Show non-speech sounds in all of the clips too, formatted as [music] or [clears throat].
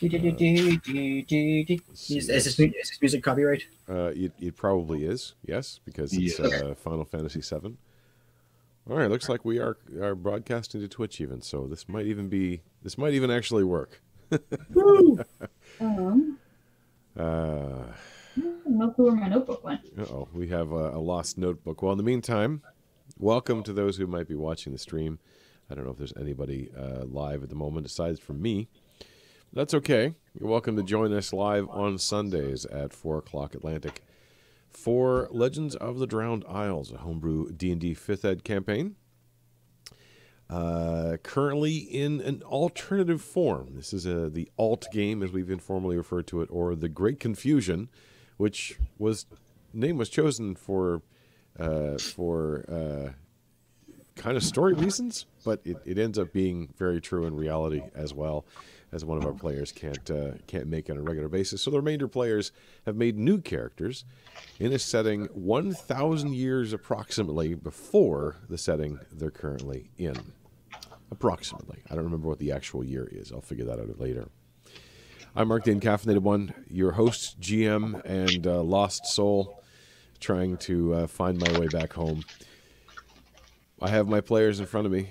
Do, do, do. Is, is, this, is this music copyright? Uh, it, it probably is, yes, because it's Yeah. uh, Final Fantasy VII. All right, looks like we are are broadcasting to Twitch even, so this might even be this might even actually work. [laughs] Um, Uh, no clue where my notebook went. oh, we have a, a lost notebook. Well, in the meantime, welcome to those who might be watching the stream. I don't know if there's anybody uh, live at the moment aside from me. That's okay. You're welcome to join us live on Sundays at four o'clock Atlantic for Legends of the Drowned Isles, a homebrew D and D fifth ed campaign. Uh, currently in an alternative form. This is a, the alt game, as we've informally referred to it, or the Great Confusion, which was name was chosen for uh, for uh, kind of story reasons, but it, it ends up being very true in reality as well, as one of our players can't uh, can't make on a regular basis. So the remainder players have made new characters in a setting 1,000 years approximately before the setting they're currently in. Approximately. I don't remember what the actual year is. I'll figure that out later. I'm Mark the Encaffeinated One, your host, GM, and uh, lost soul, trying to uh, find my way back home. I have my players in front of me.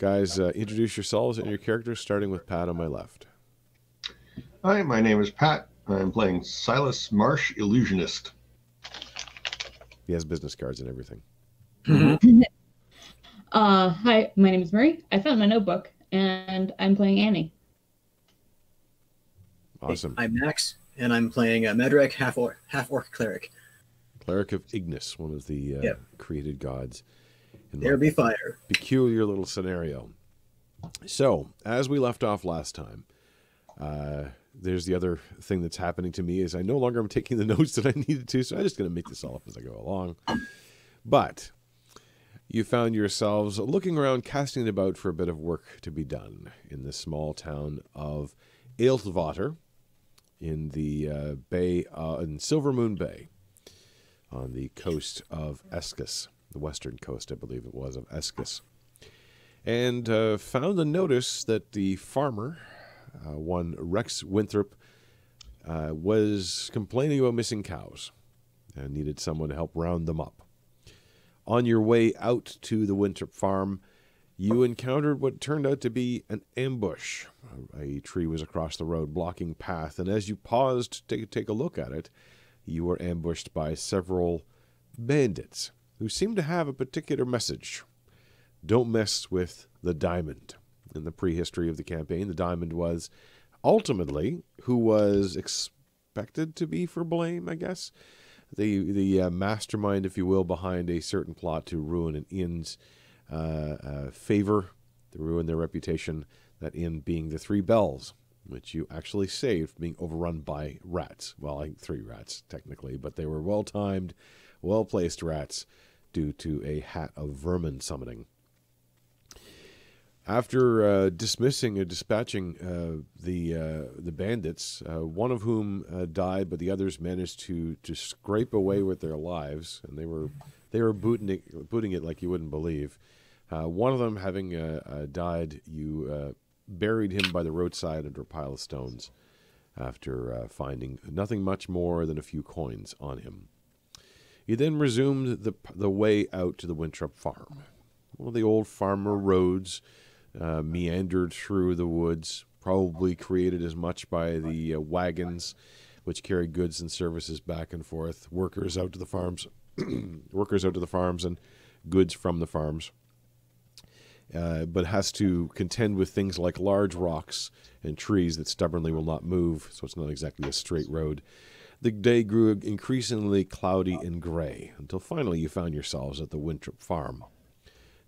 Guys, uh, introduce yourselves and your characters, starting with Pat on my left. Hi, my name is Pat. I'm playing Silas Marsh, Illusionist. He has business cards and everything. [laughs] Uh, hi, my name is Marie. I found my notebook, and I'm playing Annie. Awesome. I'm Max, and I'm playing a Medrek half orc, half orc cleric. Cleric of Ignis, one of the uh, Yep. created gods. In There be fire. peculiar little scenario. So, as we left off last time, uh, there's the other thing that's happening to me is I no longer am taking the [laughs] notes that I needed to, so I'm just going to make this all up as I go along. But you found yourselves looking around, casting about for a bit of work to be done in the small town of Ailtvater in the uh, bay uh, in Silver Moon Bay on the coast of Escus, the western coast, I believe it was, of Escus and uh, found a notice that the farmer, uh, one Rex Winthrop, uh, was complaining about missing cows and needed someone to help round them up. On your way out to the Winthrop farm, you encountered what turned out to be an ambush. A tree was across the road blocking path, and as you paused to take a look at it, you were ambushed by several bandits who seemed to have a particular message don't mess with the diamond. In the prehistory of the campaign, the diamond was ultimately who was expected to be for blame, I guess. The the uh, mastermind, if you will, behind a certain plot to ruin an inn's uh, uh, favor, to ruin their reputation. That inn being the Three Bells, which you actually saved from being overrun by rats. Well, think three rats technically, but they were well timed, well placed rats due to a hat of vermin summoning. After uh, dismissing and dispatching uh, the uh, the bandits, uh, one of whom uh, died, but the others managed to to scrape away with their lives, and they were they were booting it, booting it like you wouldn't believe. Uh, one of them, having died, you buried him by the roadside under a pile of stones, after finding nothing much more than a few coins on him. You then resumed the the way out to the Winthrop farm. One of the old farmer roads uh, meandered through the woods, probably created as much by the uh, wagons which carried goods and services back and forth, workers out to the farms, [clears throat] workers out to the farms, and goods from the farms. Uh, but has to contend with things like large rocks and trees that stubbornly will not move, so it's not exactly a straight road. The day grew increasingly cloudy and gray until finally you found yourselves at the Winthrop farm.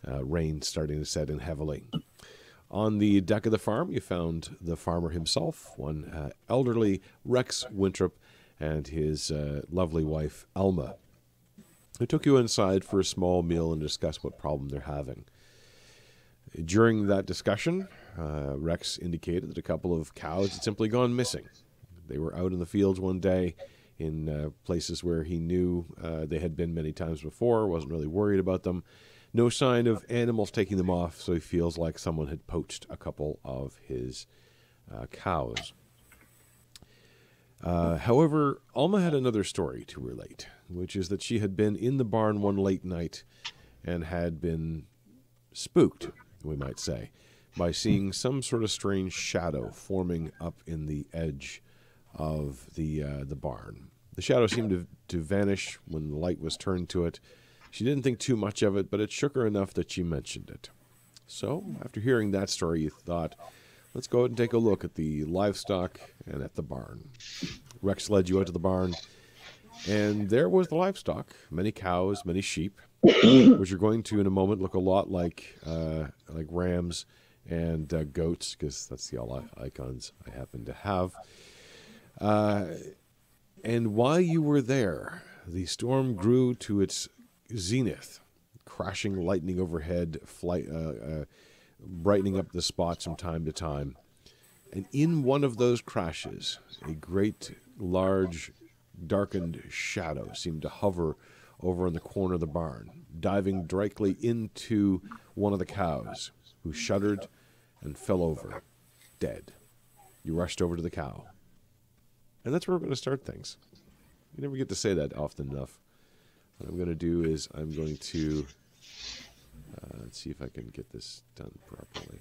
Uh, rain starting to set in heavily. On the deck of the farm, you found the farmer himself, one uh, elderly Rex Winthrop, and his uh, lovely wife, Alma, who took you inside for a small meal and discussed what problem they're having. During that discussion, uh, Rex indicated that a couple of cows had simply gone missing. They were out in the fields one day in uh, places where he knew uh, they had been many times before, wasn't really worried about them. No sign of animals taking them off, so he feels like someone had poached a couple of his uh, cows. Uh, however, Alma had another story to relate, which is that she had been in the barn one late night and had been spooked, we might say, by seeing some sort of strange shadow forming up in the edge of the uh, the barn. The shadow seemed to, to vanish when the light was turned to it. She didn't think too much of it, but it shook her enough that she mentioned it. So, after hearing that story, you thought, let's go ahead and take a look at the livestock and at the barn. Rex led you out to the barn, and there was the livestock many cows, many sheep, which are going to, in a moment, look a lot like, uh, like rams and uh, goats, because that's the all icons I happen to have. Uh, and while you were there, the storm grew to its zenith, crashing lightning overhead, flight, uh, uh, brightening up the spots from time to time. And in one of those crashes, a great, large, darkened shadow seemed to hover over in the corner of the barn, diving directly into one of the cows, who shuddered and fell over, dead. You rushed over to the cow. And that's where we're going to start things. You never get to say that often enough. What I'm going to do is I'm going to uh, let's see if I can get this done properly.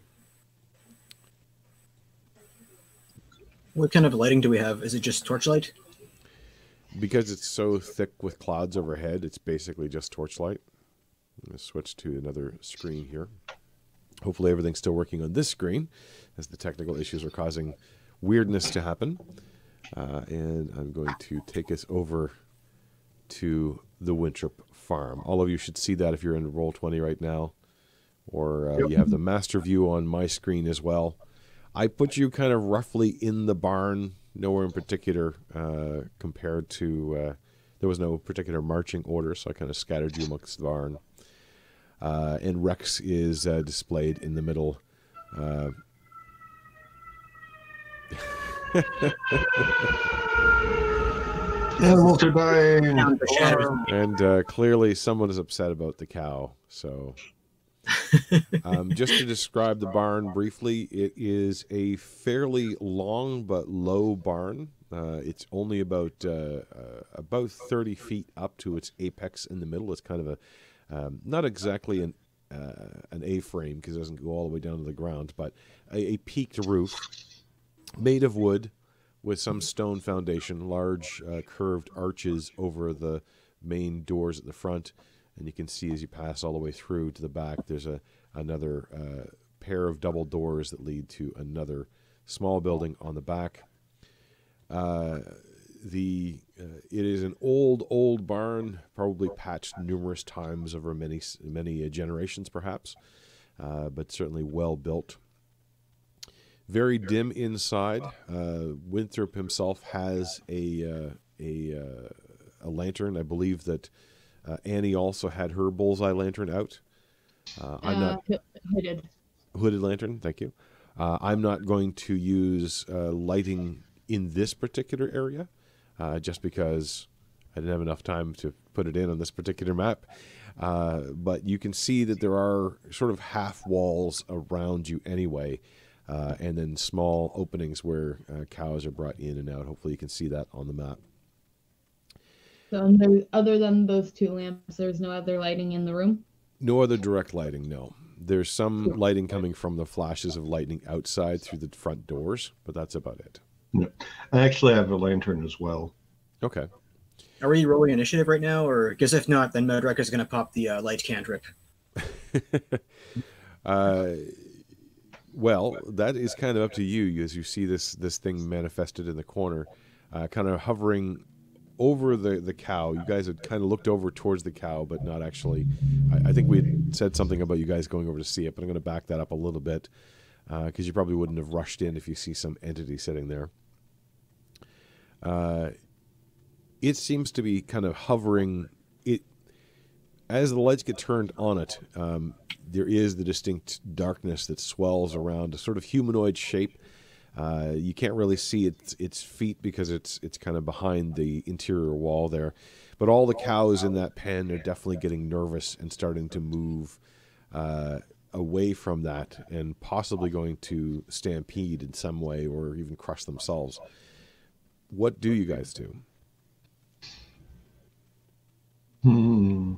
What kind of lighting do we have? Is it just torchlight? Because it's so thick with clouds overhead, it's basically just torchlight. I'm going to switch to another screen here. Hopefully everything's still working on this screen as the technical issues are causing weirdness to happen. Uh, and I'm going to take us over to the Winthrop farm. All of you should see that if you're in Roll20 right now, or uh, yep. you have the master view on my screen as well. I put you kind of roughly in the barn, nowhere in particular uh, compared to. Uh, there was no particular marching order, so I kind of scattered you amongst the barn. Uh, and Rex is uh, displayed in the middle. [laughs] [laughs] Animals dying. And uh, clearly, someone is upset about the cow. So, [laughs] um, just to describe the barn briefly, it is a fairly long but low barn. Uh, it's only about uh, uh about thirty feet up to its apex in the middle. It's kind of a um, not exactly an uh, an A frame because it doesn't go all the way down to the ground, but a, a peaked roof made of wood with some stone foundation, large uh, curved arches over the main doors at the front, and you can see as you pass all the way through to the back, there's a another uh, pair of double doors that lead to another small building on the back. Uh, the uh, it is an old old barn, probably patched numerous times over many many uh, generations, perhaps, uh, but certainly well built very dim inside. Uh, Winthrop himself has a uh, a uh, a lantern. I believe that uh, Annie also had her bullseye lantern out. Uh, I'm not hooded. Hooded lantern. Thank you. I'm not going to use lighting in this particular area, just because I didn't have enough time to put it in on this particular map. Uh, but you can see that there are sort of half walls around you anyway uh, and then small openings where uh, cows are brought in and out. Hopefully, you can see that on the map. So, other than those two lamps, there's no other lighting in the room. No other direct lighting. No, there's some lighting coming from the flashes of lightning outside through the front doors, but that's about it. Yeah. I actually have a lantern as well. Okay. Are we rolling initiative right now, or because if not, then Medrek is going to pop the uh, light cantrip. [laughs] [laughs] uh, well, that is kind of up to you as you see this this thing manifested in the corner, uh, kind of hovering over the, the cow. You guys had kind of looked over towards the cow, but not actually. I, I think we had said something about you guys going over to see it, but I'm going to back that up a little bit because uh, you probably wouldn't have rushed in if you see some entity sitting there. Uh, it seems to be kind of hovering. It as the lights get turned on it, um, there is the distinct darkness that swells around a sort of humanoid shape. Uh, you can't really see its its feet because it's it's kind of behind the interior wall there. But all the cows in that pen are definitely getting nervous and starting to move uh, away from that and possibly going to stampede in some way or even crush themselves. what do you guys do? Hmm.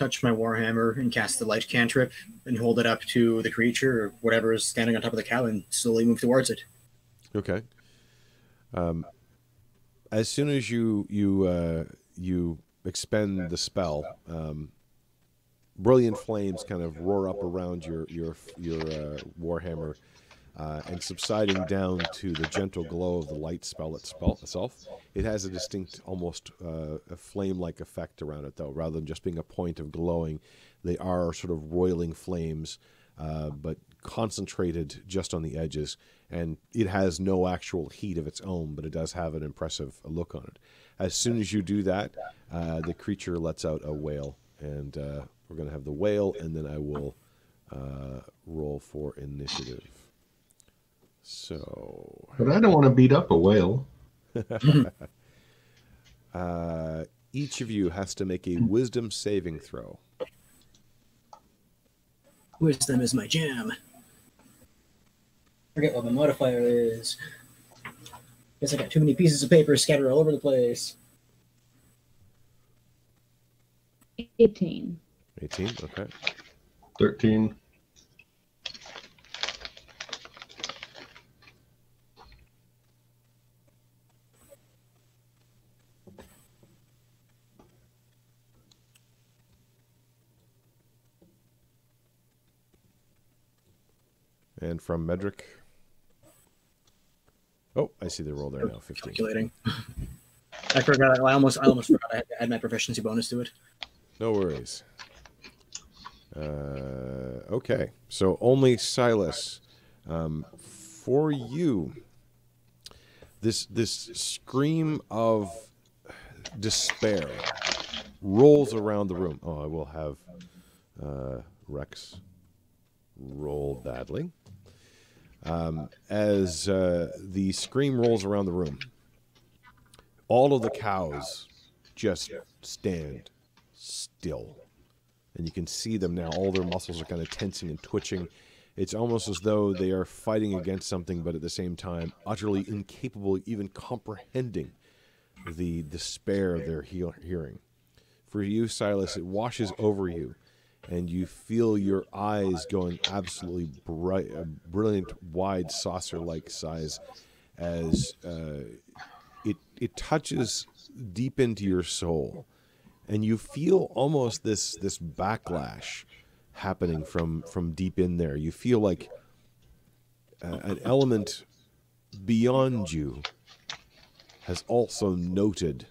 Touch my warhammer and cast the light cantrip and hold it up to the creature or whatever is standing on top of the cow and slowly move towards it. Okay. Um, as soon as you you uh, you expend the spell, um, brilliant flames kind of roar up around your your your uh, warhammer, uh, and subsiding down to the gentle glow of the light spell itself. It has a distinct, almost uh, a flame-like effect around it, though, rather than just being a point of glowing. They are sort of roiling flames, uh, but concentrated just on the edges, and it has no actual heat of its own, but it does have an impressive look on it. As soon as you do that, uh, the creature lets out a wail, and uh, we're going to have the wail, and then I will uh, roll for initiative. So, But I don't want to beat up a whale. [laughs] uh, each of you has to make a wisdom saving throw. Wisdom is my jam. Forget what my modifier is. Guess I got too many pieces of paper scattered all over the place. 18. 18, okay. 13. And from Medric. Oh, I see the roll there now. 15. Calculating. [laughs] I forgot. I almost. I almost forgot. I had to add my proficiency bonus to it. No worries. Uh, okay, so only Silas. Um, for you, this this scream of despair rolls around the room. Oh, I will have uh, Rex roll badly. Um, as uh, the scream rolls around the room, all of the cows just stand still. And you can see them now. All their muscles are kind of tensing and twitching. It's almost as though they are fighting against something, but at the same time, utterly incapable of even comprehending the despair of their he- hearing. For you, Silas, it washes over you, and you feel your eyes going absolutely bright, uh, brilliant, wide, saucer-like size, as uh, it it touches deep into your soul and you feel almost this this backlash happening from from deep in there. You feel like uh, an element beyond you has also noted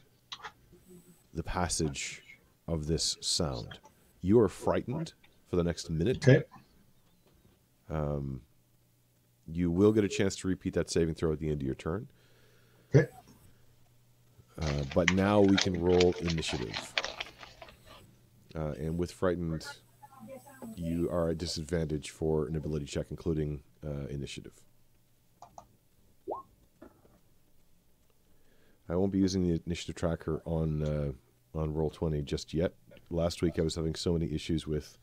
the passage of this sound. You are frightened for the next minute. Okay. Um, you will get a chance to repeat that saving throw at the end of your turn. Okay. Uh, but now we can roll initiative. Uh, and with frightened, you are at disadvantage for an ability check, including uh, initiative. I won't be using the initiative tracker on uh, on Roll20 just yet. Last week I was having so many issues with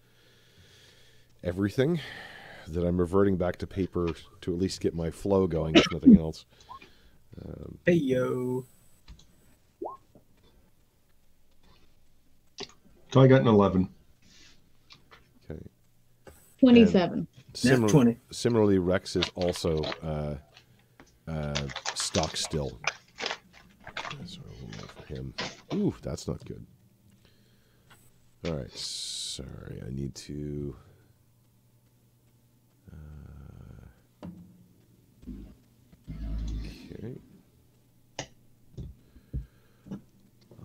everything that I'm reverting back to paper to at least get my flow going, if nothing else. Um, Hey yo. So I got an 11. okay. 27. Nat Similar- 20. Similarly, Rex is also uh, uh, stock still. So we'll move for him. Ooh, that's not good. All right, sorry, I need to. uh, Okay.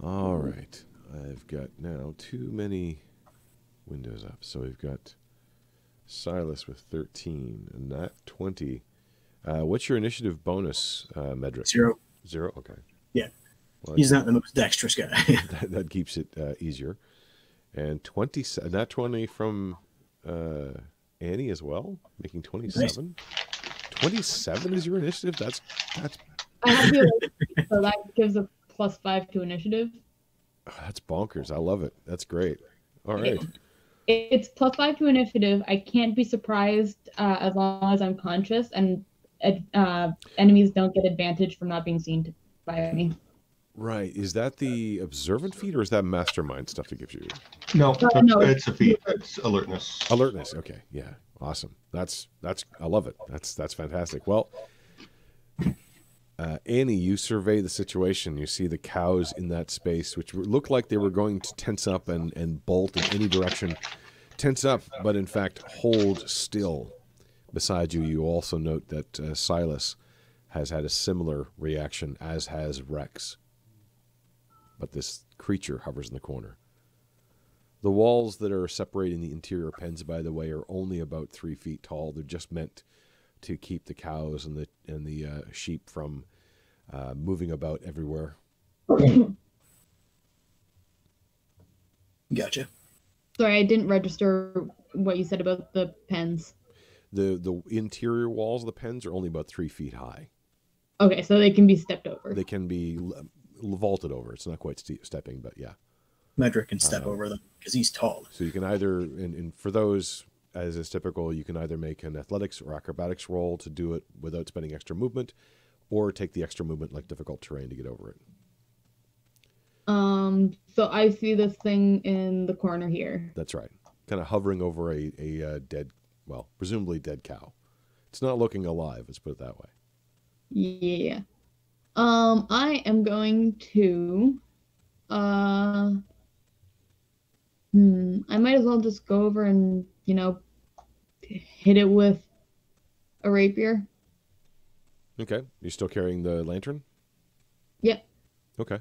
All right, I've got now too many windows up. So we've got Silas with 13, and that 20. Uh, what's your initiative bonus, uh, Medric? Zero. Zero? Okay. Yeah. Well, He's not the most dexterous guy. [laughs] that, that keeps it uh, easier. And 20, that 20 from uh, Annie as well, making 27. 27 is your initiative? That's that's I have [laughs] so that gives a plus five to initiative. that's bonkers. I love it. That's great. All right. It's plus five to initiative. I can't be surprised uh, as long as I'm conscious, and uh, enemies don't get advantage from not being seen by me. Right. Is that the observant feat or is that mastermind stuff that gives you No, Uh, no, it's a feat. It's alertness. alertness? Okay. Yeah. Awesome. That's that's I love it. That's that's fantastic. Well, uh, Annie, you survey the situation. You see the cows in that space, which looked like they were going to tense up and, and bolt in any direction. Tense up, but in fact hold still. Beside you, you also note that uh, Silas has had a similar reaction, as has Rex. But this creature hovers in the corner. The walls that are separating the interior pens, by the way, are only about three feet tall. They're just meant to keep the cows and the and the uh, sheep from uh, moving about everywhere. Gotcha. Sorry, I didn't register what you said about the pens. The the interior walls of the pens are only about three feet high. Okay, so they can be stepped over. They can be l- vaulted over. It's not quite ste- stepping, but yeah. Medric can step Uh, over them because he's tall. So you can either, and, and for those, as is typical, you can either make an athletics or acrobatics roll to do it without spending extra movement, or take the extra movement like difficult terrain to get over it. Um, so I see this thing in the corner here. That's right. Kind of hovering over a, a uh, dead, well, presumably dead cow. It's not looking alive, let's put it that way. Yeah. Um, I am going to uh hmm, I might as well just go over and, you know, hit it with a rapier. Okay. You're still carrying the lantern? Yep. Okay.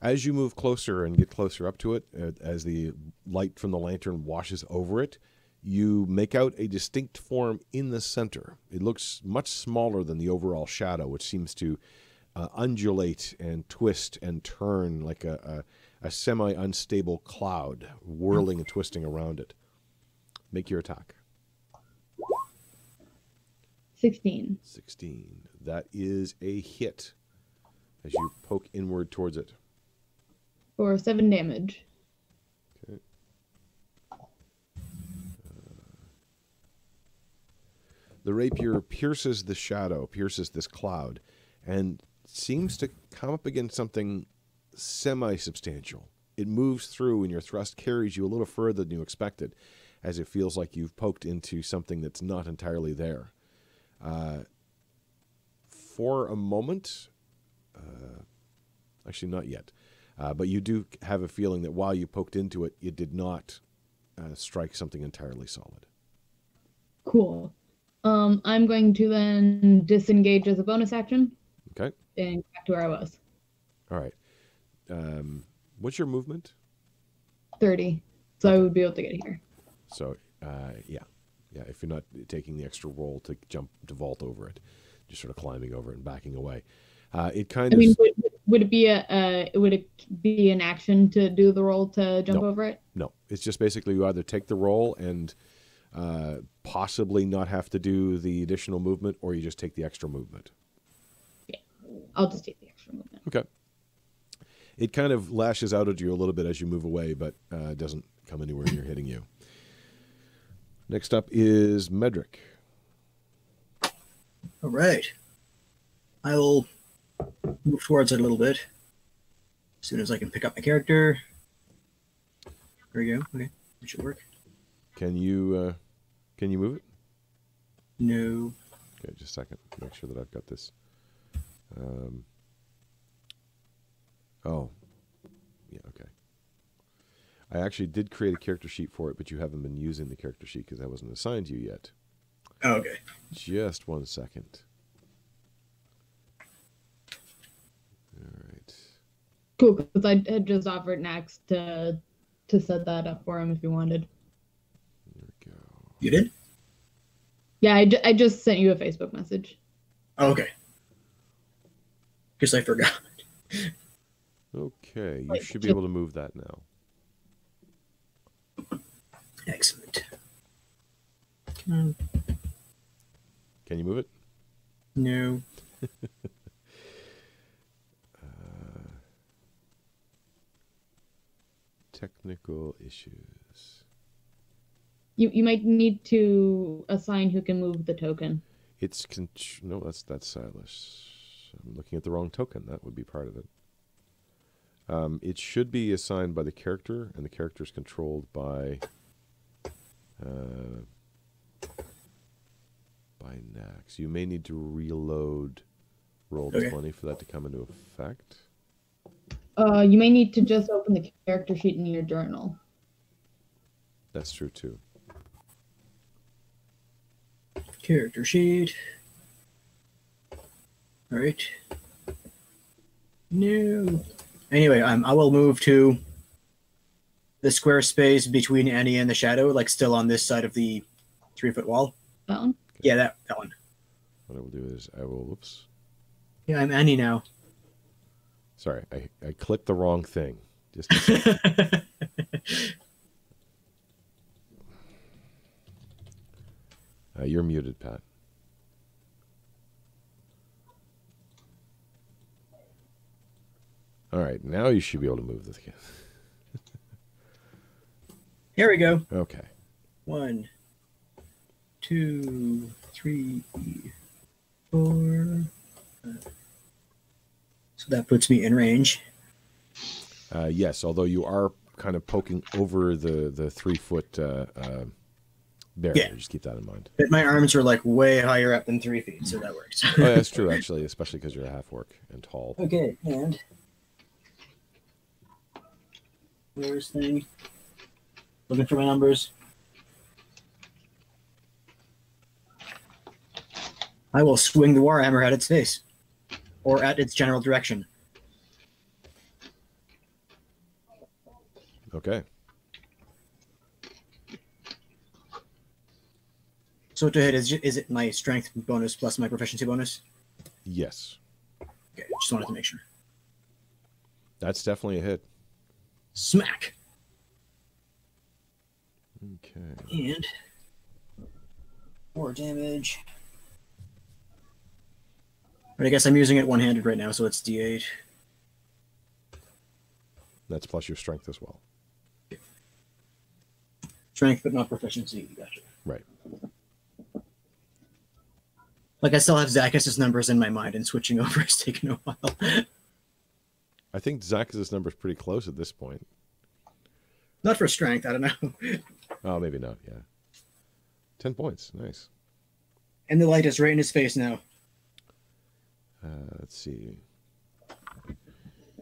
As you move closer and get closer up to it, uh, as the light from the lantern washes over it, you make out a distinct form in the center. It looks much smaller than the overall shadow, which seems to uh, undulate and twist and turn like a, a, a semi unstable cloud, whirling and twisting around it. Make your attack. 16. 16. That is a hit as you poke inward towards it. For seven damage. Okay. The rapier pierces the shadow, pierces this cloud, and seems to come up against something semi substantial. It moves through, and your thrust carries you a little further than you expected, as it feels like you've poked into something that's not entirely there. Uh, for a moment, uh, actually, not yet, uh, but you do have a feeling that while you poked into it, it did not uh, strike something entirely solid. Cool. Um, I'm going to then disengage as a bonus action Okay. and back to where I was. All right. Um, what's your movement? 30. So I would be able to get here. So, uh, yeah, yeah. If you're not taking the extra roll to jump to vault over it, just sort of climbing over it and backing away. Uh, it kind I of I mean, would, would it be a uh, would it be an action to do the roll to jump No. over it? no. It's just basically you either take the roll and uh, possibly not have to do the additional movement, or you just take the extra movement. I'll just take the extra movement. Okay. It kind of lashes out at you a little bit as you move away, but uh, doesn't come anywhere near hitting you. Next up is Medric. All right. I'll move towards it a little bit. As soon as I can pick up my character. There we go. Okay. That should work. Can you uh, can you move it? No. Okay, just a second. Make sure that I've got this. Um, oh, yeah, okay. I actually did create a character sheet for it, but you haven't been using the character sheet because I wasn't assigned to you yet. Oh, okay. Just one second. All right. Cool, because I had just offered Nax to to set that up for him if he wanted. There we go. You did? Yeah, I, ju- I just sent you a Facebook message. Oh, okay. Because I forgot. Okay, you should be able to move that now. Excellent. Hmm, Can you move it? No. Technical issues. You you might need to assign who can move the token. It's con- no, that's that's Silas. I'm looking at the wrong token. That would be part of it. Um, it should be assigned by the character, and the character is controlled by uh, by Nax. You may need to reload roll Okay. twenty for that to come into effect. Uh, you may need to just open the character sheet in your journal. That's true too. Character sheet. All right. No. Anyway, um, I will move to the square space between Annie and the shadow, like still on this side of the three foot wall. That one. Yeah, that that one. What I will do is I will. Whoops. Yeah, I'm Annie now. Sorry, I, I clicked the wrong thing. Just [laughs] uh, you're muted, Pat. All right, now you should be able to move this again. Here we go. Okay. One, two, three, four. five. So that puts me in range. Uh, yes, although you are kind of poking over the the three foot uh, uh, barrier. Yeah. Just keep that in mind. But my arms are like way higher up than three feet, so that works. Oh, that's [laughs] true, actually, especially because you're a half orc and tall. okay, and where's thing? Looking for my numbers. I will swing the warhammer at its face, or at its general direction. Okay. So to hit is is it my strength bonus plus my proficiency bonus? Yes, Okay, just wanted to make sure. that's definitely a hit. Smack Okay. and four damage. But I guess I'm using it one-handed right now, so it's D8. That's plus your strength as well. Strength, but not proficiency. Gotcha. Right. Like I still have Zacchus's numbers in my mind, and switching [laughs] over has taken a while. I think Zacchus' number is pretty close at this point. not for strength. I don't know. [laughs] Oh, maybe not. Yeah. 10 points. Nice. And the light is right in his face now. Uh, let's see.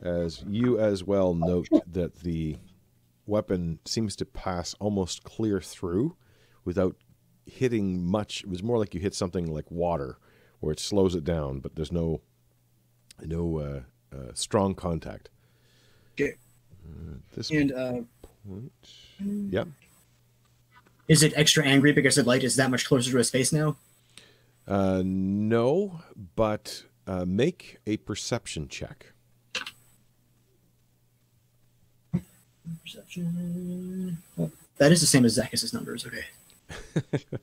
As you as well note that the weapon seems to pass almost clear through without hitting much. It was more like you hit something like water, where it slows it down, but there's no no uh, uh, strong contact. Okay. Uh, at this And uh, point, yeah. is it extra angry because the light is that much closer to his face now? Uh, no, but uh, make a perception check. Perception. Oh, that is the same as Zacchus's numbers. Okay. [laughs]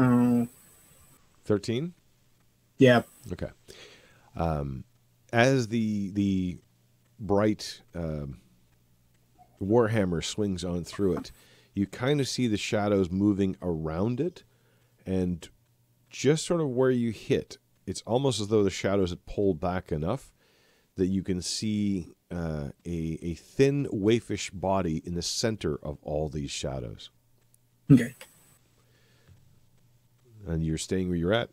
Uh, 13? yeah. Okay. Um, as the the bright um, warhammer swings on through it, you kind of see the shadows moving around it, and just sort of where you hit, it's almost as though the shadows had pulled back enough that you can see uh, a a thin waifish body in the center of all these shadows, Okay. And you're staying where you're at.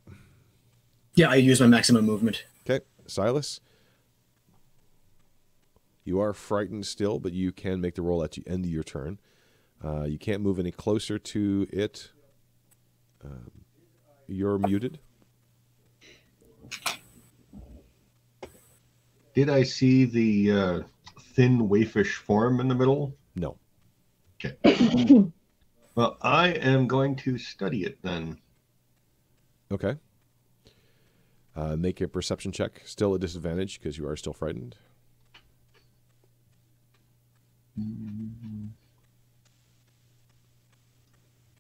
Yeah, I use my maximum movement. Okay, Silas. You are frightened still, but you can make the roll at the end of your turn. Uh, you can't move any closer to it. Um, you're muted. Did I see the uh, thin waifish form in the middle? No. Okay. [coughs] well, I am going to study it then. Okay. Uh, make a perception check. Still a disadvantage because you are still frightened.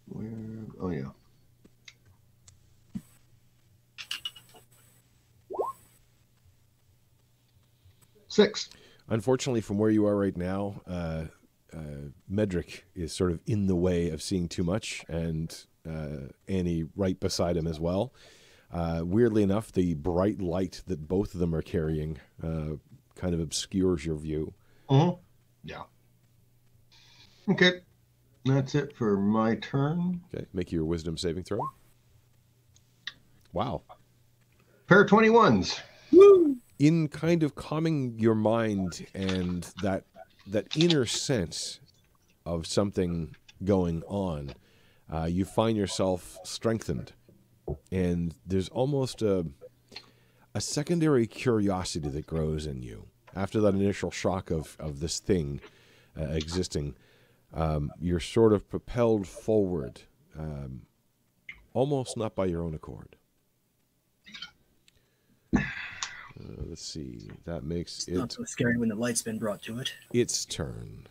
Where? Oh yeah. Six. Unfortunately, from where you are right now, uh, uh, Medric is sort of in the way of seeing too much, and uh, Annie right beside him as well. Uh, weirdly enough, the bright light that both of them are carrying uh, kind of obscures your view. Mhm. Yeah. Okay. That's it for my turn. Okay, make your wisdom saving throw. Wow. Pair of 21s. in kind of calming your mind and that that inner sense of something going on, uh, you find yourself strengthened, and there's almost a a secondary curiosity that grows in you after that initial shock of of this thing uh, existing. Um, you're sort of propelled forward, um, almost not by your own accord. Uh, let's see. That makes It's not it so scary when the light's been brought to it. its turn.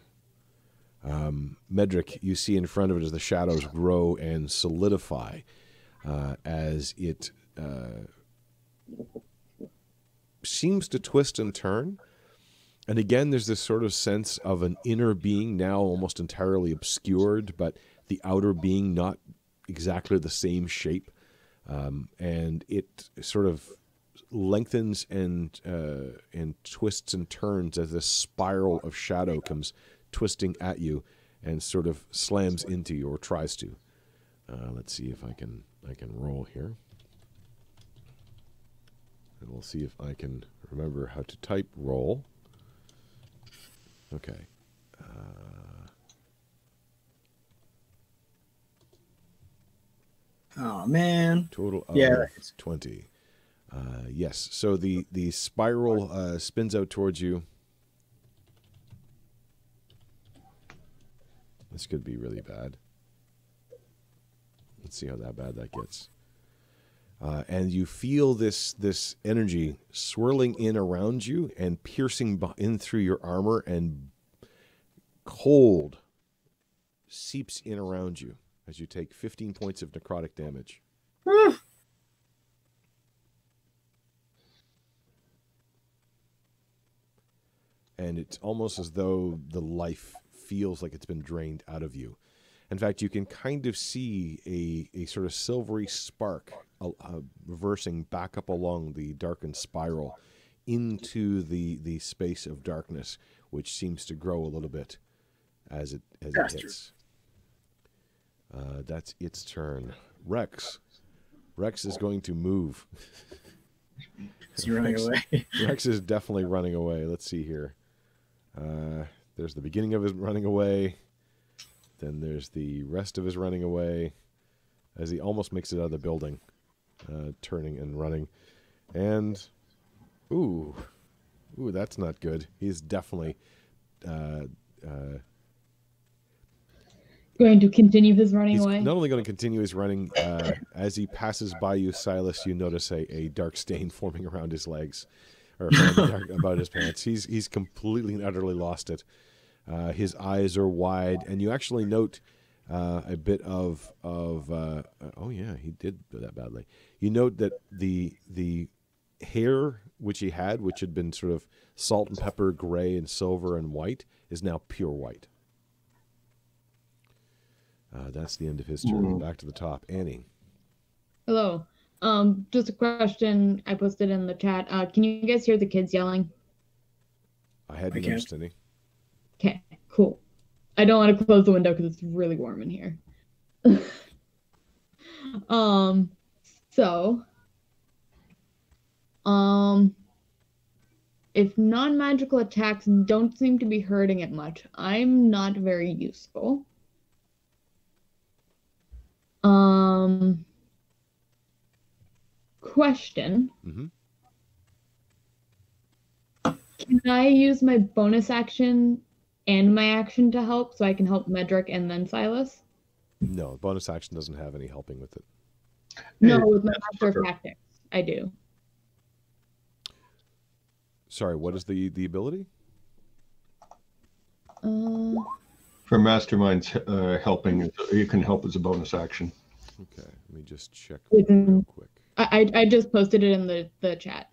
Um, Medric, you see in front of it as the shadows grow and solidify uh, as it uh, seems to twist and turn. And again, there's this sort of sense of an inner being now almost entirely obscured, but the outer being not exactly the same shape. Um, and it sort of lengthens and uh, and twists and turns as this spiral of shadow comes twisting at you and sort of slams into you or tries to. Uh, let's see if I can I can roll here, and we'll see if I can remember how to type roll. Okay. Uh, Oh man. Total of Yeah. 20. Uh, yes. So the, the spiral uh, spins out towards you. This could be really bad. Let's see how that bad that gets. Uh, and you feel this this energy swirling in around you and piercing in through your armor, and cold seeps in around you as you take 15 points of necrotic damage. and it's almost as though the life feels like it's been drained out of you. In fact, you can kind of see a, a sort of silvery spark uh, uh, reversing back up along the darkened spiral into the the space of darkness, which seems to grow a little bit as it as it hits. Uh, that's its turn. Rex. Rex is going to move. Is he running Rex- away? Rex is definitely running away. Let's see here. Uh, there's the beginning of his running away. Then there's the rest of his running away as he almost makes it out of the building, uh, turning and running. And, ooh, ooh, that's not good. He's definitely uh, uh, Going to continue his running He's away. not only going to continue his running, uh, as he passes by you, Silas, you notice a, a dark stain [laughs] forming around his legs, or dark, [laughs] about his pants. He's he's completely and utterly lost it. Uh, his eyes are wide, and you actually note uh, a bit of of uh, oh yeah, he did do that badly. You note that the the hair which he had, which had been sort of salt and pepper, gray and silver and white, is now pure white. Uh, that's the end of his turn. Back to the top, Annie. Hello. Um, just a question I posted in the chat. Uh, can you guys hear the kids yelling? I hadn't I can't. noticed any. Okay, cool. I don't want to close the window because it's really warm in here. [laughs] um, so, um, if non-magical attacks don't seem to be hurting it much, I'm not very useful. Um, question. Mhm. Can I use my bonus action and my action to help so I can help Medric and then Silas? No, bonus action doesn't have any helping with it. No, with my master of tactics. I do. Sorry, what is the the ability? Uh, For masterminds uh, helping, you can help as a bonus action. Okay, let me just check real quick. I, I I just posted it in the, the chat.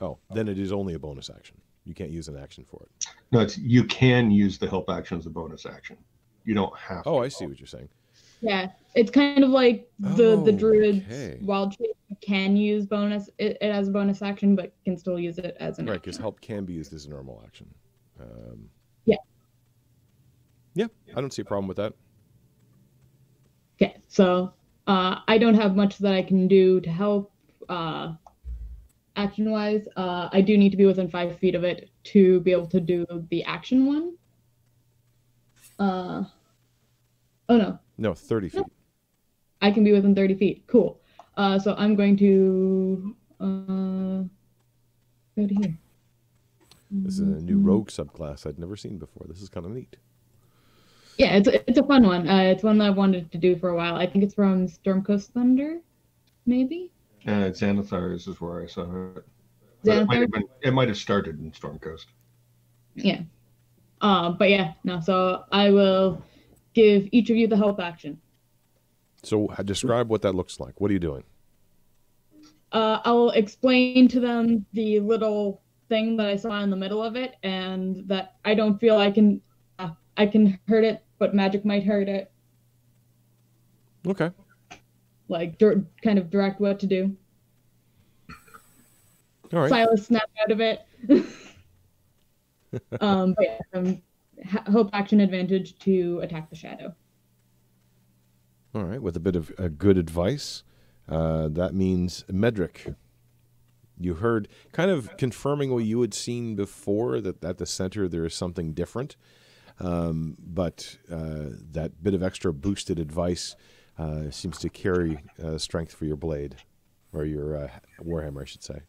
Oh, then it is only a bonus action. You can't use an action for it. No, it's you can use the help action as a bonus action. You don't have. Oh, to. I see what you're saying. Yeah, it's kind of like the the Oh, druid's okay. wild shape can use bonus it, it as a bonus action, but can still use it as an Right, because help can be used as a normal action. Um, Yeah. Yeah, I don't see a problem with that. Okay, so uh, I don't have much that I can do to help uh, action wise. Uh, I do need to be within five feet of it to be able to do the action one. Uh, oh no, No, 30 feet. I can be within 30 feet. Cool. Uh, so I'm going to uh, go to here. This is a new rogue subclass I'd never seen before. This is kind of neat. Yeah, it's it's a fun one. Uh, it's one that I've wanted to do for a while. I think it's from Stormcoast Thunder, maybe. Uh, Xanathar's is where I saw it. But it, might Xanathar? have been, it might have started in Sword Coast. Yeah. Uh, but yeah, no. So I will give each of you the help action. So describe what that looks like. What are you doing? Uh, I'll explain to them the little thing that I saw in the middle of it, and that I don't feel I can, uh, I can hurt it, but magic might hurt it. Okay. Like dir- kind of direct what to do. All right. Silas snapped out of it. [laughs] um, but yeah, um, ha- help action advantage to attack the shadow. All right. With a bit of uh, good advice, uh, that means Medric. You heard, kind of confirming what you had seen before, that at the center there is something different. Um, but uh, that bit of extra boosted advice uh, seems to carry uh, strength for your blade, or your uh, warhammer, I should say.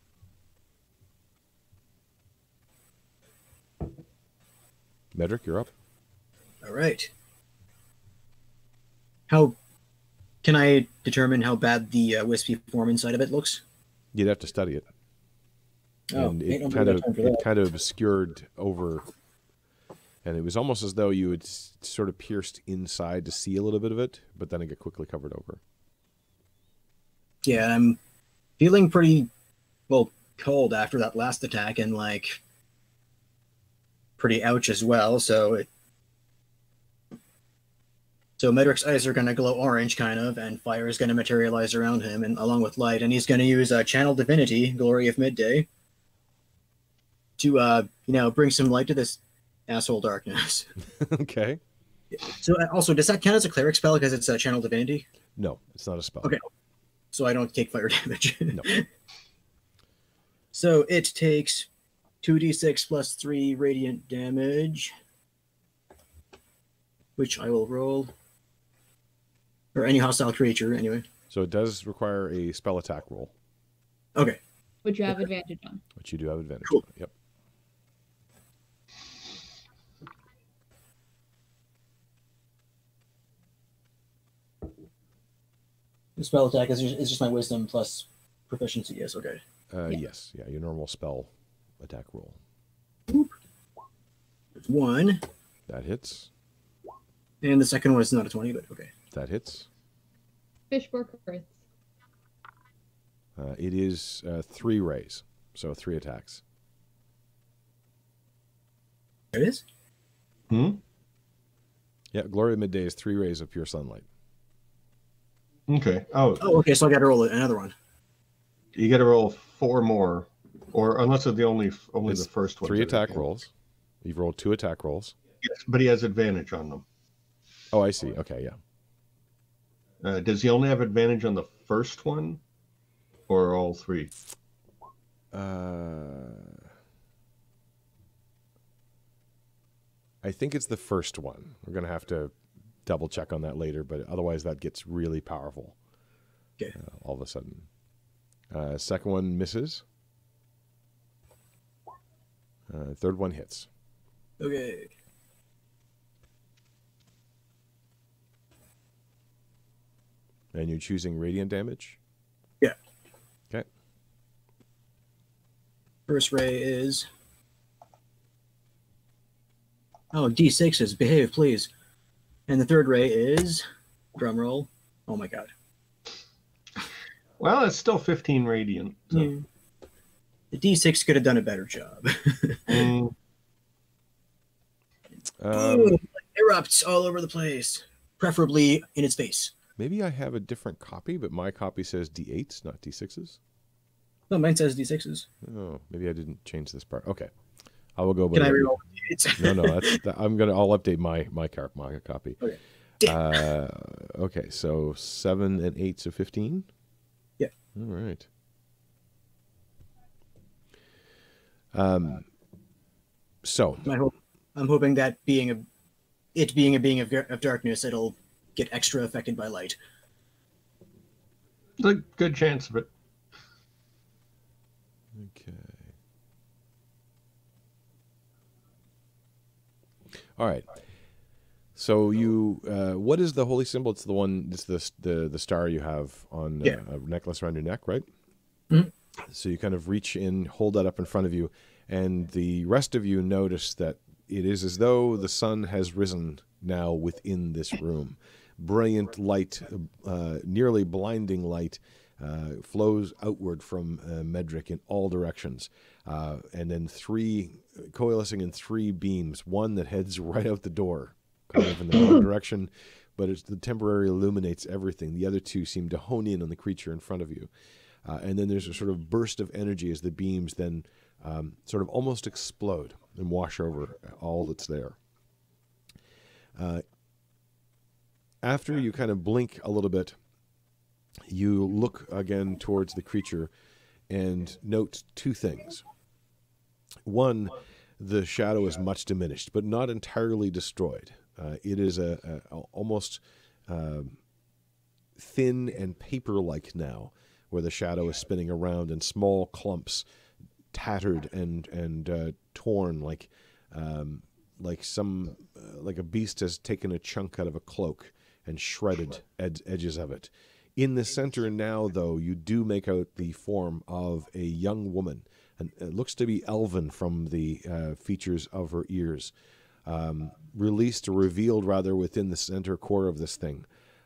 Medric, you're up. All right. How can I determine how bad the uh, wispy form inside of it looks? You'd have to study it. Oh, and it kind of it kind of obscured over, and it was almost as though you had sort of pierced inside to see a little bit of it, but then it got quickly covered over. Yeah, I'm feeling pretty well cold after that last attack and like pretty ouch as well. So it so Medric's eyes are gonna glow orange, kind of, and fire is gonna materialize around him, and along with light, and he's gonna use uh, Channel Divinity, Glory of Midday, to uh, you know, bring some light to this asshole darkness. [laughs] okay. So uh, also, does that count as a cleric spell because it's a Channel Divinity? No, it's not a spell. Okay. so I don't take fire [laughs] damage. No. [laughs] so it takes 2d6 plus 3 radiant damage, which I will roll. Or any hostile creature, anyway. So it does require a spell attack roll, Okay. which you have advantage on. which you do have advantage. Cool. on. Yep. Spell attack is just, is just my wisdom plus proficiency. Yes, okay. Uh, Yeah. Yes. Yeah. Your normal spell attack roll. There's one. That hits. And the second one is not a 20, but okay. That hits. Fishborg Earth. Uh, it is uh, three rays, so three attacks. There it is. Hmm? Yeah. Glory of midday is three rays of pure sunlight. Okay. Oh, Oh, okay, so I gotta roll another one. you got to roll four more, or unless it's the only only It's the first one. Three attack rolls. You've rolled two attack rolls. Yes, but he has advantage on them. Oh, I see. Okay. Yeah. Uh, does he only have advantage on the first one, or all three? Uh, I think it's the first one. We're gonna have to double check on that later, but otherwise that gets really powerful. Okay. Uh, all of a sudden. Uh, second one misses. Uh, third one hits. Okay. And you're choosing radiant damage. Yeah. Okay. First ray is. Oh, D6s. Behave, please. And the third ray is. Drum roll. Oh my god. Well, it's still 15 radiant. So. Yeah. The D6 could have done a better job. Mm, [laughs] Um, Boom! erupts all over the place, preferably in its face. maybe I have a different copy, but my copy says D8s, not D6s. No, mine says D6s. Oh, maybe I didn't change this part. Okay, I will go. by Can I what you- reroll No, no, that's, [laughs] that, I'm gonna. I'll update my my car my copy. Okay. Uh, okay, so seven and eight, so fifteen. Yeah. All right. Um. So I hope, I'm hoping that being a, it being a being of, of darkness, it'll get extra affected by light. there's a good chance of it. Okay. All right. So you, uh, what is the holy symbol? It's the one. It's the the the star you have on uh, Yeah. a necklace around your neck, right? Mhm. So you kind of reach in, hold that up in front of you, and the rest of you notice that it is as though the sun has risen now within this room. Brilliant light, uh, nearly blinding light, uh, flows outward from uh, Medric in all directions, uh, and then three coalescing in three beams. One that heads [laughs] right out the door, kind of in the wrong direction, but it's the temporary illuminates everything. The other two seem to hone in on the creature in front of you, uh, and then there's a sort of burst of energy as the beams then um, sort of almost explode and wash over all that's there. Uh, after you kind of blink a little bit, you look again towards the creature and note two things. One, the shadow is much diminished, but not entirely destroyed. Uh, it is a, a almost um thin and paper-like now, where the shadow is spinning around in small clumps, tattered and and uh, torn, like um, like some uh, like a beast has taken a chunk out of a cloak and shredded ed- edges of it. In the center now, though, you do make out the form of a young woman, it looks to be elven from the uh, features of her ears, um, released or revealed rather within the center core of this thing.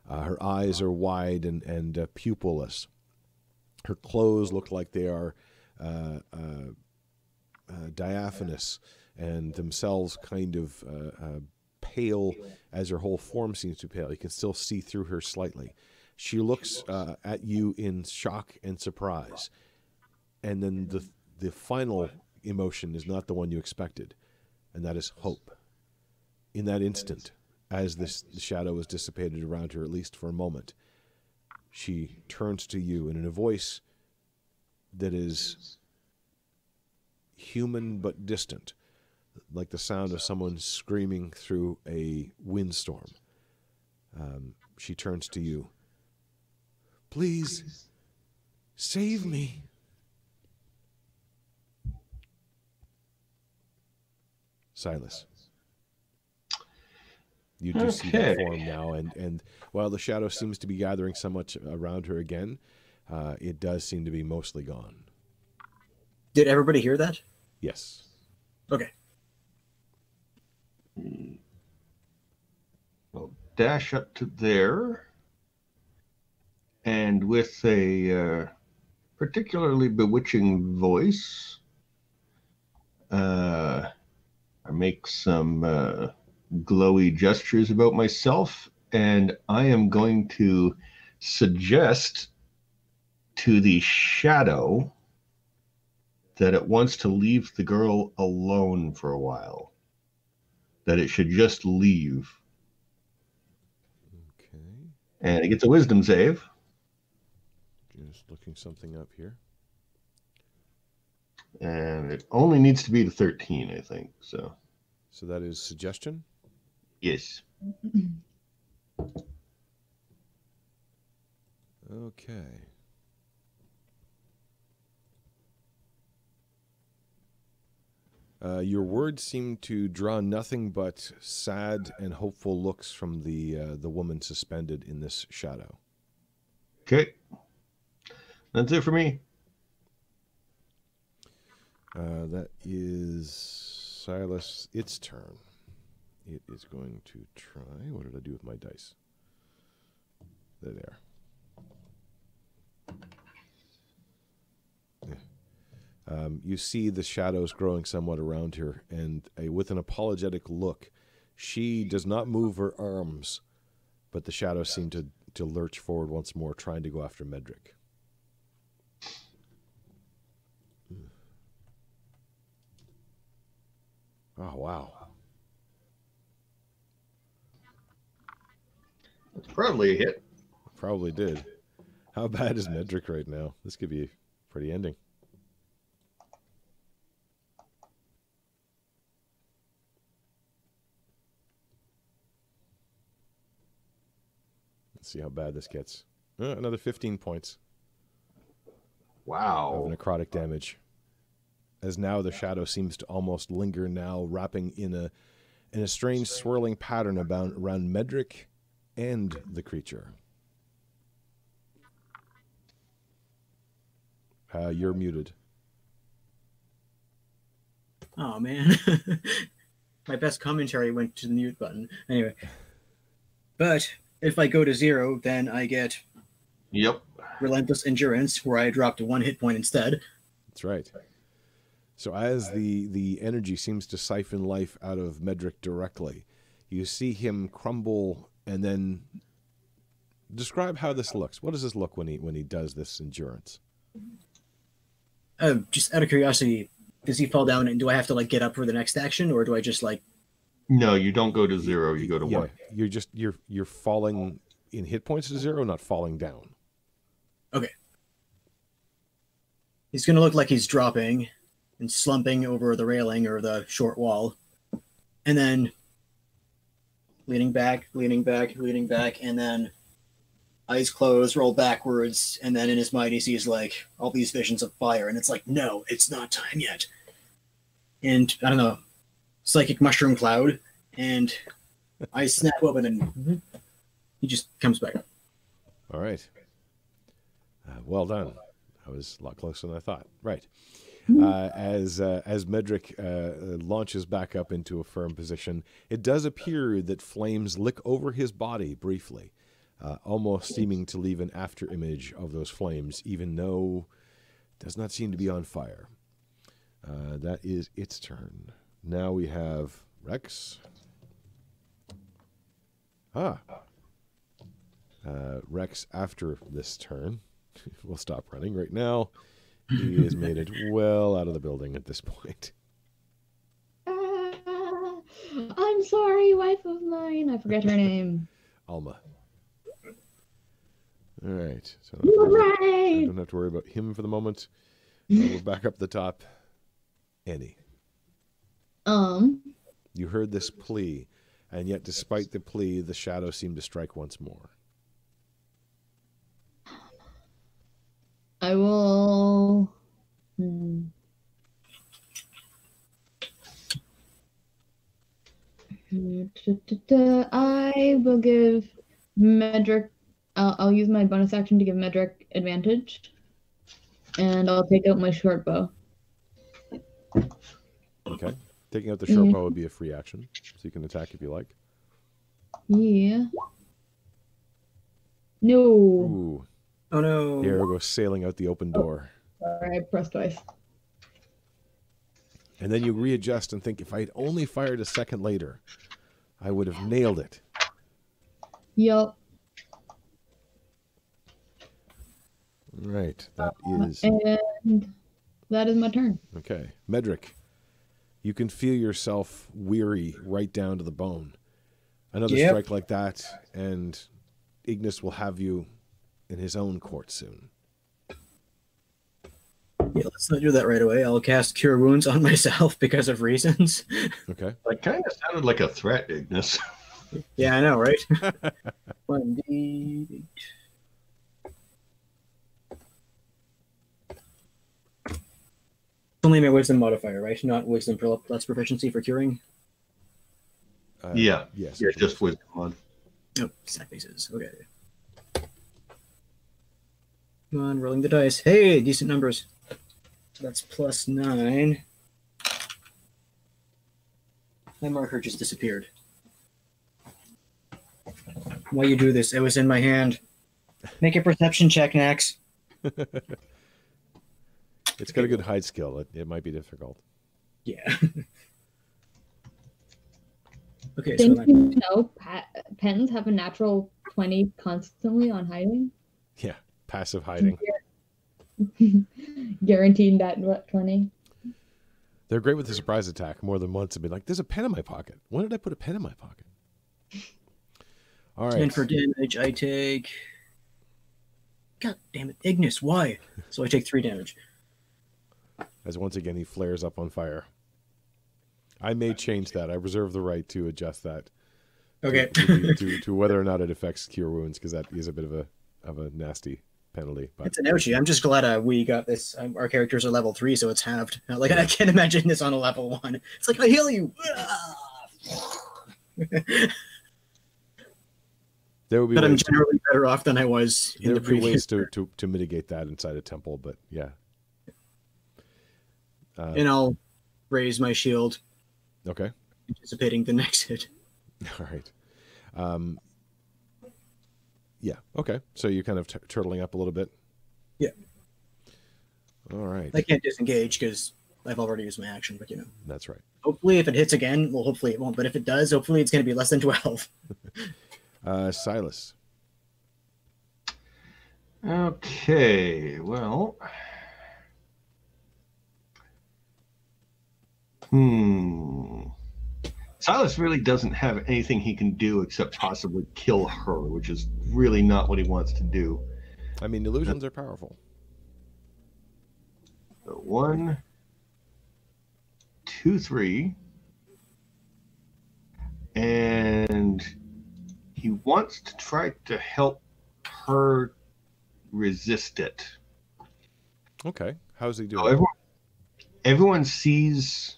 Uh, her eyes are wide and and uh, pupilless. Her clothes look like they are uh, uh, uh, diaphanous and themselves kind of pale as her whole form seems to pale. You can still see through her slightly. She looks uh, at you in shock and surprise, and then the the final emotion is not the one you expected, and that is hope. In that instant, as this the shadow is dissipated around her, at least for a moment, she turns to you and in a voice that is human but distant, like the sound of someone screaming through a windstorm. Um, she turns to you. Please save me. Silas. You do see that form now, and, and while the shadow seems to be gathering somewhat around her again, uh, it does seem to be mostly gone. Did everybody hear that? Yes. Okay. I'll dash up to there. And with a uh, particularly bewitching voice, uh, I make some uh, glowy gestures about myself, and I am going to suggest to the shadow that it wants to leave the girl alone for a while. That it should just leave. Okay. And it gets a wisdom save. Just looking something up here. And it only needs to be to 13, I think. So, So that is suggestion. yes. Okay. Uh, your words seem to draw nothing but sad and hopeful looks from the uh, the woman suspended in this shadow. Okay. That's it for me. Uh, that is Silas. Its turn. It is going to try. What did I do with my dice? There they are. Yeah. Um, you see the shadows growing somewhat around her, and a, with an apologetic look, she does not move her arms, but the shadows seem to, to lurch forward once more, trying to go after Medric. Oh, wow. It's probably a hit. Probably did. How bad is Medric right now? This could be a pretty ending. Let's see how bad this gets. Uh, another 15 points Wow. of Wow. necrotic damage. As now the shadow seems to almost linger now, wrapping in a in a strange swirling pattern about around Medric and the creature. Uh, you're muted. Oh man, [laughs] my best commentary went to the mute button. Anyway, but if I go to zero, then I get Yep. relentless endurance, where I dropped one hit point instead. That's right. So as the the energy seems to siphon life out of Medric directly, you see him crumble and then describe how this looks. What does this look when he when he does this endurance? Uh, just out of curiosity, does he fall down, and do I have to like get up for the next action, or do I just like? No, you don't go to zero. You go to yeah, one. you're just you're you're falling in hit points to zero, not falling down. Okay. He's gonna look like he's dropping and slumping over the railing or the short wall, and then leaning back, leaning back, leaning back, and then eyes closed, roll backwards, and then in his mind he sees like all these visions of fire, and it's like, no, it's not time yet. And I don't know, psychic mushroom cloud, and eyes snap open, and he just comes back. All right. Uh, well done. I was a lot closer than I thought. Right. Uh, as uh, as Medric uh, launches back up into a firm position, it does appear that flames lick over his body briefly, uh, almost seeming to leave an after image of those flames, even though it does not seem to be on fire. Uh, that is its turn. Now we have Rex. Ah. Uh, Rex, after this turn, [laughs] we'll stop running right now. He has made it well out of the building at this point. Ah, [laughs] I'm sorry, wife of mine. I forget her name. Alma. All right. So I right. don't have to worry about him for the moment. Uh, we're back up the top. Annie, Um, you heard this plea, and yet despite the plea, the shadow seemed to strike once more. I will. Hmm. I will give Medric. I'll, I'll use my bonus action to give Medric advantage, and I'll take out my short bow. Okay. Taking out the short Mhm. bow would be a free action, so you can attack if you like. Yeah. No. Ooh, Oh no! the arrow goes sailing out the open oh, door. Sorry, I pressed twice. And then you readjust and think, if I had only fired a second later, I would have nailed it. Yep. Right. That uh, is And that is my turn. okay. Medric, you can feel yourself weary right down to the bone. Another Yep. strike like that, and Ignis will have you in his own court soon. Yeah, let's not do that right away. I'll cast Cure Wounds on [laughs] myself because of reasons. Okay. [laughs] That kind of sounded like a threat, Ignis. yeah, I know, right? [laughs] One D eight. Only my wisdom modifier, right? Not wisdom pro- plus proficiency for curing. Uh, Yeah. Yes. Yeah, just wisdom on. Oh, stack bases. Okay. Come on, rolling the dice. Hey, decent numbers. So that's plus nine. My marker just disappeared. Why you do this? It was in my hand. Make a perception check, Nax. [laughs] It's got a good hide skill. It, it might be difficult. Yeah. [laughs] okay, so Didn't that, you know pa- pens have a natural 20 constantly on hiding? Yeah, passive hiding. [laughs] Guaranteed that what 20? They're great with the surprise attack more than once and be like, there's a pen in my pocket. When did I put a pen in my pocket? [laughs] All right. and for damage, I take. God damn it, Ignis! Why? [laughs] So I take three damage. As once again he flares up on fire. I may change that. I reserve the right to adjust that Okay. to, be- to, to whether or not it affects cure wounds because that is a bit of a of a nasty penalty. But It's an ouchie. I'm just glad uh, we got this. Um, our characters are level three, so it's halved. [laughs] Like I can't imagine this on a level one. It's like I heal you. [laughs] there would be but I'm ways to, generally better off than I was in there the would be ways to, to, to mitigate that inside a temple, but yeah. Uh, And I'll raise my shield, okay. anticipating the next hit. [laughs] All right. Um, yeah. Okay. So you're kind of t- turtling up a little bit. Yeah. All right. I can't disengage because I've already used my action. But you know, That's right. hopefully, if it hits again, well, hopefully it won't. But if it does, hopefully it's going to be less than twelve. [laughs] [laughs] Uh, Silas. Okay, well. Hmm. Silas really doesn't have anything he can do except possibly kill her, which is really not what he wants to do. I mean, illusions are powerful. So one, two, three. And he wants to try to help her resist it. Okay. How's he doing? So everyone, everyone sees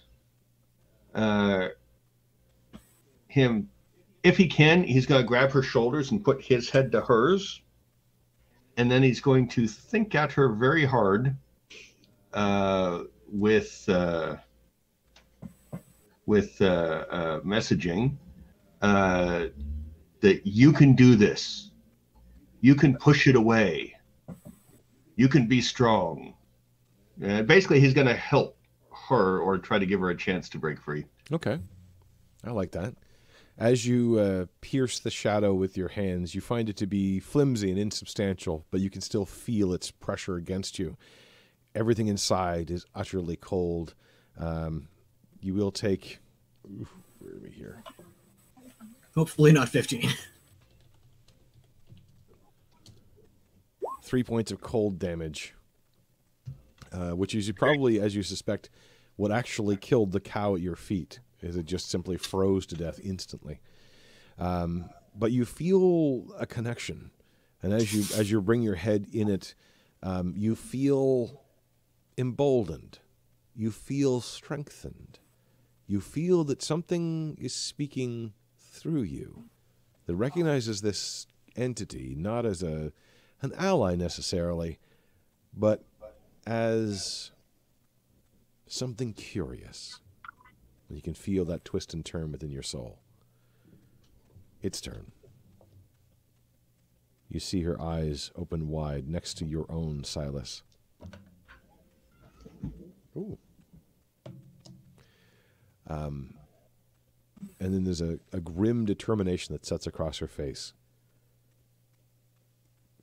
uh, him. If he can, he's going to grab her shoulders and put his head to hers. And then he's going to think at her very hard uh, with uh, with uh, uh, messaging uh, that you can do this. You can push it away. You can be strong. Uh, basically, he's going to help her or try to give her a chance to break free. Okay. I like that. As you uh, pierce the shadow with your hands, you find it to be flimsy and insubstantial, but you can still feel its pressure against you. Everything inside is utterly cold. Um, you will take. Oof, where are we here? Hopefully not fifteen. Three points of cold damage, uh, which is probably, as you suspect, what actually killed the cow at your feet. Is it just simply froze to death instantly? Um, but you feel a connection, and as you as you bring your head in it, um, you feel emboldened. You feel strengthened. You feel that something is speaking through you that recognizes this entity not as a an ally necessarily, but as something curious. You can feel that twist and turn within your soul. Its turn. You see her eyes open wide next to your own, Silas. Ooh. Um, and then there's a, a grim determination that sets across her face.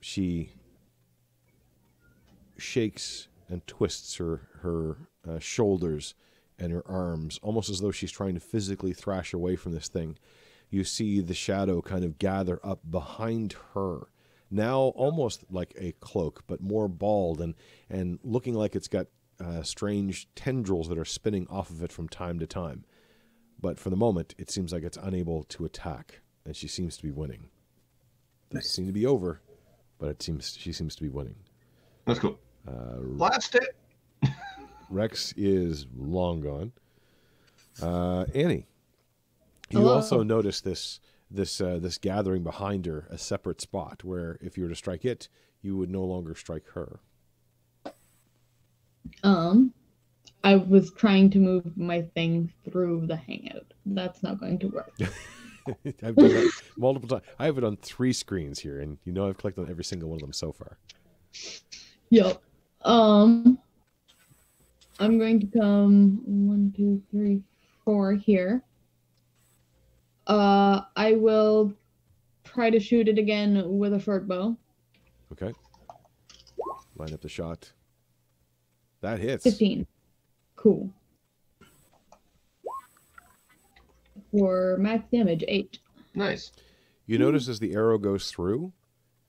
She shakes and twists her her uh, shoulders and her arms, almost as though she's trying to physically thrash away from this thing. You see the shadow kind of gather up behind her, now almost like a cloak, but more bald and and looking like it's got uh, strange tendrils that are spinning off of it from time to time. But for the moment, it seems like it's unable to attack, and she seems to be winning. Doesn't Nice. seem to be over, but it seems she seems to be winning. That's cool. Uh, Blast it. [laughs] Rex is long gone. Uh, Annie, you Hello. also noticed this this uh, this gathering behind her, a separate spot where if you were to strike it, you would no longer strike her. Um, I was trying to move my thing through the hangout. That's not going to work. [laughs] I've done that multiple times. I have it on three screens here, and you know I've clicked on every single one of them so far. Yep. Um, I'm going to come one, two, three, four here. Uh, I will try to shoot it again with a short bow. Okay. Line up the shot. That hits. 15. Cool. For max damage, 8. Nice. You notice as the arrow goes through,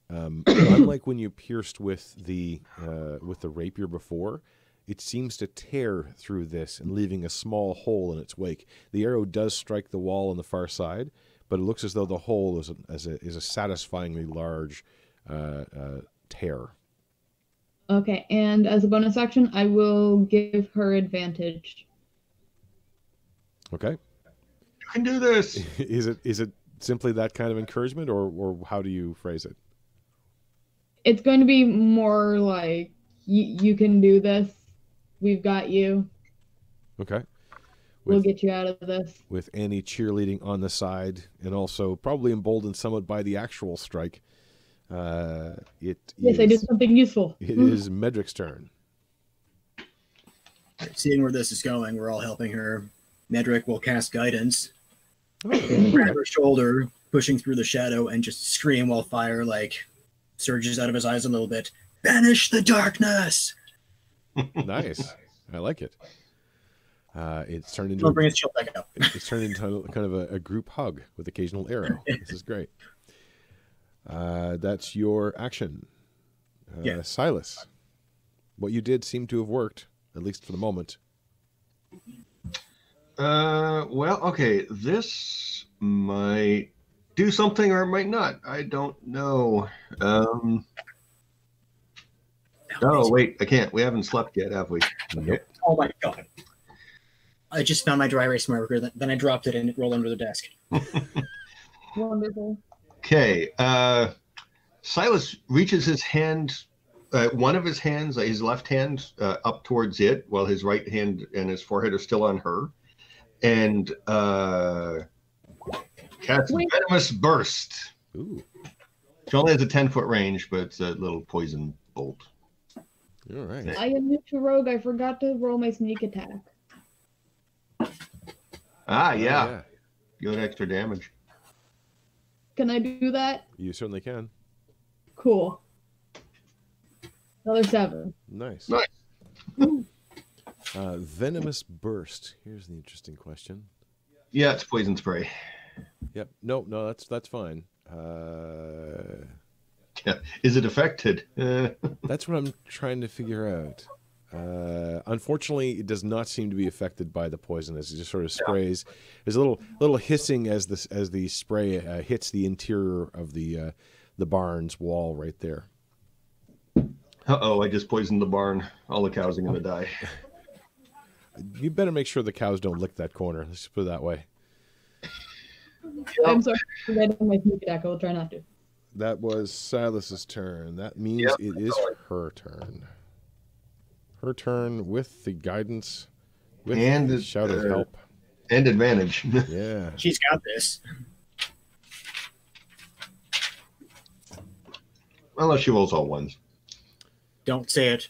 um, [coughs] unlike when you pierced with the uh, with the rapier before, it seems to tear through this and leaving a small hole in its wake. The arrow does strike the wall on the far side, but it looks as though the hole is a, is a, is a satisfyingly large uh, uh, tear. Okay, and as a bonus action, I will give her advantage. Okay, You can do this. [laughs] is it is it simply that kind of encouragement, or or how do you phrase it? It's going to be more like, y- you can do this. We've got you. Okay, We'll get you out of this. with Annie cheerleading on the side, and also probably emboldened somewhat by the actual strike. Uh, it Yes, I did something useful. It is Medric's turn. Seeing where this is going, we're all helping her. Medric will cast guidance, Oh, grab her shoulder, pushing through the shadow, and just scream while fire like surges out of his eyes a little bit. Banish the darkness! Nice. I like it. Uh, it's turned into Don't bring his shield back up. it's turned into kind of a, a group hug with occasional arrow. [laughs] This is great. Uh, that's your action, uh, Yeah. Silas. What you did seemed to have worked, at least for the moment. Uh, well, okay. This might do something or it might not. I don't know. Um. Oh wait, I can't. We haven't slept yet, have we? Nope. Oh my god. I just found my dry erase marker, then I dropped it and it rolled under the desk. [laughs] Wonderful. Okay. Uh, Silas reaches his hand, uh, one of his hands, uh, his left hand, uh, up towards it, while his right hand and his forehead are still on her, and uh, casts Wait. venomous burst. Ooh, She only has a ten foot range, but it's a little poison bolt. All right. I am new to rogue. I forgot to roll my sneak attack. Ah, Oh, yeah, good extra damage. Can I do that? you certainly can. Cool. Another seven. Nice. Nice. Uh, venomous burst. Here's the interesting question. Yeah, it's poison spray. Yep. No, no, that's that's fine. Uh, Yeah. [laughs] Is it affected? [laughs] That's what I'm trying to figure out. Uh, unfortunately, it does not seem to be affected by the poison as it just sort of sprays. There's a little little hissing as this as the spray uh, hits the interior of the uh, the barn's wall right there. uh oh, I just poisoned the barn. All the cows are gonna die. [laughs] You better make sure the cows don't lick that corner. Let's just put it that way. I'm sorry for forgetting my sneak attack. I will try not to. That was Silas's turn. That means Yep. it is her turn. Her turn with the guidance, with And, the shout of help. And advantage. [laughs] Yeah. She's got this. Unless she rolls all ones. Don't say it.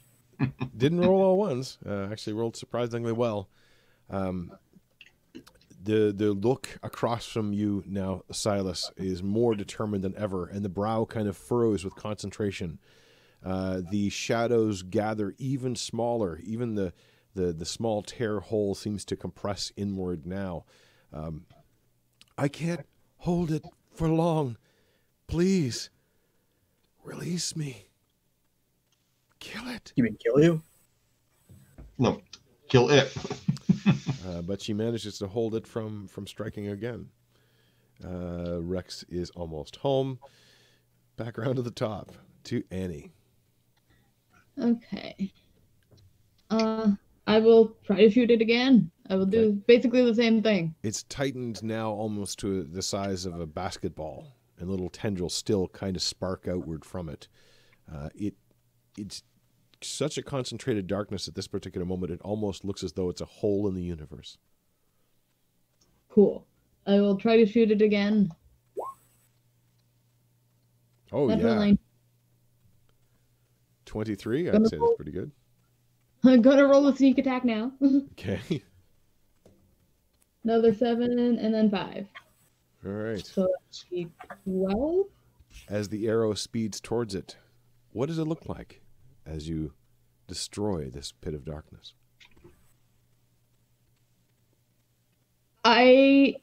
Didn't roll all ones. Uh, actually, rolled surprisingly well. Um, the the look across from you now, Silas, is more determined than ever, and the brow kind of furrows with concentration. Uh, the shadows gather even smaller. Even the, the the small tear hole seems to compress inward now. Um, I can't hold it for long. Please, release me. Kill it. You mean kill you? No, kill it. Uh, but she manages to hold it from from striking again. Uh, Rex is almost home. Back around to the top to Annie. Okay. Uh, I will try to shoot it again. I will do basically the same thing. It's tightened now almost to the size of a basketball, and little tendrils still kind of spark outward from it. Uh, it it's such a concentrated darkness at this particular moment. It almost looks as though it's a hole in the universe. Cool. I will try to shoot it again. Oh Natural yeah, nine- twenty three. I'd Gonna say roll- that's pretty good. I'm gonna roll a sneak attack now. [laughs] Okay. Another seven and then five. All right. So twelve. As the arrow speeds towards it, what does it look like as you destroy this pit of darkness? I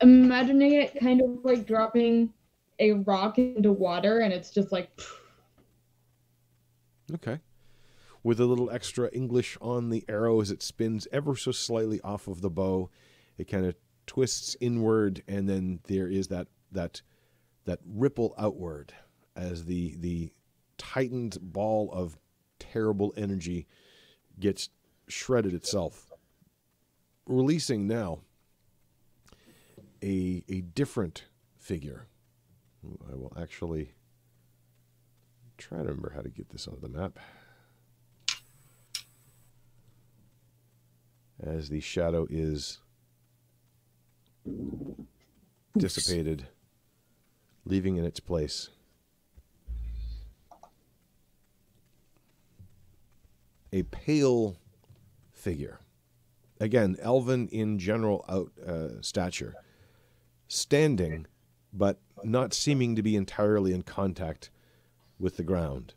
imagining it kind of like dropping a rock into water and it's just like Okay. With a little extra English on the arrow as it spins ever so slightly off of the bow, it kind of twists inward, and then there is that that that ripple outward as the the tightened ball of terrible energy gets shredded itself, releasing now a a different figure. I will actually try to remember how to get this on the map. As the shadow is dissipated, leaving in its place a pale figure. Again, elven in general out uh, stature, standing, but not seeming to be entirely in contact with the ground.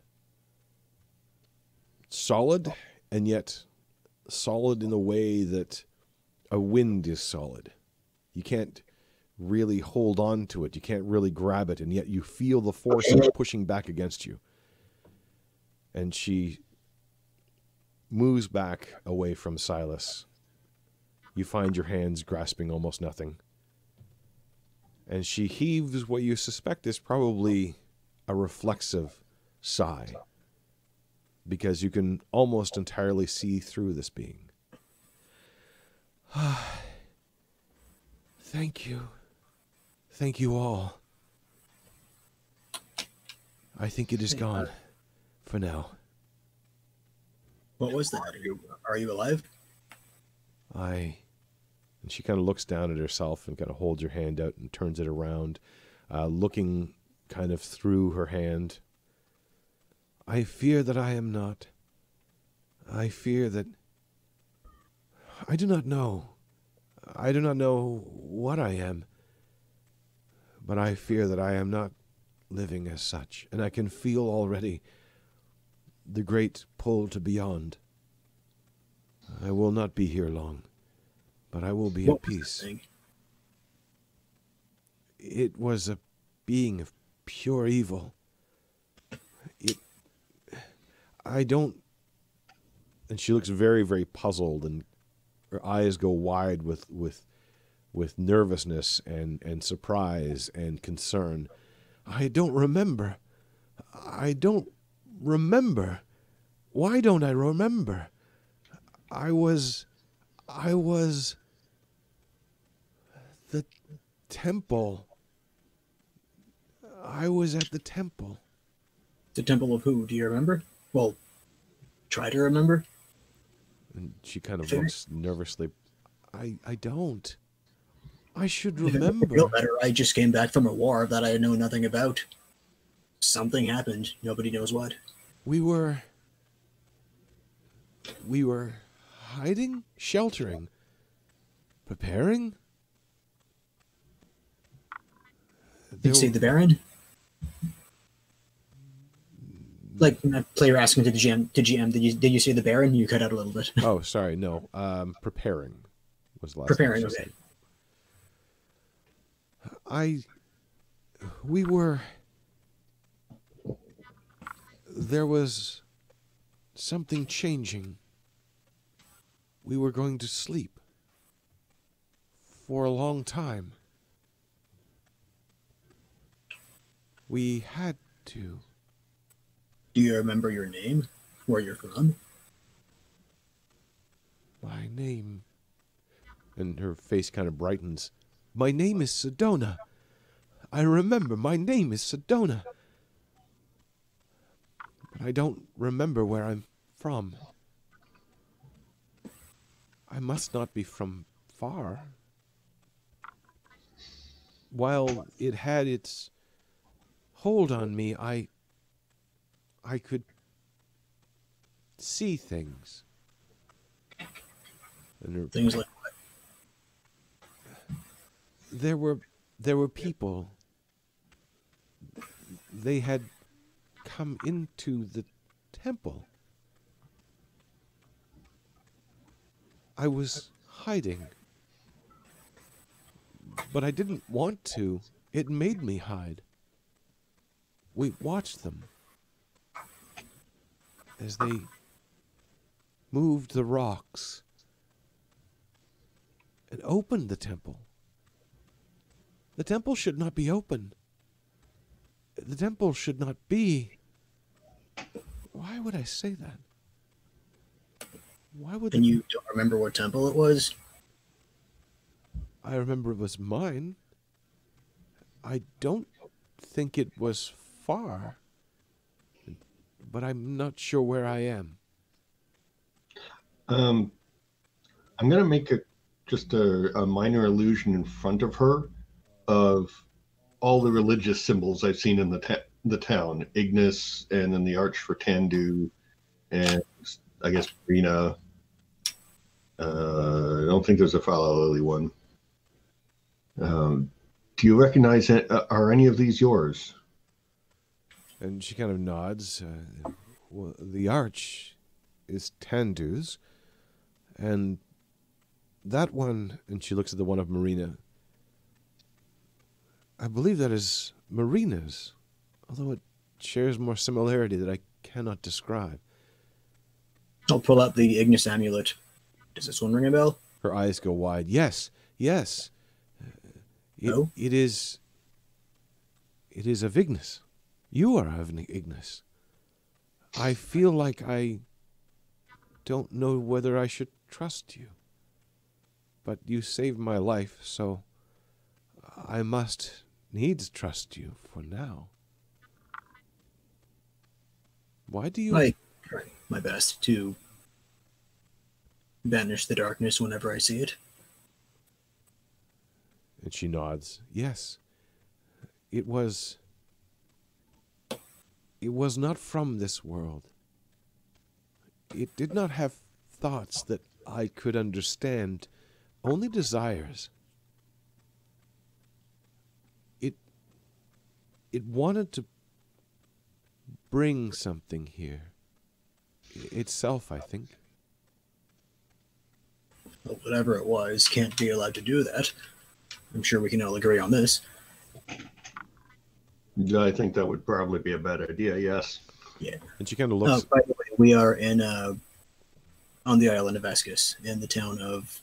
Solid, and yet solid in the way that a wind is solid. You can't really hold on to it. You can't really grab it, and yet you feel the force pushing back against you. And she moves back away from Silas. You find your hands grasping almost nothing. And she heaves what you suspect is probably a reflexive sigh because you can almost entirely see through this being. [sighs] Thank you. Thank you all. I think it is gone for now. What was that? Are you, are you alive? I. And she kind of looks down at herself and kind of holds her hand out and turns it around, uh, looking kind of through her hand. I fear that I am not. I fear that. I do not know. I do not know what I am. But I fear that I am not living as such, and I can feel already the great pull to beyond. I will not be here long, but I will be What at peace. It was a being of pure evil. It. I don't. And she looks very, very puzzled, and her eyes go wide with with with nervousness and and surprise and concern. I don't remember. I don't remember. Why don't I remember? I was. I was. The temple. I was at the temple. The Temple of who? Do you remember? Well, try to remember. And she kind of Sure. looks nervously. I I don't. I should If it makes you remember. Feel better. I just came back from a war that I know nothing about. Something happened. Nobody knows what. We were we were hiding, sheltering, preparing. Did you see the Baron? Like player asking to the GM. To GM, did you did you see the Baron? You cut out a little bit. Oh, sorry, no. Um, preparing was last. Preparing. Okay. I. We were. There was something changing. We were going to sleep for a long time. We had to. Do you remember your name? Where you're from? My name. And her face kind of brightens. My name is Sedona. I remember my name is Sedona. But I don't remember where I'm from. I must not be from far. While it had its hold on me, I I could see things Things like what? there were there were people they had come into the temple i was hiding but i didn't want to it made me hide we watched them as they moved the rocks and opened the temple the temple should not be open. The temple should not be. Why would I say that? Why would and you don't remember what temple it was? I remember it was mine. I don't think it was far, but I'm not sure where I am. Um, I'm gonna make a just a, a minor illusion in front of her of all the religious symbols I've seen in the ta- the town, Ignis, and then the arch for Tandu, and I guess Marina. Uh, I don't think there's a Fala Lily one. Um, do you recognize it? Uh, are any of these yours? And she kind of nods. Uh, well, the arch is Tandu's, and that one, and she looks at the one of Marina. I believe that is Marina's, although it shares more similarity that I cannot describe. I'll pull out the Ignis amulet. Does this one ring a bell? Her eyes go wide. Yes, yes. Uh, it, Oh? it is. It is of Ignis. You are of Ignis. I feel like I don't know whether I should trust you. But you saved my life, so I must needs trust you for now. Why do you I try my best to banish the darkness whenever I see it. And she nods. Yes. It was. It was not from this world. It did not have thoughts that I could understand, only desires. It. It wanted to bring something here. Itself, I think. Well, whatever it was, can't be allowed to do that. I'm sure we can all agree on this. I think that would probably be a bad idea. Yes. Yeah. And she kind of Oh, looks. by the way, we are in uh, on the island of Escus, in the town of.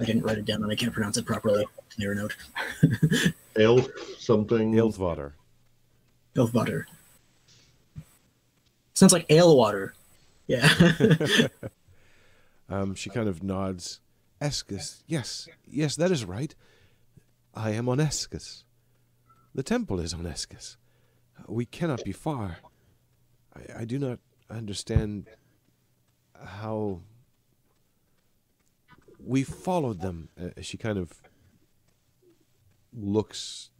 I didn't write it down, and I can't pronounce it properly. Clear note. [laughs] Elf something. Ilthvater. Elfbutter. Sounds like ale water. Yeah. [laughs] [laughs] Um, she kind of nods. Escus. Yes, yes, that is right. I am on Escus. The temple is on Escus. We cannot be far. I, I do not understand how we followed them. Uh, she kind of looks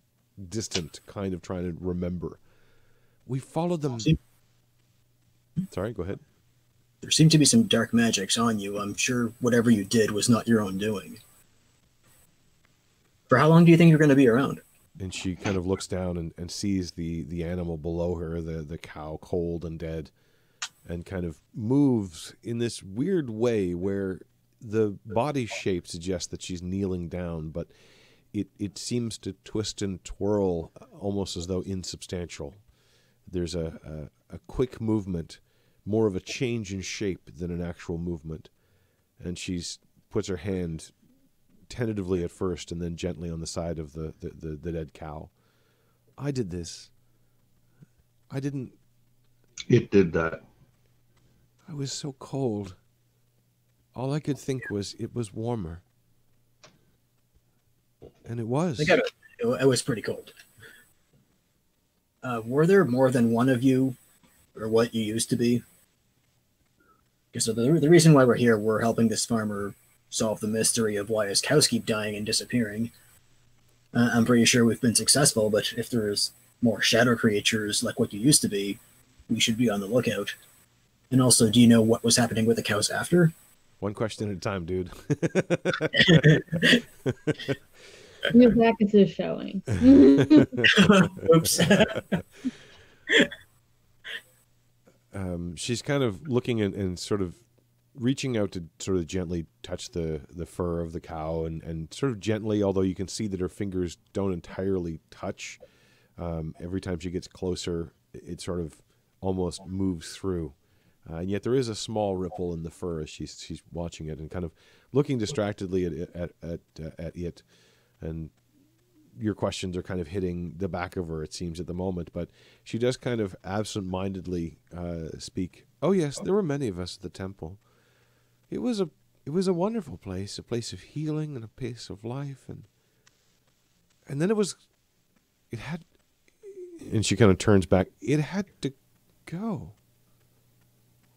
distant, kind of trying to remember. We followed them. Sorry, go ahead. there seem to be some dark magics on you. I'm sure whatever you did was not your own doing. For how long do you think you're going to be around? and she kind of looks down and, and sees the the animal below her the the cow cold and dead and kind of moves in this weird way where the body shape suggests that she's kneeling down but it it seems to twist and twirl almost as though insubstantial there's a, a a quick movement more of a change in shape than an actual movement and she's puts her hand tentatively at first and then gently on the side of the, the, the, the dead cow. I did this. I didn't. It did that. I was so cold. All I could think was it was warmer. And it was. It. It was pretty cold. Uh, were there more than one of you, or what you used to be? Because the, the reason why we're here, we're helping this farmer solve the mystery of why his cows keep dying and disappearing. Uh, I'm pretty sure we've been successful, but if there's more shadow creatures like what you used to be, we should be on the lookout. And also, do you know what was happening with the cows after? and she kind of looks One question at a time, dude. [laughs] Your brackets is showing. [laughs] [laughs] Oops. Um, she's kind of looking and, and sort of reaching out to sort of gently touch the, the fur of the cow and, and sort of gently, although you can see that her fingers don't entirely touch. Um, every time she gets closer, it sort of almost moves through. Uh, and yet there is a small ripple in the fur as she's, she's watching it and kind of looking distractedly at, at, at, uh, at it. And your questions are kind of hitting the back of her, it seems, at the moment. But she does kind of absent mindedly uh, speak. Oh, yes, there were many of us at the temple. It was a it was a wonderful place, a place of healing and a place of life, and and then it was, it had, and she kind of turns back. It had to go.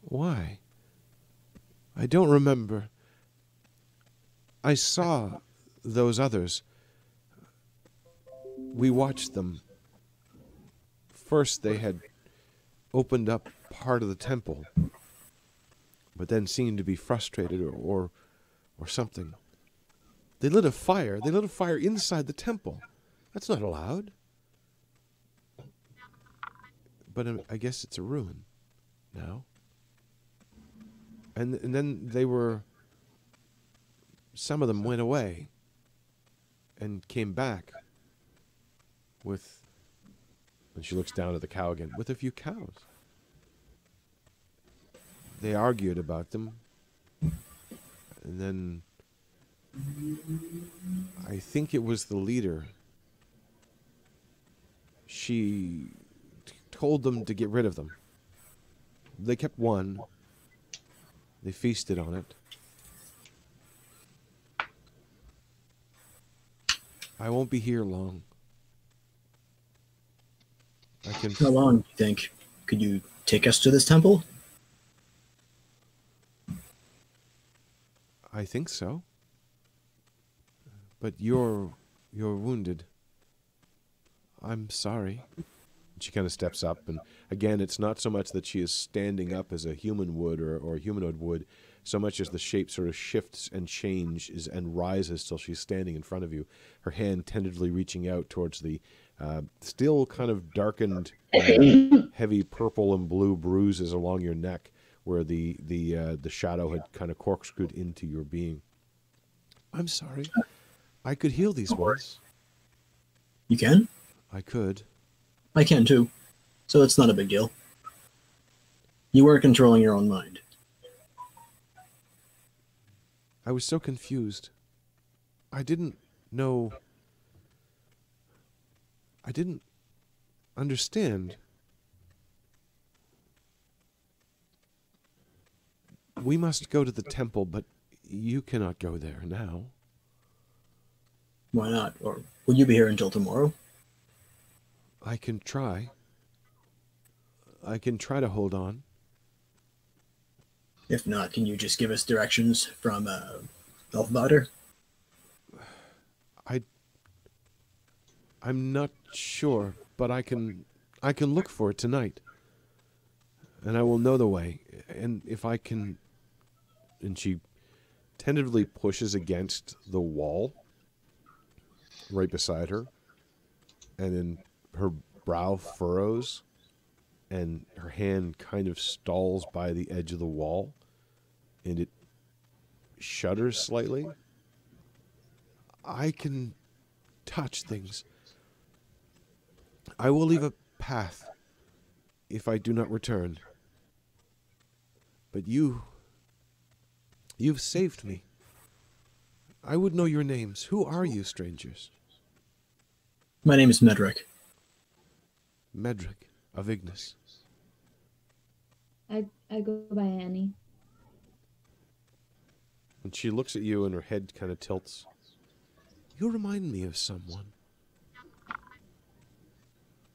Why? I don't remember. I saw those others. We watched them. First, they had opened up part of the temple, but then seemed to be frustrated or, or, or something. They lit a fire. They lit a fire inside the temple. That's not allowed. But um, I guess it's a ruin now. And and then they were. Some of them went away. And came back. With. And she looks down at the cow again. With a few cows. They argued about them. And then. I think it was the leader. She told them to get rid of them. They kept one. They feasted on it. I won't be here long. I can. How long do you think? Could you take us to this temple? I think so. But you're you're wounded. I'm sorry. She kind of steps up, and again, it's not so much that she is standing up as a human would or, or a humanoid would, so much as the shape sort of shifts and changes and rises till she's standing in front of you, her hand tentatively reaching out towards the uh, still kind of darkened, [coughs] uh, heavy purple and blue bruises along your neck, where the the uh, the shadow had kind of corkscrewed into your being. I'm sorry. I could heal these wounds. You can? I could. I can too. So it's not a big deal. You were controlling your own mind. I was so confused. I didn't know. I didn't understand. We must go to the temple, but you cannot go there now. Why not? Or will you be here until tomorrow? I can try. I can try to hold on. If not, can you just give us directions from uh? I'm not sure, but I can I can look for it tonight. And I will know the way. And if I can and she tentatively pushes against the wall right beside her. And then her brow furrows and her hand kind of stalls by the edge of the wall and it shudders slightly. I can touch things. I will leave a path if I do not return. But you, you've saved me. I would know your names. Who are you, strangers? My name is Medric. Medric of Ignis. I I go by Annie. And she looks at you and her head kind of tilts. You remind me of someone.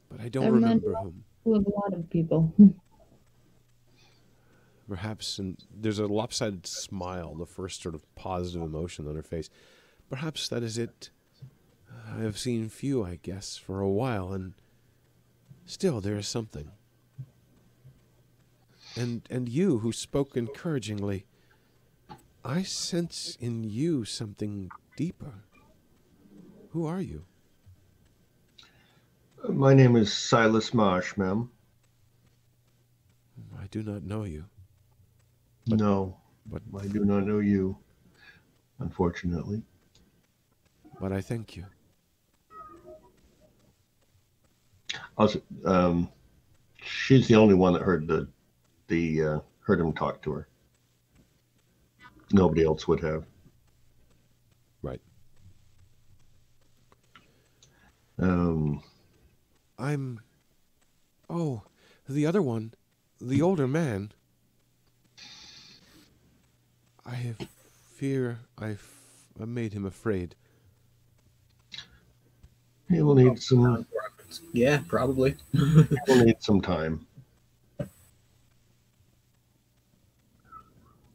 But I don't I remember- remember whom. With a lot of people. Perhaps, and there's a lopsided smile, the first sort of positive emotion on her face. Perhaps that is it. I have seen few, I guess, for a while, and still there is something. And and you who spoke encouragingly, I sense in you something deeper. Who are you? My name is Silas Marsh, ma'am. I do not know you. no, but- I do not know you, unfortunately. But I thank you. Also, um, she's the only one that heard the the uh, heard him talk to her. Nobody else would have. Right. Um, I'm. Oh, the other one, the older man. I have fear I've I made him afraid. he will need some. Yeah, probably. [laughs] He will need some time.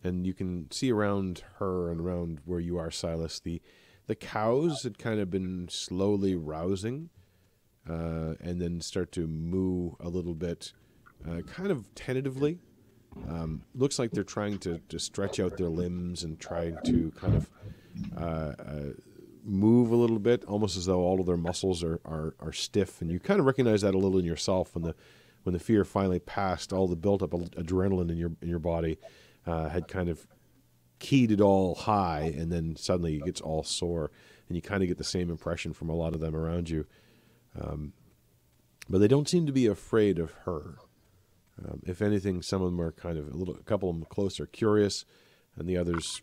and you can see around her and around where you are, Silas. The the cows had kind of been slowly rousing, uh, and then start to moo a little bit, uh, kind of tentatively. Um, looks like they're trying to, to stretch out their limbs and trying to kind of uh, uh, move a little bit, almost as though all of their muscles are, are, are stiff. And you kind of recognize that a little in yourself when the when the fear finally passed. All the built up adrenaline in your in your body uh, had kind of keyed it all high, and then suddenly it gets all sore, and you kind of get the same impression from a lot of them around you. Um, but they don't seem to be afraid of her. Um, if anything, some of them are kind of a little, a couple of them closer, curious, and the others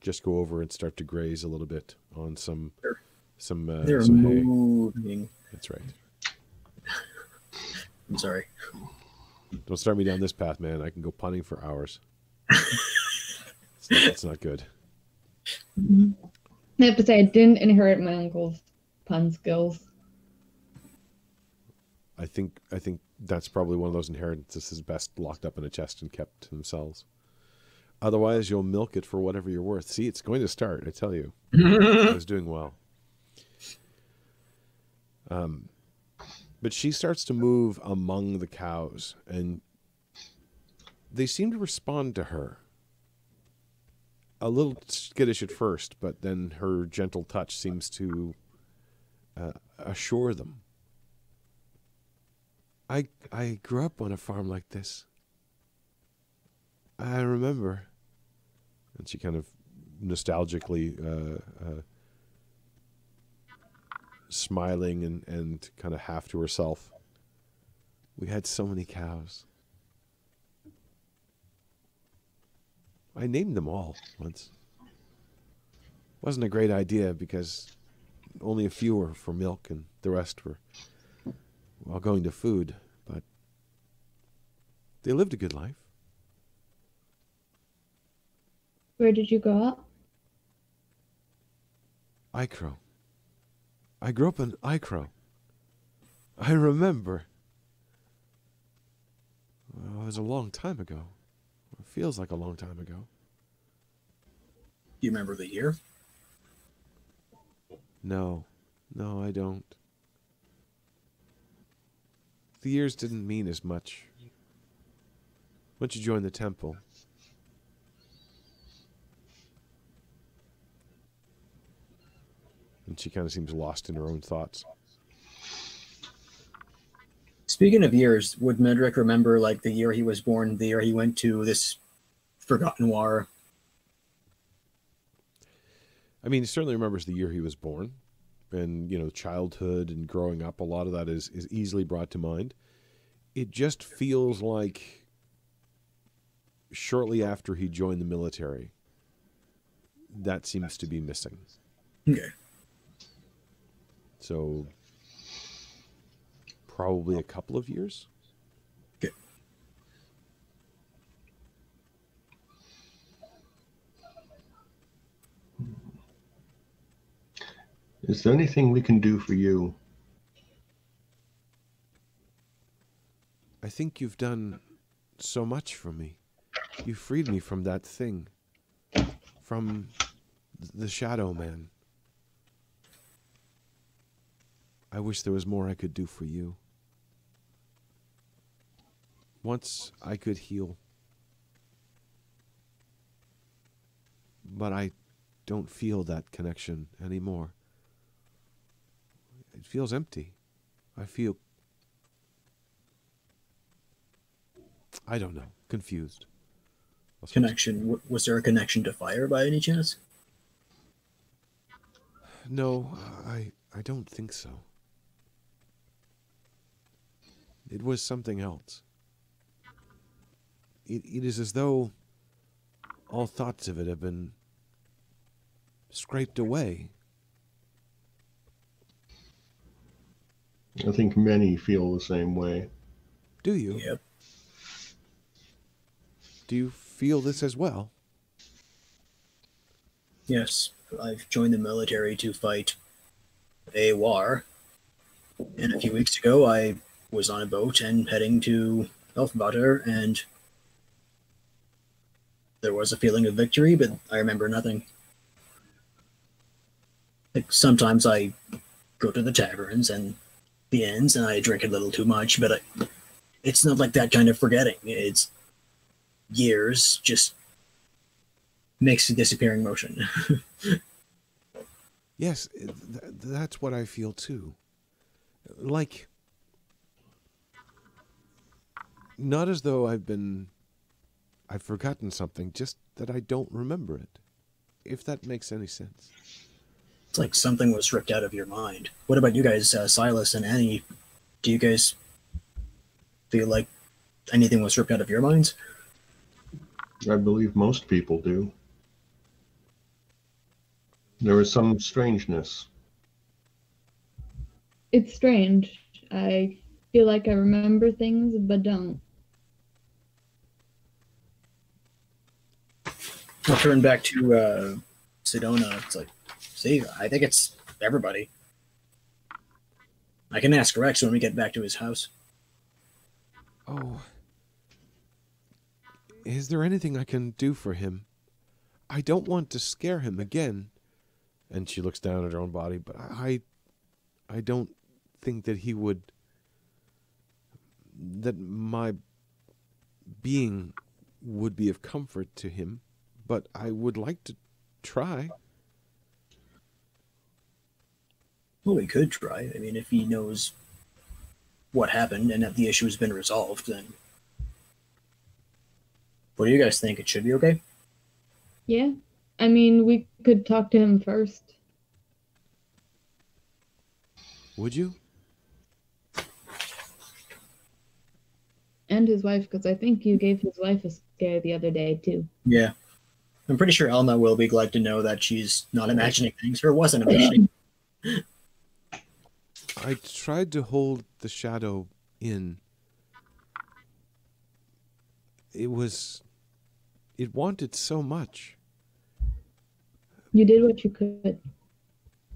just go over and start to graze a little bit on some They're- some uh, They're some hay. That's right. [laughs] I'm sorry. Don't start me down this path, man. I can go punning for hours. [laughs] it's, not, it's not good. I have to say, I didn't inherit my uncle's pun skills. I think I think that's probably one of those inheritances is best locked up in a chest and kept to themselves. Otherwise, you'll milk it for whatever you're worth. See, it's going to start. I tell you, [laughs] I was doing well. Um, but she starts to move among the cows, and they seem to respond to her. A little skittish at first, but then her gentle touch seems to uh, assure them. I I grew up on a farm like this. I remember. And she kind of nostalgically uh, uh, smiling and, and kind of half to herself. We had so many cows. I named them all once. Wasn't a great idea because only a few were for milk and the rest were while going to food, but they lived a good life. Where did you grow up? Icro. I grew up in Icro. I remember. Well, it was a long time ago. It feels like a long time ago. Do you remember the year? No, no, I don't. The years didn't mean as much. Once you joined the temple, and she kind of seems lost in her own thoughts. Speaking of years, would Medric remember like the year he was born, the year he went to this Forgotten War? I mean, he certainly remembers the year he was born, and you know, childhood and growing up. A lot of that is is easily brought to mind. It just feels like shortly after he joined the military, that seems to be missing. Okay. So, probably a couple of years. Is there anything we can do for you? I think you've done so much for me. You freed me from that thing, from the Shadow Man. I wish there was more I could do for you. Once I could heal. but I don't feel that connection anymore. It feels empty. I feel. I don't know. Confused. That's Connection. Was there a connection to fire by any chance? No, I I don't think so. It was something else. It, it is as though all thoughts of it have been scraped away. I think many feel the same way. Do you? Yep. Do you feel this as well? Yes. I've joined the military to fight a war. And a few weeks ago, I was on a boat and heading to Elfwater, and there was a feeling of victory, but I remember nothing. Like sometimes I go to the taverns and the inns, and I drink a little too much, but I, it's not like that kind of forgetting. It's years just makes a disappearing motion. [laughs] Yes, th- that's what I feel too. Like, not as though I've been, I've forgotten something, just that I don't remember it. If that makes any sense. It's like something was ripped out of your mind. What about you guys, uh, Silas and Annie? Do you guys feel like anything was ripped out of your minds? I believe most people do. There was some strangeness. It's strange. I feel like I remember things, but don't. I'll turn back to uh, Sedona. It's like, see, I think it's everybody. I can ask Rex when we get back to his house. Oh. Is there anything I can do for him? I don't want to scare him again. And she looks down at her own body, but I I don't think that he would that my being would be of comfort to him, but I would like to try. Well, we could try. I mean, if he knows what happened and that the issue has been resolved, then. What do you guys think? It should be okay? Yeah. I mean, we could talk to him first. Would you? And his wife, because I think you gave his wife a scare the other day, too. Yeah. I'm pretty sure Elna will be glad to know that she's not imagining things or wasn't [laughs] imagining. I tried to hold the shadow in. It was. It wanted so much. You did what you could.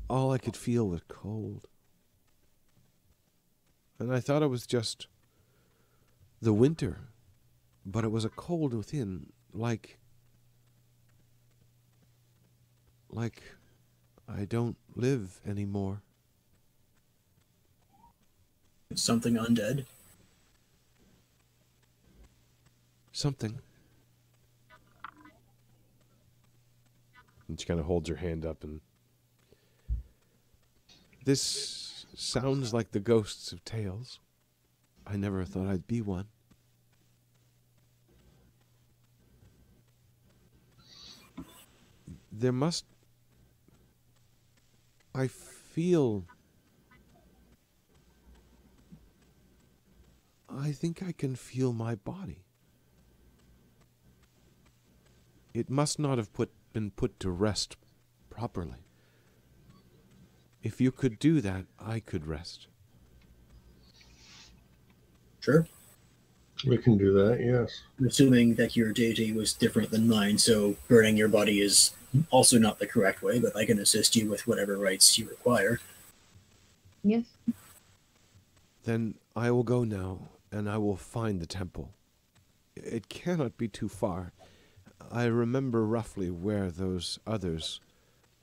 All I could feel was cold. And I thought it was just the winter, but it was a cold within, like. like I don't live anymore. Something undead. Something. And she kind of holds her hand up and. This sounds like the ghosts of tales. I never thought I'd be one. There must. I feel. I think I can feel my body. It must not have put, been put to rest properly. If you could do that, I could rest. Sure. We can do that, yes. I'm assuming that your deity was different than mine, so burning your body is also not the correct way, but I can assist you with whatever rites you require. Yes. Then I will go now, and I will find the temple. It cannot be too far. I remember roughly where those others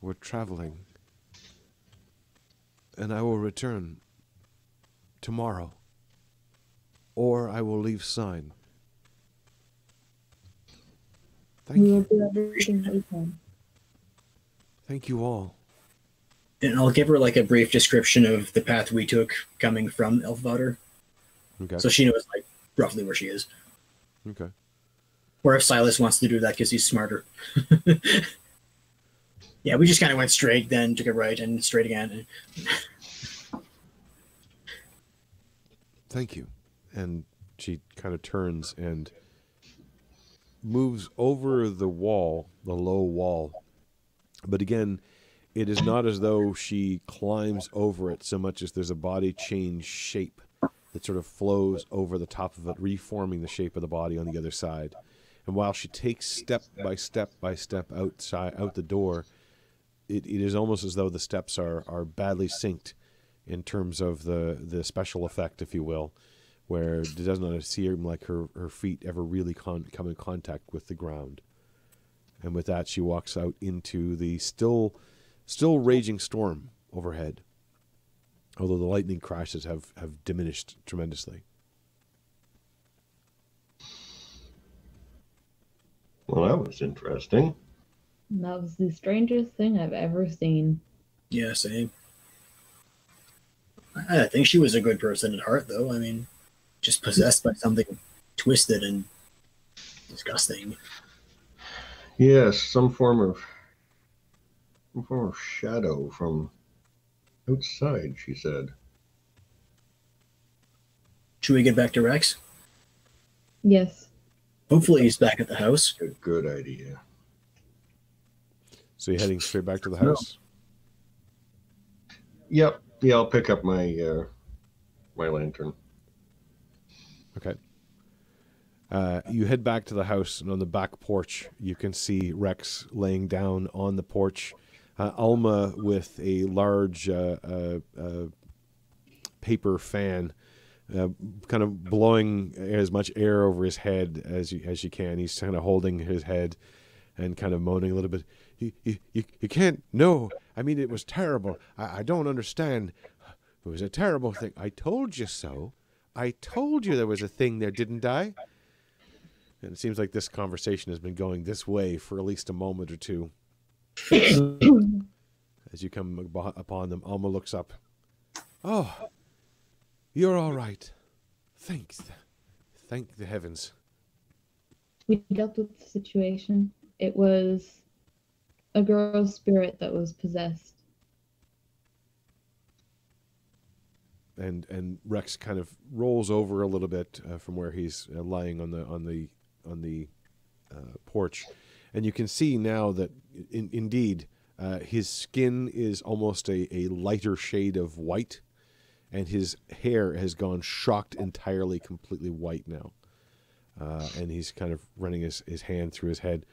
were traveling. And I will return tomorrow. Or I will leave sign. Thank we you. will do everything we can. Thank you all. And I'll give her like a brief description of the path we took coming from Elfvater, Okay. so she knows like roughly where she is. okay. Or if Silas wants to do that because he's smarter. [laughs] yeah, we just kind of went straight, then took a right, and straight again. Thank you. And she kind of turns and moves over the wall, the low wall. But again, it is not as though she climbs over it so much as there's a body change shape that sort of flows over the top of it, reforming the shape of the body on the other side. And while she takes step by step by step outside out the door, it, it is almost as though the steps are, are badly synced in terms of the, the special effect, if you will, where it does not seem like her, her feet ever really con- come in contact with the ground. And with that, she walks out into the still still raging storm overhead, although the lightning crashes have, have diminished tremendously. Well, that was interesting. That was the strangest thing I've ever seen. Yeah, same. I I think she was a good person at heart, though. I mean, just possessed by something twisted and disgusting. Yes, some form of some form of shadow from outside. She said. Should we get back to Rex? Yes. Hopefully, he's back at the house. A good idea. So you're heading straight back to the No. house? Yep. Yeah, I'll pick up my uh, my lantern. Okay. Uh, you head back to the house, and on the back porch, you can see Rex laying down on the porch. Uh, Alma with a large uh, uh, paper fan, uh, kind of blowing as much air over his head as you, as she can. He's kind of holding his head and kind of moaning a little bit. You, you, you, you can't. No, I mean it was terrible. I, I don't understand. It was a terrible thing. I told you so. I told you there was a thing there, didn't I? And it seems like this conversation has been going this way for at least a moment or two. [coughs] As you come upon them, Alma looks up. Oh, you're all right. Thanks. Thank the heavens. We dealt with the situation. It was a girl's spirit that was possessed. and and Rex kind of rolls over a little bit uh, from where he's uh, lying on the on the on the uh, porch, and you can see now that in, indeed uh, his skin is almost a, a lighter shade of white, and his hair has gone shocked entirely, completely white now, uh, and he's kind of running his, his hand through his head.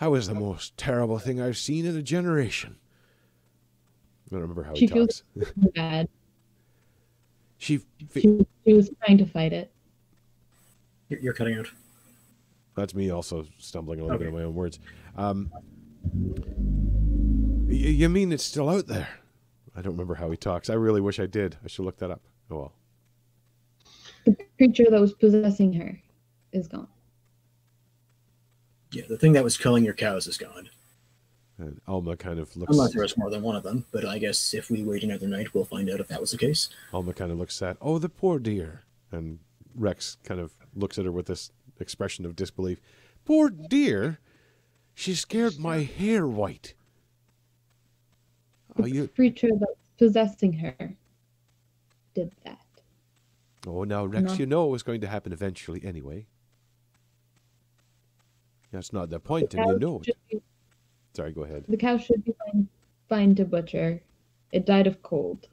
That was the most terrible thing I've seen in a generation. I don't remember how he She feels- talks. [laughs] Bad. she She, she was trying to fight it. You're, you're cutting out. That's me also stumbling a little bit Okay. on my own words. Um, y- you mean it's still out there? I don't remember how he talks. I really wish I did. I should look that up. Oh well. The creature that was possessing her is gone. Yeah, the thing that was killing your cows is gone. And Alma kind of looks. Unless there was more than one of them, but I guess if we wait another night, we'll find out if that was the case. Alma kind of looks at. Oh, the poor dear. And Rex kind of looks at her with this expression of disbelief. Poor dear. She scared my hair white. Oh, The you. creature that was possessing her did that. Oh, now Rex, No. you know it was going to happen eventually anyway. That's not the point, and you know it. be- Sorry, go ahead. the cow should be fine, fine to butcher. It died of cold.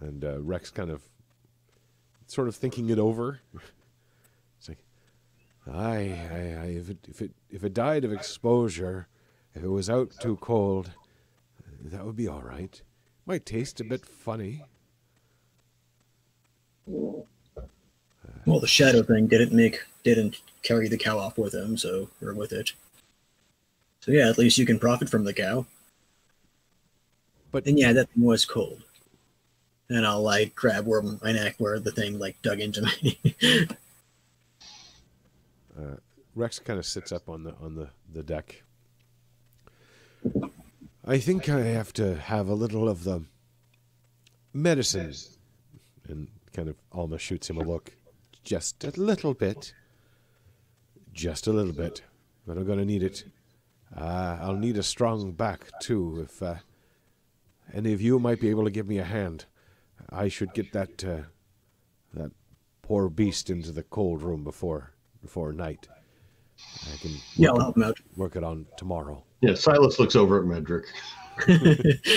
And uh, Rex kind of sort of thinking it over. It's like, aye, aye, aye. If it, if it if it died of exposure, if it was out too cold, that would be all right. Might taste a bit funny. Well, the shadow thing didn't make didn't carry the cow off with him, so or with it. So yeah, at least you can profit from the cow. But And yeah, that thing was cold. And I'll like grab where my neck where the thing like dug into me. [laughs] Rex kind of sits up on the on the the deck. I think I have to have a little of the medicine, and kind of Alma shoots him a look. Just a little bit. Just a little bit, but I'm gonna need it. Uh, I'll need a strong back too. If uh, any of you might be able to give me a hand, I should get that uh, that poor beast into the cold room before before night. I can Yeah, I'll help him out. work it on tomorrow. Yeah, Silas looks over at Medric. [laughs]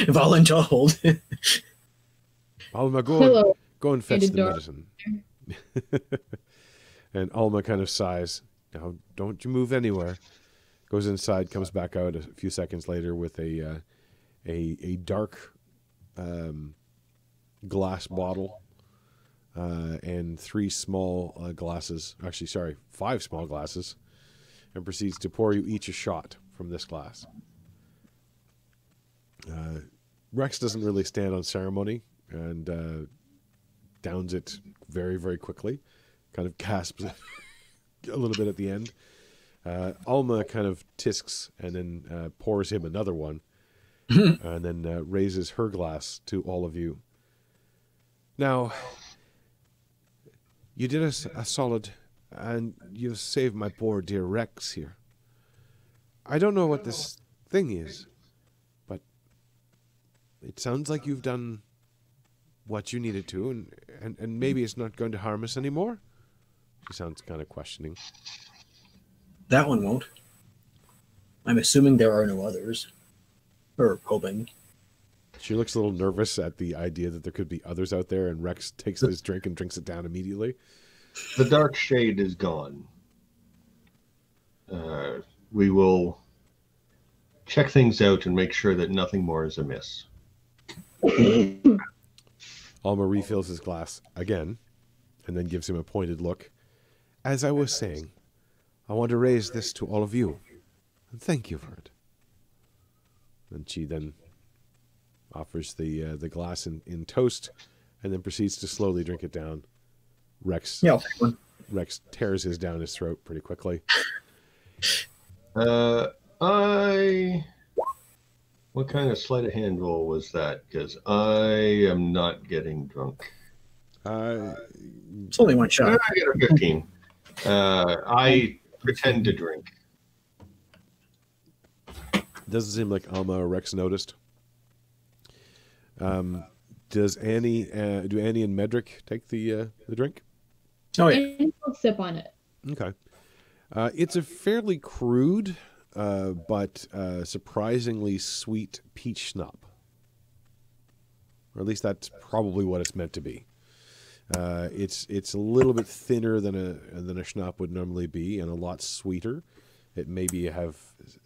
Voluntold. [laughs] Alma, go and, go and fetch the dog. medicine. [laughs] and Alma kind of sighs. Now, don't you move anywhere. Goes inside, comes back out a few seconds later with a uh, a a dark um, glass bottle uh, and three small uh, glasses. Actually, sorry, five small glasses, and proceeds to pour you each a shot from this glass. Uh, Rex doesn't really stand on ceremony and uh, downs it very, very quickly. Kind of gasps [laughs] a little bit at the end. Uh, Alma kind of tisks and then uh, pours him another one, [laughs] and then uh, raises her glass to all of you. Now, you did us a solid, and you saved my poor dear Rex here. I don't know what this thing is, but it sounds like you've done what you needed to, and, and, and maybe it's not going to harm us anymore. She sounds kind of questioning. that one won't. I'm assuming there are no others. Or hoping. She looks a little nervous at the idea that there could be others out there, and Rex takes his drink and drinks it down immediately. The dark shade is gone. Uh, we will check things out and make sure that nothing more is amiss. [coughs] Alma refills his glass again, and then gives him a pointed look. As I was saying, I want to raise this to all of you, and thank you for it. And she then offers the uh, the glass in, in toast, and then proceeds to slowly drink it down. Rex Yeah, I'll take one. Rex tears his down his throat pretty quickly. Uh, I. What kind of sleight of hand roll was that? Because I am not getting drunk. Uh, It's only one I shot. get a 15. Uh, I pretend to drink. Doesn't seem like Alma or Rex noticed. Um, does Annie, uh, do Annie and Medric take the uh, the drink? Oh yeah. And I'll sip on it. Okay. Uh, it's a fairly crude, uh, but uh, surprisingly sweet peach schnapps. Or at least that's probably what it's meant to be. Uh, it's it's a little bit thinner than a than a schnapp would normally be, and a lot sweeter. It maybe have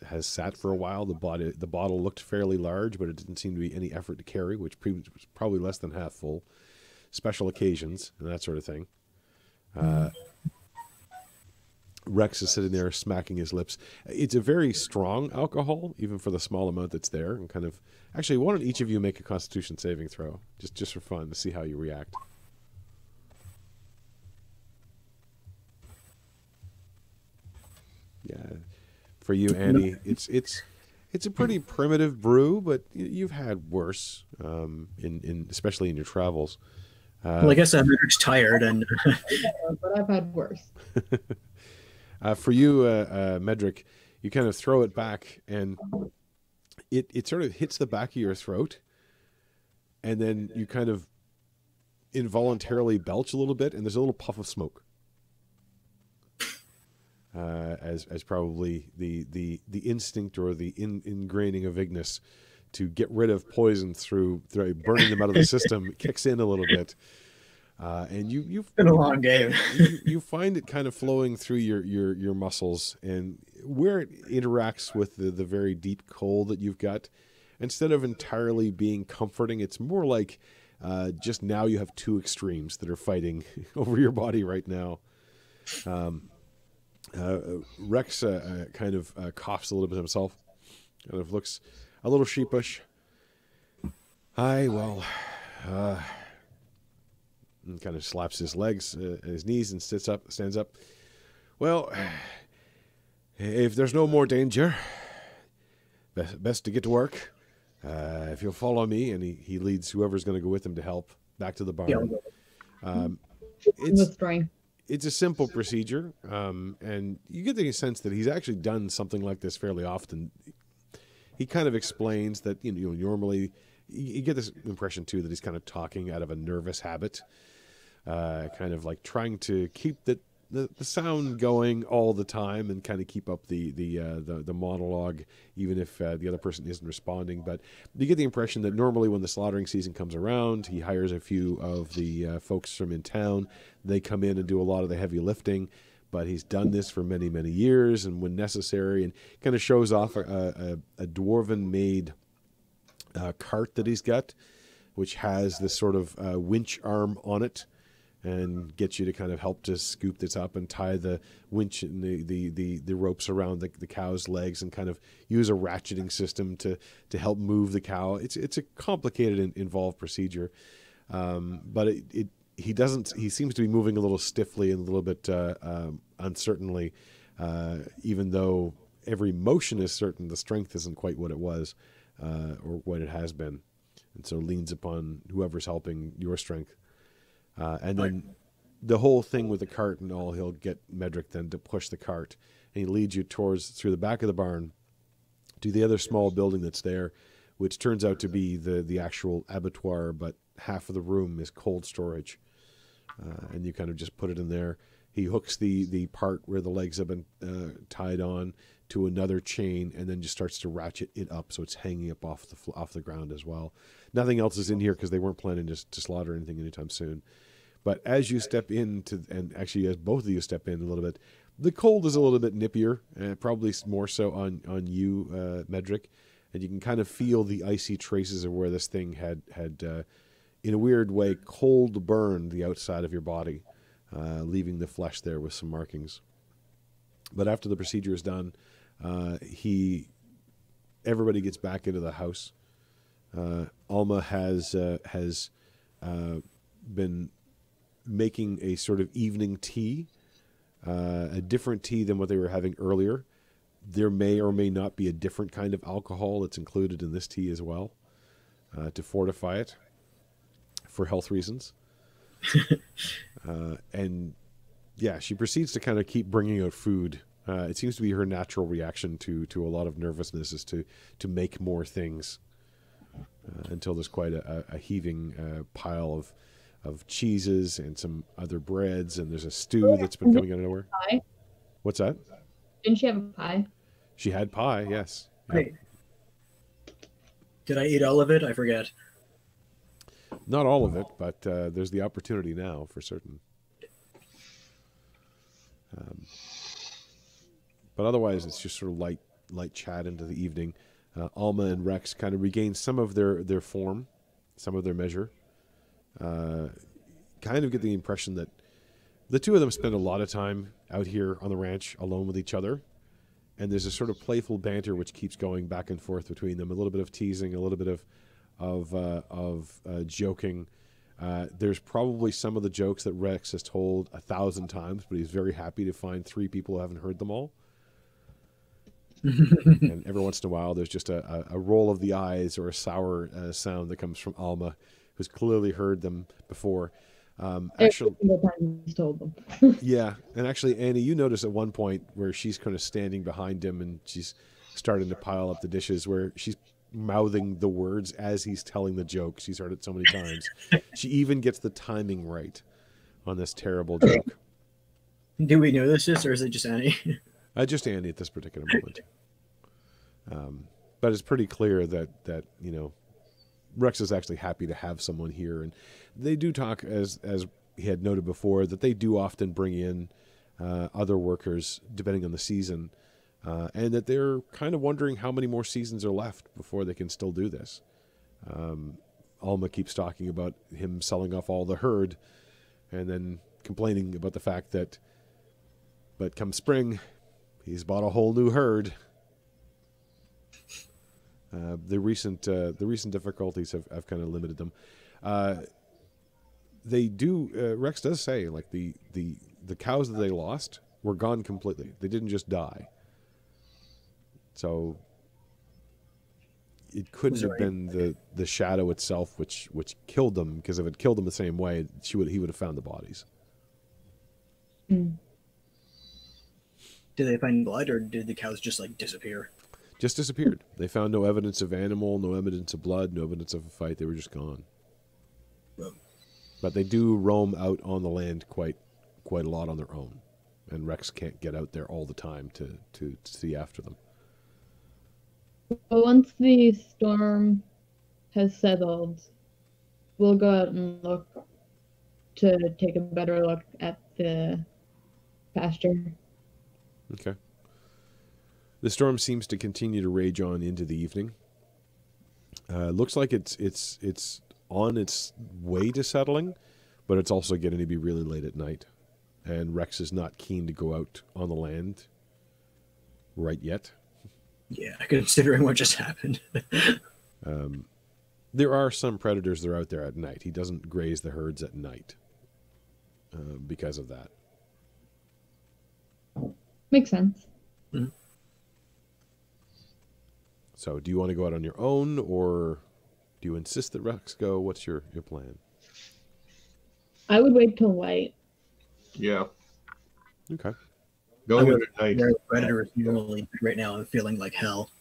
has sat for a while. The body the bottle looked fairly large, but it didn't seem to be any effort to carry, which pre- was probably less than half full. Special occasions and that sort of thing. Uh, Rex is sitting there smacking his lips. It's a very strong alcohol, even for the small amount that's there. And kind of, actually, why don't each of you make a Constitution saving throw, just just for fun, to see how you react. Yeah, for you, Annie, it's it's it's a pretty primitive brew, but you've had worse, um, in in especially in your travels. Uh, Well, I guess I'm tired and [laughs] but I've had worse. [laughs] Uh, for you, uh, uh, Medric, you kind of throw it back, and it it sort of hits the back of your throat, and then you kind of involuntarily belch a little bit, and there's a little puff of smoke. Uh, as as probably the the the instinct or the in, ingraining of Ignis to get rid of poison through through burning them out of the system. Kicks in a little bit, uh, and you you've been a long game. [laughs] you, you find it kind of flowing through your, your, your muscles and where it interacts with the, the very deep cold that you've got instead of entirely being comforting it's more like uh, just now you have two extremes that are fighting [laughs] over your body right now. Um, uh, rex uh, uh, kind of uh, coughs a little bit himself kind of looks a little sheepish hi well uh, and kind of slaps his legs, uh, his knees, and sits up, stands up. Well, If there's no more danger, best, best to get to work. Uh, if you'll follow me, and he, he leads whoever's going to go with him to help back to the barn. Yeah, Um, it's. It's a simple procedure, um, and you get the sense that he's actually done something like this fairly often. He kind of explains that you know normally you get this impression too that he's kind of talking out of a nervous habit, uh, kind of like trying to keep the, the, the sound going all the time and kind of keep up the the uh, the, the monologue even if uh, the other person isn't responding. But you get the impression that normally when the slaughtering season comes around, he hires a few of the uh, folks from in town. They come in and do a lot of the heavy lifting. But he's done this for many, many years, and when necessary, and kind of shows off a, a, a dwarven made uh, cart that he's got, which has this sort of uh, winch arm on it, and get you to kind of help to scoop this up and tie the winch and the the, the, the ropes around the, the cow's legs and kind of use a ratcheting system to to help move the cow. It's it's a complicated and involved procedure, um, but it, it he doesn't he seems to be moving a little stiffly and a little bit uh, um, uncertainly, uh, even though every motion is certain. The strength isn't quite what it was uh, or what it has been, and so leans upon whoever's helping your strength. Uh, and then the whole thing with the cart and all, he'll get Medric then to push the cart, and he leads you towards through the back of the barn to the other small building that's there, which turns out to be the the actual abattoir, but half of the room is cold storage, uh, and you kind of just put it in there. He hooks the the part where the legs have been uh, tied on to another chain, and then just starts to ratchet it up so it's hanging up off the off the ground as well. Nothing else is in here because they weren't planning to, to slaughter anything anytime soon. But as you step into, and actually as both of you step in a little bit, the cold is a little bit nippier, uh, probably more so on on you, uh, Medric, and you can kind of feel the icy traces of where this thing had had, uh, in a weird way, cold burned the outside of your body, uh, leaving the flesh there with some markings. But after the procedure is done, uh, he, everybody gets back into the house. Uh, Alma has has been making a sort of evening tea, uh, a different tea than what they were having earlier. There may or may not be a different kind of alcohol that's included in this tea as well uh, to fortify it for health reasons. [laughs] uh, and yeah, she proceeds to kind of keep bringing out food. Uh, it seems to be her natural reaction to to a lot of nervousness is to to make more things uh, until there's quite a, a a heaving uh, pile of of cheeses and some other breads, and there's a stew that's been coming out of nowhere. Pie? What's that? Didn't she have a pie? She had pie, yes. Yeah. Wait. Did I eat all of it? I forget. Not all of it, but uh, there's the opportunity now for certain. Um, but otherwise, it's just sort of light, light chat into the evening. Uh, Alma and Rex kind of regain some of their their form, some of their measure. Uh, kind of get the impression that the two of them spend a lot of time out here on the ranch alone with each other, and there's a sort of playful banter which keeps going back and forth between them. A little bit of teasing, a little bit of of uh, of uh, joking. Uh, there's probably some of the jokes that Rex has told a thousand times, but he's very happy to find three people who haven't heard them all. [laughs] and every once in a while, there's just a, a, a roll of the eyes or a sour uh, sound that comes from Alma, who's clearly heard them before. Um, actually, Every single time he's told them. [laughs] yeah, and actually, Annie, you notice at one point where she's kind of standing behind him and she's starting to pile up the dishes, where she's mouthing the words as he's telling the joke. She's heard it so many times. [laughs] she even gets the timing right on this terrible joke. [laughs] Do we know this is, or is it just Annie? Uh, just Annie at this particular moment. Um, but it's pretty clear that that you know Rex is actually happy to have someone here, and they do talk as as he had noted before that they do often bring in uh, other workers depending on the season, uh, and that they're kind of wondering how many more seasons are left before they can still do this. Um, Alma keeps talking about him selling off all the herd, and then complaining about the fact that, but come spring, he's bought a whole new herd. Uh, the recent uh, the recent difficulties have, have kind of limited them. Uh, they do. Uh, Rex does say like the, the the cows that they lost were gone completely. They didn't just die. So it couldn't Was have been the the shadow itself which which killed them because if it killed them the same way, she would he would have found the bodies. Mm. Did they find blood, or did the cows just like disappear? Just disappeared. They found no evidence of animal, no evidence of blood, no evidence of a fight. They were just gone. But they do roam out on the land quite quite a lot on their own, and Rex can't get out there all the time to to, to see after them. Once the storm has settled, we'll go out and look to take a better look at the pasture. Okay. The storm seems to continue to rage on into the evening. Uh, looks like it's it's it's on its way to settling, but it's also getting to be really late at night, and Rex is not keen to go out on the land right yet. Yeah, considering what just happened. [laughs] Um, there are some predators that are out there at night. He doesn't graze the herds at night uh, because of that. Makes sense. So, do you want to go out on your own, or do you insist that Rex go? What's your your plan? I would wait till light. Yeah. Okay. Going I out would- at night. There are predators normally. Right now, I'm feeling like hell. [laughs]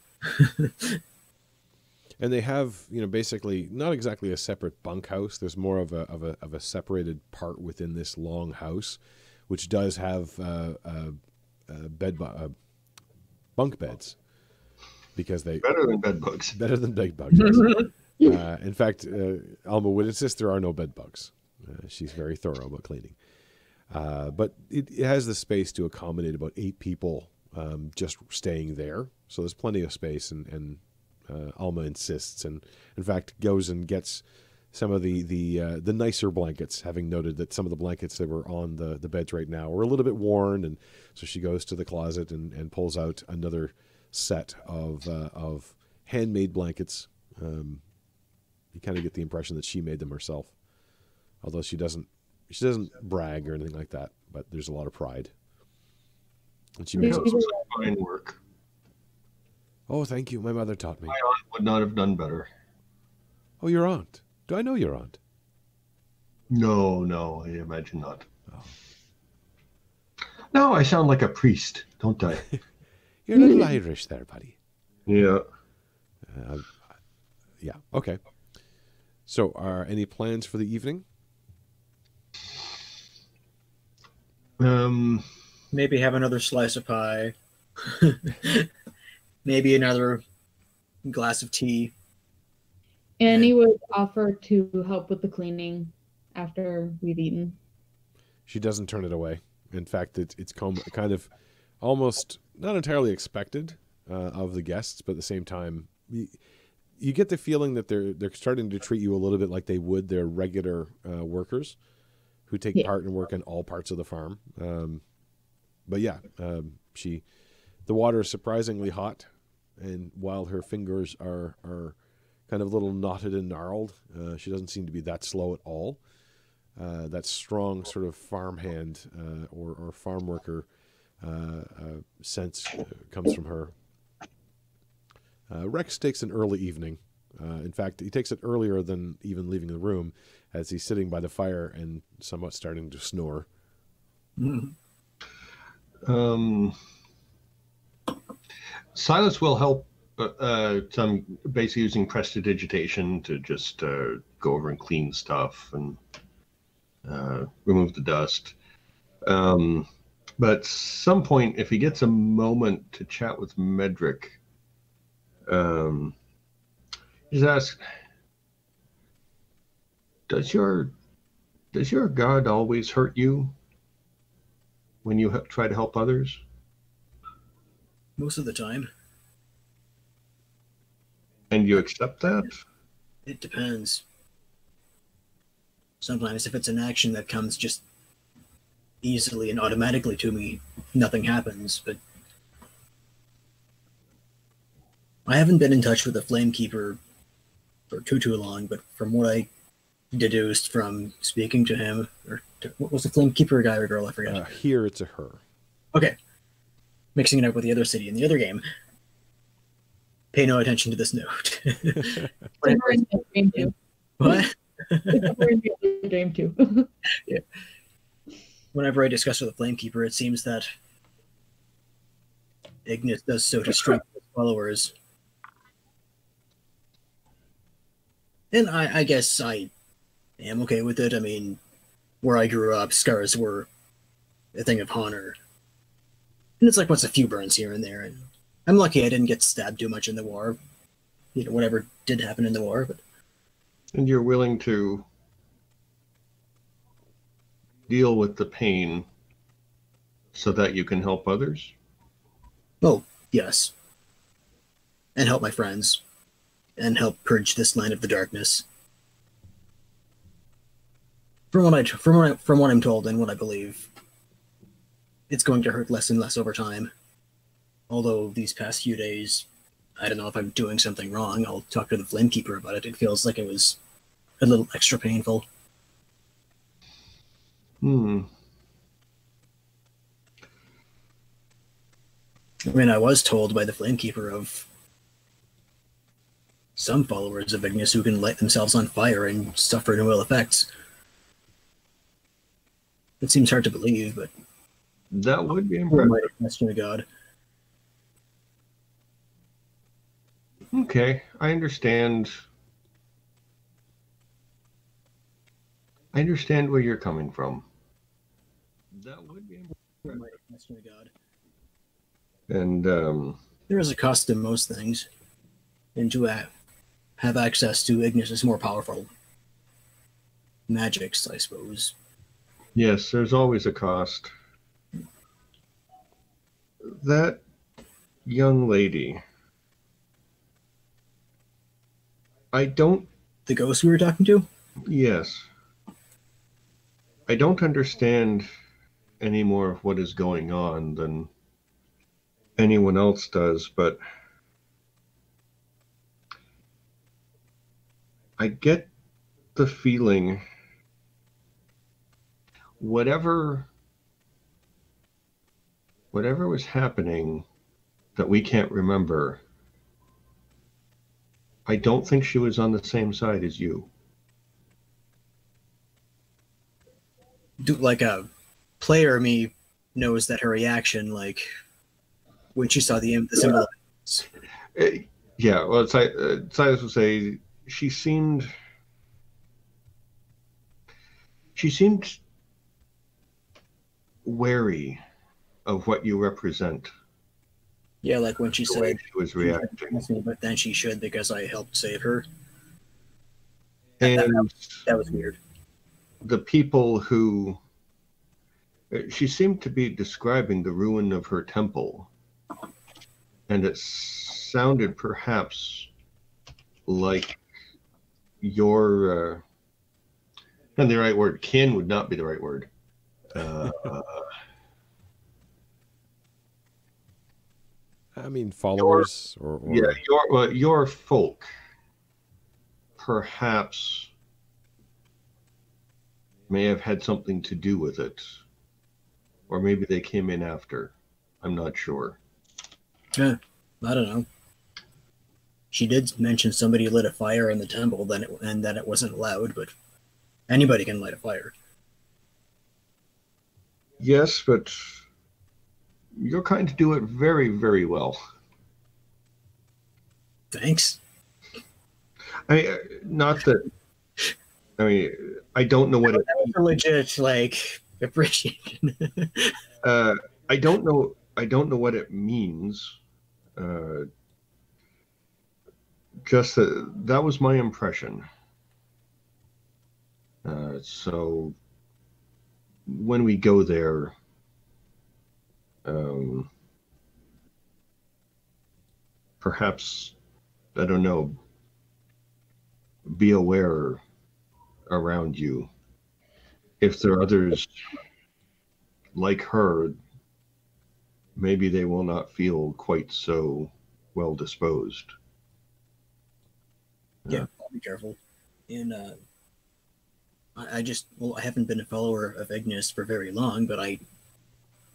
And they have, you know, basically not exactly a separate bunkhouse. There's more of a of a of a separated part within this long house, which does have uh, uh, uh, bed uh, bunk beds because they Better than bed bugs. [laughs] better than bed bugs. yes. [laughs] uh, in fact, uh, Alma would insist there are no bed bugs. Uh, she's very thorough about cleaning. Uh, but it, it has the space to accommodate about eight people um, just staying there. So there's plenty of space, and, and uh, Alma insists, and in fact goes and gets some of the the uh, the nicer blankets, having noted that some of the blankets that were on the the beds right now were a little bit worn, and so she goes to the closet and, and pulls out another set of uh, of handmade blankets. Um, you kind of get the impression that she made them herself, although she doesn't she doesn't brag or anything like that. But there's a lot of pride. And she makes it. fine work. Oh, thank you. My mother taught me. My aunt would not have done better. Oh, your aunt. Do I know your aunt? No, no, I imagine not. Oh. No, I sound like a priest, don't I? [laughs] You're a little Irish there, buddy. yeah. Uh, yeah. Okay. So, are any plans for the evening? Um, Maybe have another slice of pie. [laughs] Maybe another glass of tea. Annie would offer to help with the cleaning after we've eaten. She doesn't turn it away. In fact, it, it's com- kind of almost not entirely expected uh, of the guests, but at the same time, you, you get the feeling that they're they're starting to treat you a little bit like they would their regular uh, workers who take Yeah. part and work in all parts of the farm. Um, but yeah, um, she the water is surprisingly hot, and while her fingers are are kind of a little knotted and gnarled, uh, she doesn't seem to be that slow at all uh, that strong sort of farmhand uh, or, or farm worker sense uh, comes from her. Uh, Rex takes an early evening. Uh, in fact, he takes it earlier than even leaving the room, as he's sitting by the fire and somewhat starting to snore. Mm. um, Silas will help. Uh, uh, some basically using prestidigitation to just uh, go over and clean stuff and uh, remove the dust. Um, but some point, if he gets a moment to chat with Medric, um, just ask: Does your does your God always hurt you when you try to help others? Most of the time, And you accept that? it depends. Sometimes, if it's an action that comes just easily and automatically to me, nothing happens. But I haven't been in touch with the Flamekeeper for too too long. But from what I deduced from speaking to him, or to, what was the Flamekeeper a guy or girl? I forget. Uh, here it's a her. Okay. Mixing it up with the other city in the other game. pay no attention to this note. Except for the other game too. what? [laughs] Except for in the other game too. Whenever I discuss with the Flamekeeper, it seems that Ignis does so to strengthen his followers. And I, I guess I am okay with it. I mean, where I grew up, scars were a thing of honor. And it's like what's a few burns here and there. And I'm lucky I didn't get stabbed too much in the war. You know, whatever did happen in the war, but And you're willing to deal with the pain so that you can help others? Oh, yes. And help my friends. And help purge this land of the darkness. From what I from what I, from what I'm told and what I believe, it's going to hurt less and less over time. Although these past few days, I don't know if I'm doing something wrong. I'll talk to the Flamekeeper about it. It feels like it was a little extra painful. Hmm. I mean, I was told by the Flamekeeper of some followers of Ignis who can light themselves on fire and suffer no ill effects. It seems hard to believe, but That would be impressive. might question to God? Okay, I understand. I understand where you're coming from. That would be Who might have question to God? And um, There is a cost to most things, and to have, have access to Ignis' more powerful magics, I suppose. yes, there's always a cost. That young lady. I don't The ghost we were talking to? Yes. I don't understand any more of what is going on than anyone else does, but I get the feeling whatever whatever was happening that we can't remember I don't think she was on the same side as you. do like a player me knows that her reaction like when she saw the, the symbol Uh, yeah, well, Si- uh, Silas would say she seemed. She seemed wary of what you represent. yeah like when she The said she was she reacting, me, but then she should because i helped save her and that was weird the people who she seemed to be describing the ruin of her temple, and it sounded perhaps like your. Uh, and the right word, kin would not be the right word. Uh, I mean, followers or, or yeah, your well, your folk perhaps may have had something to do with it, or maybe they came in after. I'm not sure. yeah i don't know she did mention somebody lit a fire in the temple then it, and that it wasn't allowed but anybody can light a fire Yes, but you're kind to do it very, very well. thanks I mean, uh, not that. I mean, I don't know what it. that was a legit like appreciation [laughs] Uh, I don't know. I don't know what it means. Uh, just that that was my impression. Uh, so when we go there, um, perhaps I don't know. Be aware around you if there are others like her, maybe they will not feel quite so well disposed. Yeah, I'll be careful. And uh, I, I just, well, I haven't been a follower of Ignis for very long, but I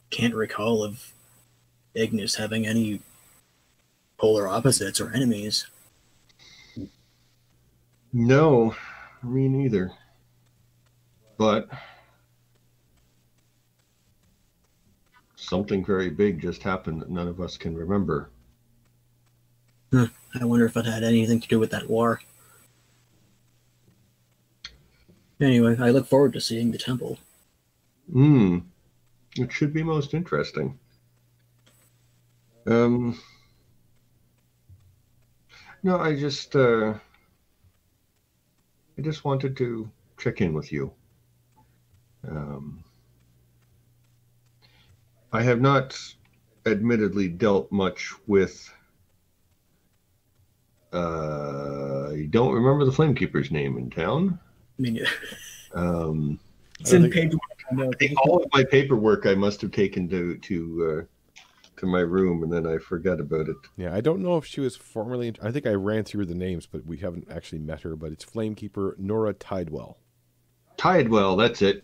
can't recall of Ignis having any polar opposites or enemies. No, me neither. But something very big just happened that none of us can remember. I wonder if it had anything to do with that war. Anyway, I look forward to seeing the temple. Hmm. It should be most interesting. Um. No, I just uh, I just wanted to check in with you. Um, I have not, admittedly, dealt much with. Uh, I don't remember the Flamekeeper's name in town. I mean, Um, it's in paperwork. I. I think all of my paperwork I must have taken to to uh, to my room, and then I forgot about it. Yeah, I don't know if she was formerly. I think I ran through the names, but we haven't actually met her. But it's Flamekeeper Nora Tidewell. Tidewell, that's it.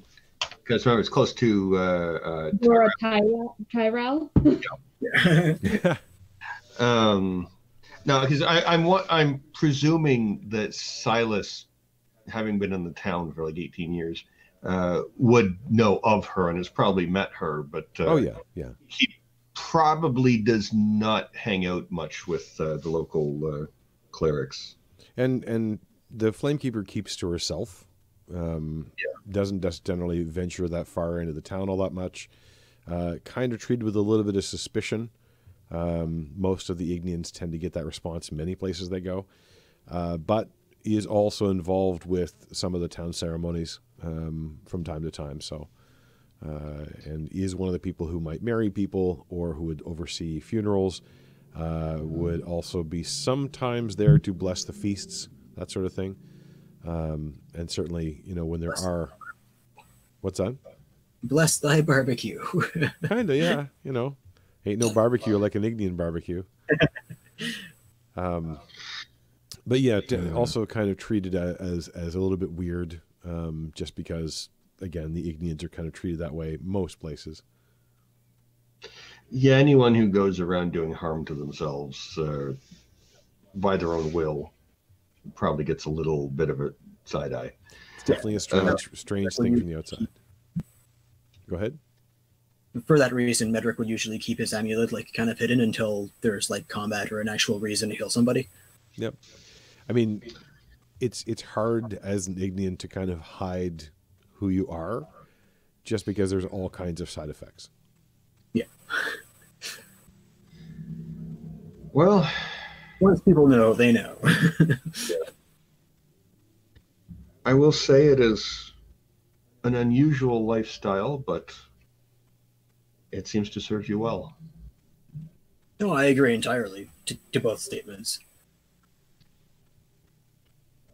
Because remember, it's close to. Uh, uh, Dora Tyrell. Tyrell? [laughs] um, no, because I'm wa- I'm presuming that Silas, having been in the town for like 18 years, uh, would know of her and has probably met her, but uh, oh yeah, yeah. he probably does not hang out much with uh, the local uh, clerics. And and the Flamekeeper keeps to herself. Um, Doesn't just generally venture that far into the town all that much. Uh, kind of treated with a little bit of suspicion. Um, most of the Ignians tend to get that response in many places they go, uh, but is also involved with some of the town ceremonies um, from time to time. So, uh, and is one of the people who might marry people or who would oversee funerals. Uh, would also be sometimes there to bless the feasts, that sort of thing. Um, and certainly, you know, when there are, what's that? Bless thy barbecue. [laughs] Kind of, yeah. You know, ain't no barbecue like an Ignian barbecue. [laughs] um, but yeah, t- also kind of treated as as a little bit weird, um, just because again the Ignians are kind of treated that way most places. Yeah, anyone who goes around doing harm to themselves uh, by their own will probably gets a little bit of a side eye. It's definitely a uh, strange uh, strange thing from the outside. Go ahead. For that reason, Medric would usually keep his amulet like kind of hidden until there's like combat or an actual reason to heal somebody. Yep. I mean, it's it's hard as an Ignian to kind of hide who you are, just because there's all kinds of side effects. Yeah. well, Once people know, they know. [laughs] I will say it is an unusual lifestyle, but it seems to serve you well. no, I agree entirely to, to both statements.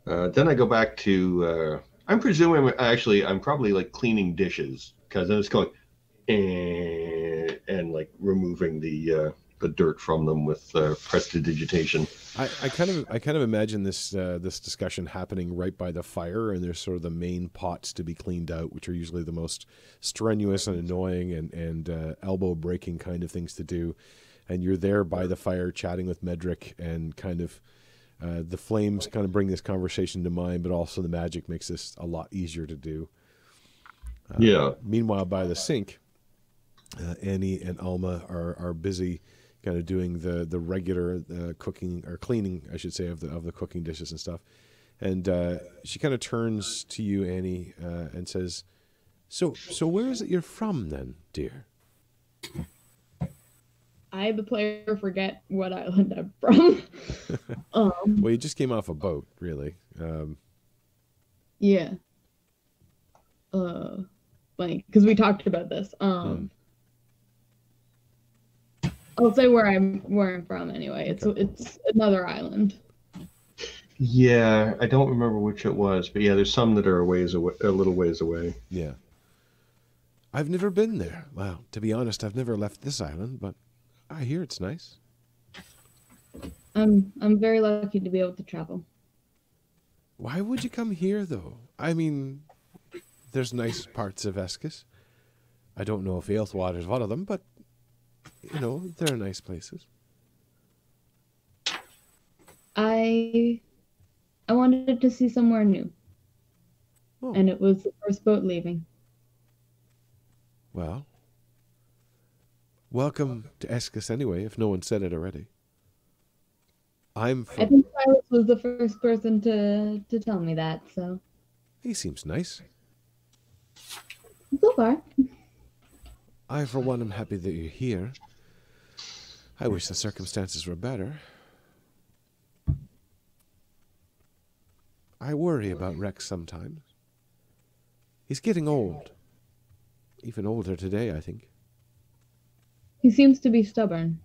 Uh, then I go back to. Uh, I'm presuming actually I'm probably like cleaning dishes because I was going and and like removing the uh, the dirt from them with uh, prestidigitation. I, I kind of I kind of imagine this uh, this discussion happening right by the fire, and there's sort of the main pots to be cleaned out, which are usually the most strenuous and annoying and and uh, elbow breaking kind of things to do. And you're there by the fire, chatting with Medric, and kind of uh, the flames kind of bring this conversation to mind, but also the magic makes this a lot easier to do. yeah. Meanwhile, by the sink, uh, Annie and Alma are, are busy kind of doing the the regular uh, cooking or cleaning, I should say, of the of the cooking dishes and stuff. And uh, she kind of turns to you, Annie, uh, and says, "So, so where is it you're from, then, dear?" I, the player, forget what island I'm from. [laughs] um, Well, you just came off a boat, really. Um, yeah. Uh, like, because we talked about this. Um, I'll say where I'm where I'm from anyway. It's it's another island. Yeah, I don't remember which it was, but yeah, there's some that are a ways away, a little ways away. yeah. I've never been there. Well, to be honest, I've never left this island, but I hear it's nice. I'm I'm very lucky to be able to travel. Why would you come here, though? I mean, there's nice parts of Escus. I don't know if Aelthwater is one of them, but, you know, there are nice places. I I wanted to see somewhere new, Oh, and it was the first boat leaving. well. Welcome to Escus anyway, if no one said it already. I'm I from. think Silas was the first person to to tell me that. So He seems nice. so far, I, for one, am happy that you're here. I wish the circumstances were better. I worry about Rex sometimes. He's getting old. Even older today, I think. he seems to be stubborn.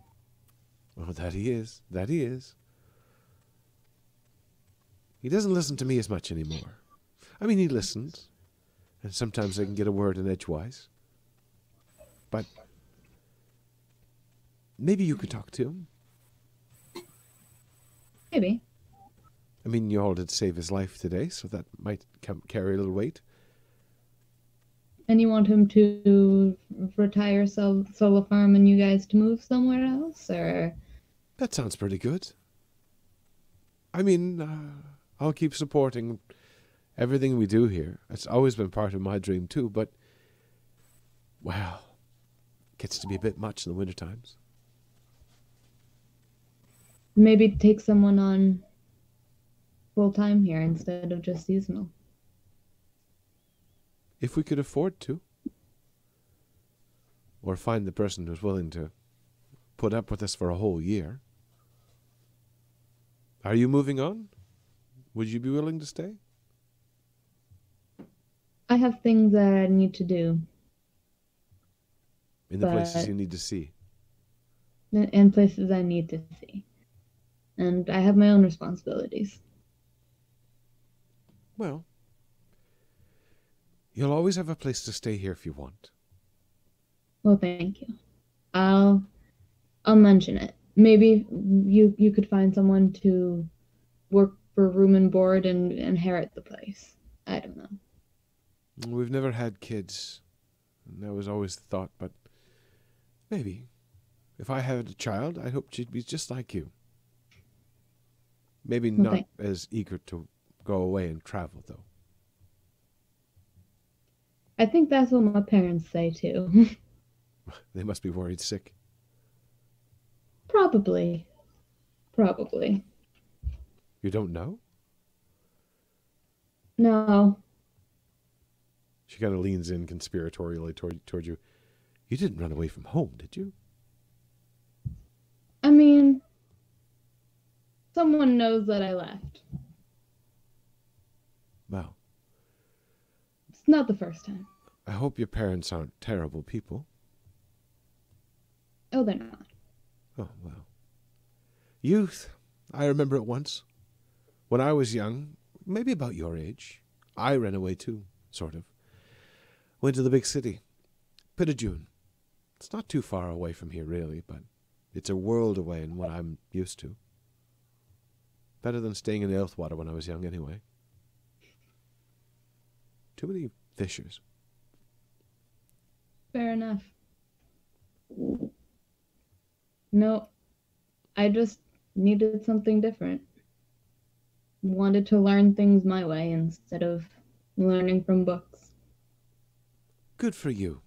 Oh, that he is. That he is. He doesn't listen to me as much anymore. I mean, he listens, and sometimes I can get a word in edgewise. But maybe you could talk to him. Maybe. I mean, you all did save his life today, so that might ca- carry a little weight. And you want him to retire, sell, sell a farm, and you guys to move somewhere else, or That sounds pretty good. I mean, uh, I'll keep supporting everything we do here. It's always been part of my dream, too, but, well, it gets to be a bit much in the winter times. maybe take someone on full time here instead of just seasonal. If we could afford to. Or find the person who's willing to put up with us for a whole year. Are you moving on? Would you be willing to stay? I have things that I need to do In the places you need to see. and places I need to see. And I have my own responsibilities. Well, you'll always have a place to stay here if you want. Well, thank you. I'll I'll mention it. Maybe you you could find someone to work for room and board and inherit the place. I don't know. We've never had kids. And that was always the thought, but maybe. If I had a child, I hoped she'd be just like you. Maybe Well, not as eager to go away and travel, though. I think that's what my parents say too. [laughs] They must be worried sick. Probably. Probably. You don't know? No. She kind of leans in conspiratorially toward, toward you. You didn't run away from home, did you? I mean, someone knows that I left. Well, It's not the first time. I hope your parents aren't terrible people. Oh, they're not. Oh, well. Youth. I remember it once. When I was young, maybe about your age, I ran away too, sort of. Went to the big city. Pittajune. It's not too far away from here, really, but it's a world away in what I'm used to. Better than staying in Elthwater when I was young, anyway. Too many fishers. Fair enough. No, I just needed something different. Wanted to learn things my way instead of learning from books. Good for you.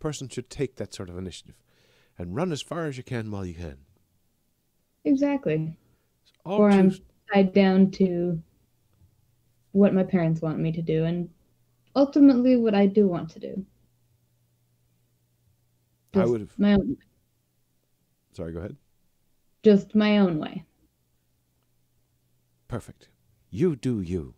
Person should take that sort of initiative and run as far as you can while you can. Exactly. Or I'm tied down to what my parents want me to do and ultimately what I do want to do. I would've- my own Sorry, go ahead. just my own way. Perfect. You do you.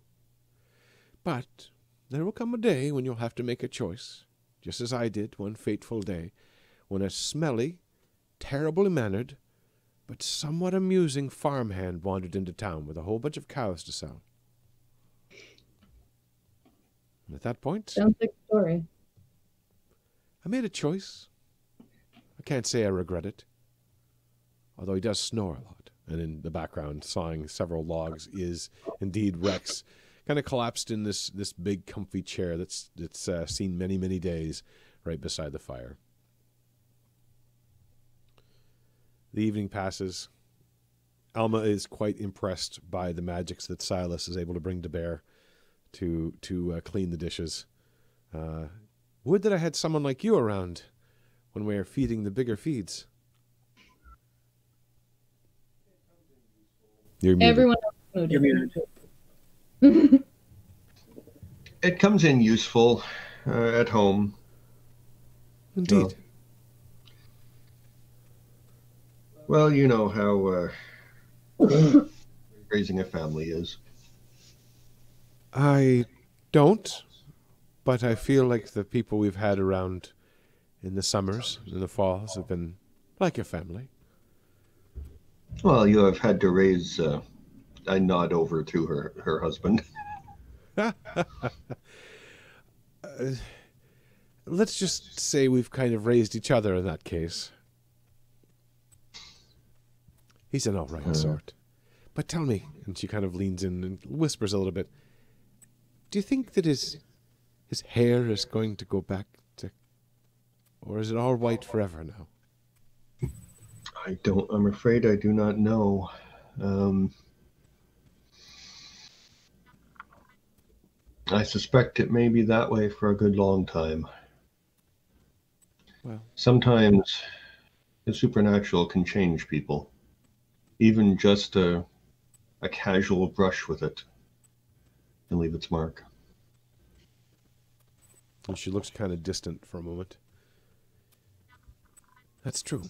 But there will come a day when you'll have to make a choice, just as I did one fateful day, when a smelly, terribly mannered, but somewhat amusing farmhand wandered into town with a whole bunch of cows to sell. And at that point, Sounds like a story. I made a choice. I can't say I regret it. Although he does snore a lot. And in the background, sawing several logs, is indeed Rex, kind of collapsed in this, this big, comfy chair that's that's uh, seen many, many days, right beside the fire. The evening passes, Alma is quite impressed by the magics that Silas is able to bring to bear to to uh, clean the dishes. Uh, would that I had someone like you around when we are feeding the bigger feeds. You're muted. Everyone else You're muted. [laughs] It comes in useful uh, at home. Indeed. Well, you know how uh, [coughs] raising a family is. I don't, but I feel like the people we've had around in the summers and the falls have been like a family. Well, you have had to raise. Uh, I nod over to her her husband. [laughs] Uh, let's just say we've kind of raised each other in that case. He's an all right Uh. sort. But tell me, and she kind of leans in and whispers a little bit. Do you think that his his hair is going to go back to, or is it all white forever now? I don't. I'm afraid I do not know. Um, I suspect it may be that way for a good long time. Well, Sometimes the supernatural can change people. Even just a, a casual brush with it can leave its mark. and she looks kind of distant for a moment. That's true.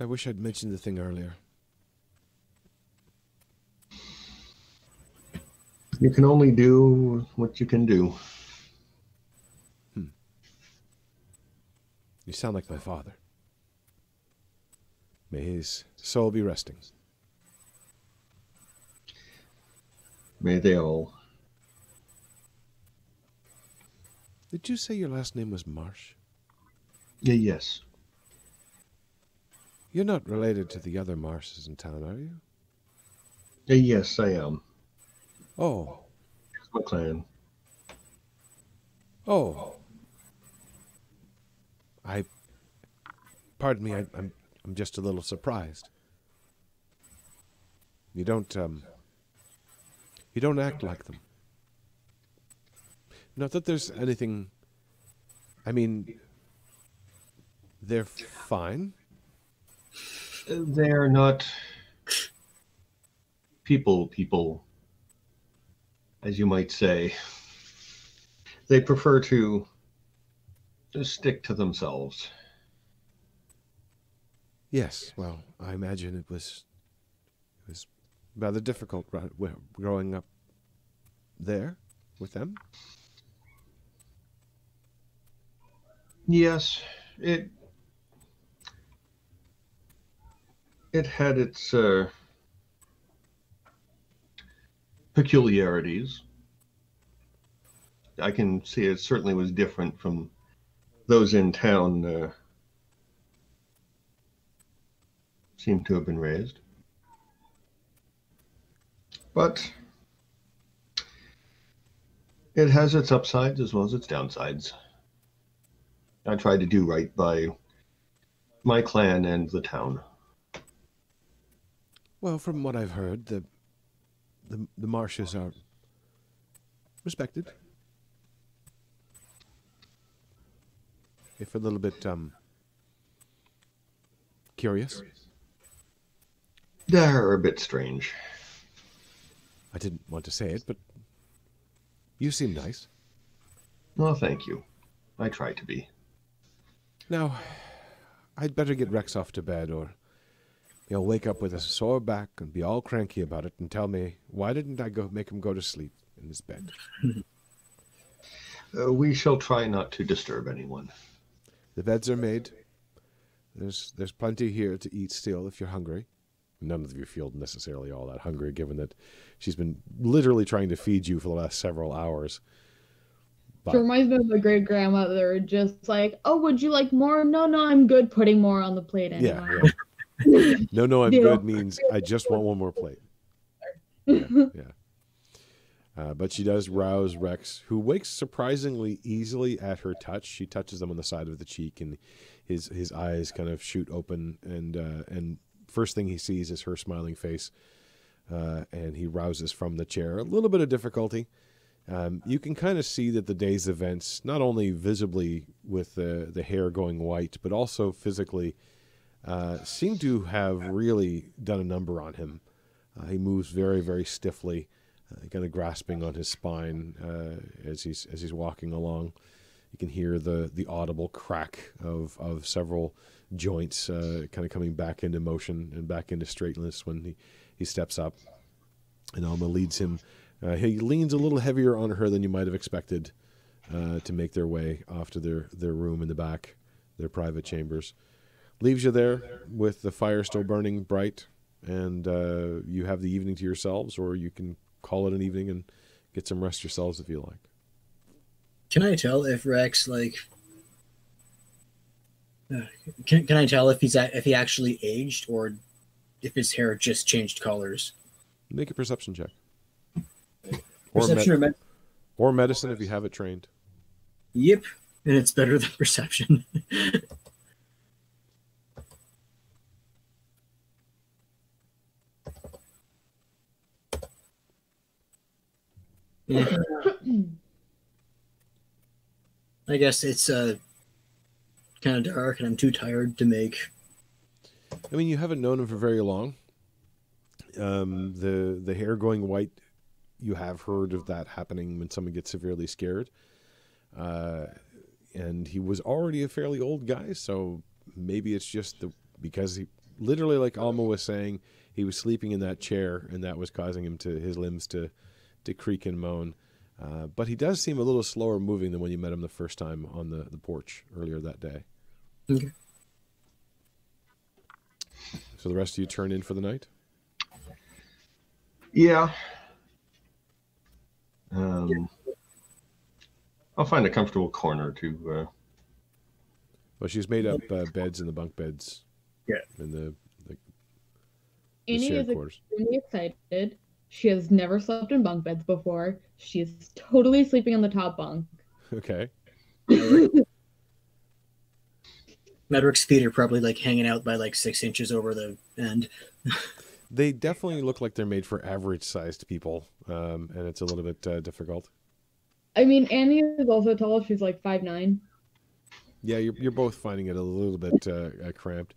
I wish I'd mentioned the thing earlier. You can only do what you can do. Hmm. You sound like my father. May his soul be resting. May they all. Did you say your last name was Marsh? Yeah, yes. You're not related to the other Marshes in town, are you? Yeah, yes, I am. Oh, It's my clan. oh. I. Pardon me. I, I'm. I'm just a little surprised. You don't. Um. You don't act like them. Not that there's anything. I mean. They're fine. They're not people, people, as you might say. They prefer to just stick to themselves. Yes, well, I imagine it was it was rather difficult growing up there with them. Yes, it it had its uh, peculiarities. I can see it certainly was different from those in town. Uh, seem to have been raised, but it has its upsides as well as its downsides. I tried to do right by my clan and the town. Well, from what I've heard, the the the marshes are respected. If a little bit um curious. They're a bit strange. I didn't want to say it, but you seem nice. Well, thank you. I try to be. Now, I'd better get Rex off to bed, or he'll wake up with a sore back and be all cranky about it and tell me why didn't I go make him go to sleep in his bed. [laughs] Uh, we shall try not to disturb anyone. The beds are made. There's there's plenty here to eat still if you're hungry. None of you feel necessarily all that hungry, given that she's been literally trying to feed you for the last several hours. It reminds me of my great grandmother, just like, oh, would you like more? No, no, I'm good putting more on the plate Yeah, yeah. [laughs] No, no, I'm Yeah. good means I just want one more plate. Yeah, [laughs] yeah. Uh, but she does rouse Rex, who wakes surprisingly easily at her touch. She touches him on the side of the cheek, and his his eyes kind of shoot open and uh, and first thing he sees is her smiling face, uh, and he rouses from the chair. A little bit of difficulty. Um, you can kind of see that the day's events, not only visibly with the the hair going white, but also physically, uh, seem to have really done a number on him. Uh, he moves very, very stiffly, uh, kind of grasping on his spine uh, as he's as he's walking along. You can hear the the audible crack of of several joints uh, kind of coming back into motion and back into straightness when he he steps up. And Alma leads him. Uh, he leans a little heavier on her than you might have expected to make their way off to their their room in the back, their private chambers. Leaves you there with the fire still burning bright, and uh, you have the evening to yourselves, or you can call it an evening and get some rest yourselves if you like. Can I tell if Rex like? Uh, can Can I tell if he's a- if he actually aged or if his hair just changed colors? Make a perception check. Or, Perception med- or med- or medicine if you have it trained. Yep, and it's better than [laughs] perception. Yeah, [clears throat] I guess it's uh kind of dark, and I'm too tired to make. I mean, you haven't known him for very long. Um, the the hair going white, you have heard of that happening when someone gets severely scared. Uh, and he was already a fairly old guy, so maybe it's just the because he literally, like Alma was saying, he was sleeping in that chair, and that was causing him to his limbs to to creak and moan. Uh, but he does seem a little slower moving than when you met him the first time on the, the porch earlier that day. Okay. So the rest of you turn in for the night. Yeah. Um, I'll find a comfortable corner to. Uh, Well, she's made up uh, beds in the bunk beds. Yeah. In the, the, the Annie shared is quarters. extremely excited. She has never slept in bunk beds before. She is totally sleeping on the top bunk. Okay. [laughs] Medric's feet are probably like hanging out by like six inches over the end. [laughs] They definitely look like they're made for average sized people, um, and it's a little bit uh, difficult. I mean, Annie is also tall. She's like five nine. Yeah, you're, you're both finding it a little bit uh, uh, cramped.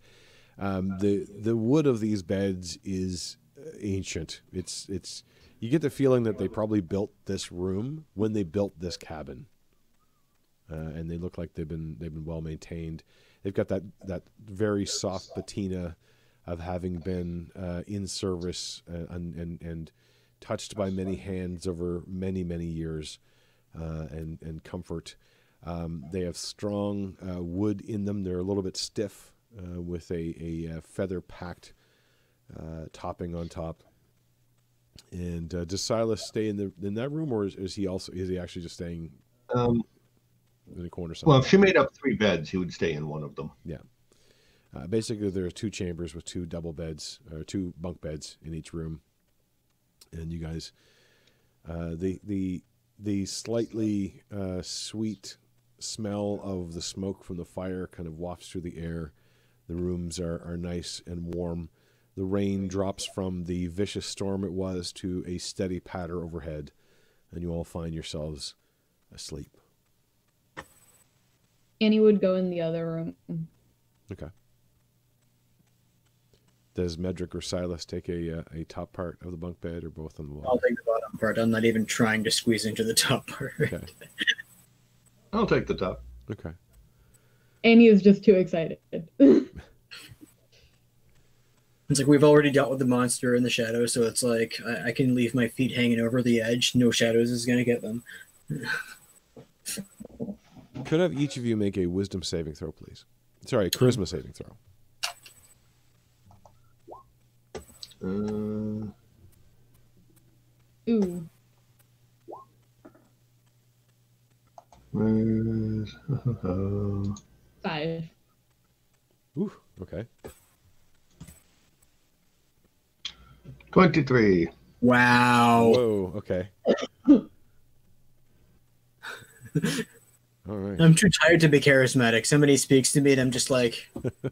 Um, the the wood of these beds is ancient. It's it's you get the feeling that they probably built this room when they built this cabin, uh, and they look like they've been they've been well maintained. They've got that that very soft patina of having been uh, in service uh, and, and and touched by many hands over many many years, uh, and and comfort. Um, they have strong uh, wood in them. They're a little bit stiff uh, with a, a, feather packed uh, topping on top. And uh, does Silas stay in the in that room, or is, is he also is he actually just staying um, in the corner somewhere? well, if she made up three beds, he would stay in one of them. Yeah. Uh, basically, there are two chambers with two double beds or two bunk beds in each room, and you guys, uh, the the the slightly uh, sweet smell of the smoke from the fire kind of wafts through the air. The rooms are, are nice and warm. The rain drops from the vicious storm it was to a steady patter overhead, and you all find yourselves asleep. Annie would go in the other room. Okay. Does Medric or Silas take a uh, a top part of the bunk bed or both on the wall? I'll take the bottom part. I'm not even trying to squeeze into the top part. Okay. I'll take the top. Okay. Annie is just too excited. [laughs] It's like we've already dealt with the monster in the shadow, so it's like I, I can leave my feet hanging over the edge. No shadows is gonna get them. Could have each of you make a wisdom saving throw, please? Sorry, a charisma saving throw. Uh, Ooh, where's- [laughs] five. Ooh, okay. 23. Wow. Whoa, okay. [laughs] All right. I'm too tired to be charismatic. Somebody speaks to me and I'm just like, I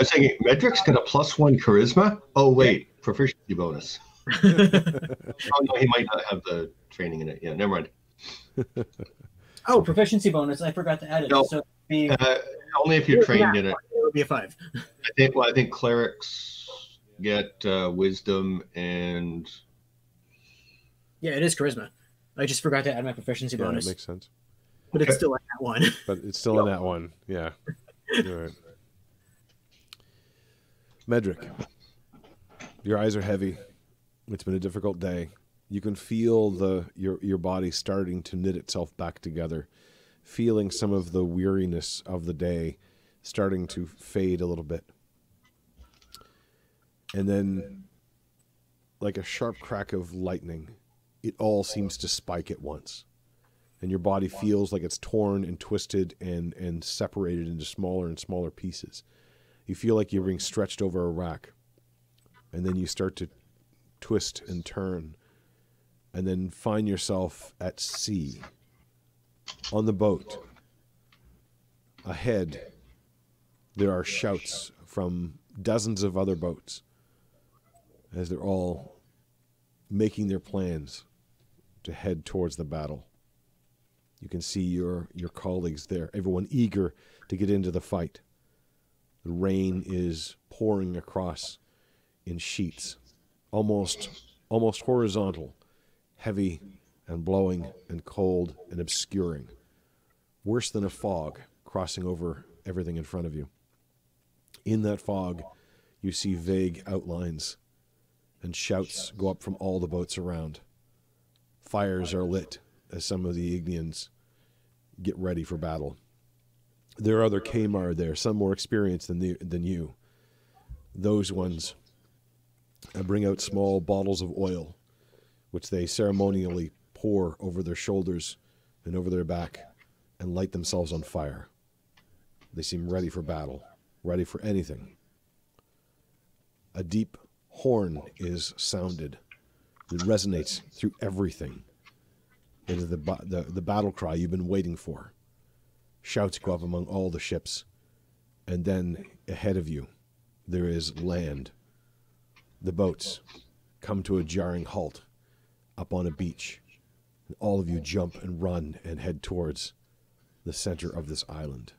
was thinking, Medric's got a plus one charisma. Oh wait, proficiency bonus. [laughs] oh no, he might not have the training in it. Yeah, never mind. [laughs] oh, proficiency bonus. I forgot to add it. No. So it'd be Uh, only if you're trained Yeah. in it. it would be a five. I think. Well, I think clerics get uh, wisdom and Yeah, it is charisma. I just forgot to add my proficiency Yeah, that makes sense. but it's still at that one. [laughs] But it's still in that one. Yeah. [laughs] All right. Medric, your eyes are heavy. It's been a difficult day. You can feel the your your body starting to knit itself back together, feeling some of the weariness of the day starting to fade a little bit. And then like a sharp crack of lightning, it all seems to spike at once and your body feels like it's torn and twisted and and separated into smaller and smaller pieces. You feel like you're being stretched over a rack, and then you start to twist and turn, and then find yourself at sea on the boat. Ahead, there are shouts from dozens of other boats as they're all making their plans to head towards the battle. You can see your your colleagues there, everyone eager to get into the fight. The rain is pouring across in sheets, almost almost horizontal, heavy and blowing and cold and obscuring. Worse than a fog crossing over everything in front of you. In that fog, you see vague outlines and shouts go up from all the boats around. Fires are lit as some of the Ignians get ready for battle. There are other Kamar there, some more experienced than, the, than you. Those ones uh, bring out small bottles of oil, which they ceremonially pour over their shoulders and over their back and light themselves on fire. They seem ready for battle, ready for anything. A deep horn is sounded It resonates through everything. It is the, the, the battle cry you've been waiting for. Shouts go up among all the ships. And then ahead of you, there is land. The boats come to a jarring halt up on a beach. And all of you jump and run and head towards the center of this island.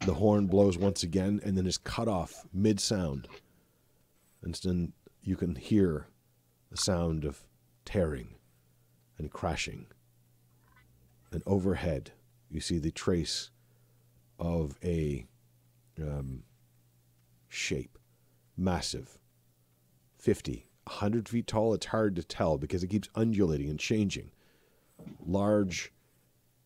The horn blows once again and then is cut off mid sound. And then you can hear the sound of tearing and crashing. And overhead, you see the trace of a um, shape, massive, 50, 100 feet tall. It's hard to tell because it keeps undulating and changing. Large,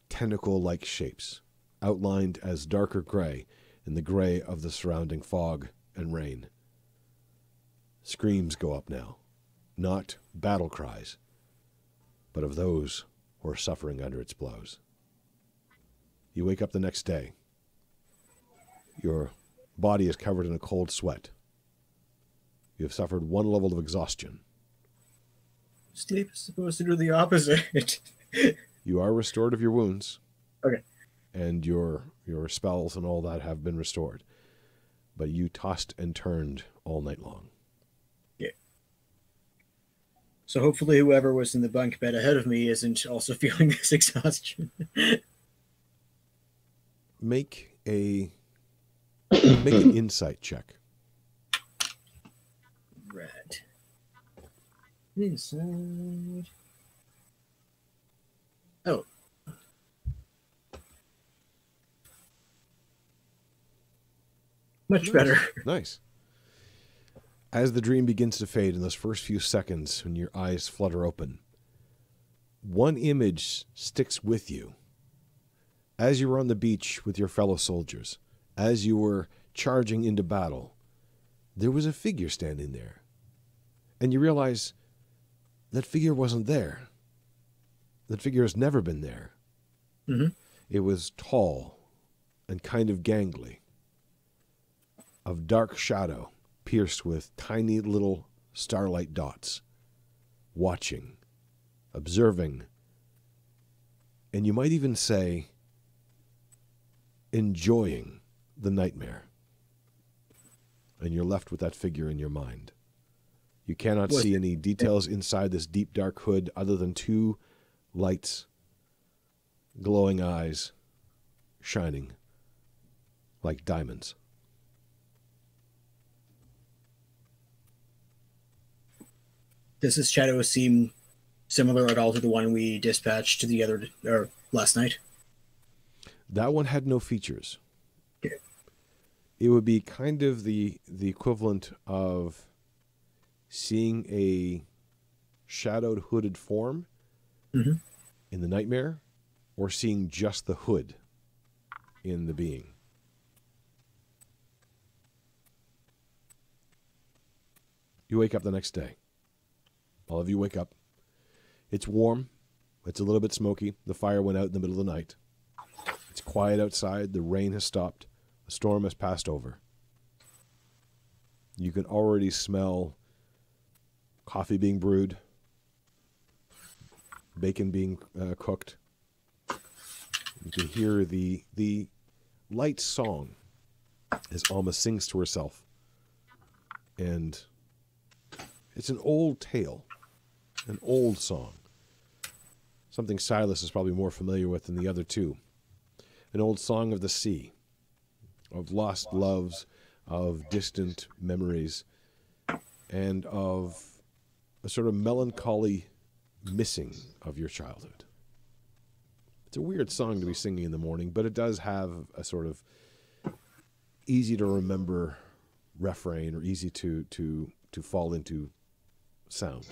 tentacle like shapes, outlined as darker gray in the gray of the surrounding fog and rain. Screams go up now, not battle cries but of those who are suffering under its blows. You wake up the next day. Your body is covered in a cold sweat. You have suffered one level of exhaustion. Sleep is supposed to do the opposite. [laughs] You are restored of your wounds. Okay. And your your spells and all that have been restored. But you tossed and turned all night long. So hopefully, whoever was in the bunk bed ahead of me isn't also [laughs] feeling this exhaustion. Make a [clears throat] make an insight check. Red. Inside. Oh. Much Nice. better. Nice. As the dream begins to fade in those first few seconds when your eyes flutter open, one image sticks with you. As you were on the beach with your fellow soldiers, as you were charging into battle, there was a figure standing there. And you realize that figure wasn't there. That figure has never been there. Mhm. It was tall and kind of gangly of dark shadow pierced with tiny little starlight dots, watching, observing, and you might even say, enjoying the nightmare. and you're left with that figure in your mind. You cannot What- see any details inside this deep dark hood other than two lights, glowing eyes, shining like diamonds. Does this shadow seem similar at all to the one we dispatched to the other or last night? That one had no features. Okay. It would be kind of the the equivalent of seeing a shadowed hooded form Mhm. in the nightmare or seeing just the hood in the being. You wake up the next day. All of you wake up. It's warm. It's a little bit smoky. The fire went out in the middle of the night. It's quiet outside. The rain has stopped. The storm has passed over. You can already smell coffee being brewed, bacon being uh, cooked. You can hear the the light song as Alma sings to herself, and it's an old tale, an old song. Something Silas is probably more familiar with than the other two an old song of the sea, of lost loves, of distant memories, and of a sort of melancholy missing of your childhood. It's a weird song to be singing in the morning, but it does have a sort of easy to remember refrain or easy to to to fall into sound.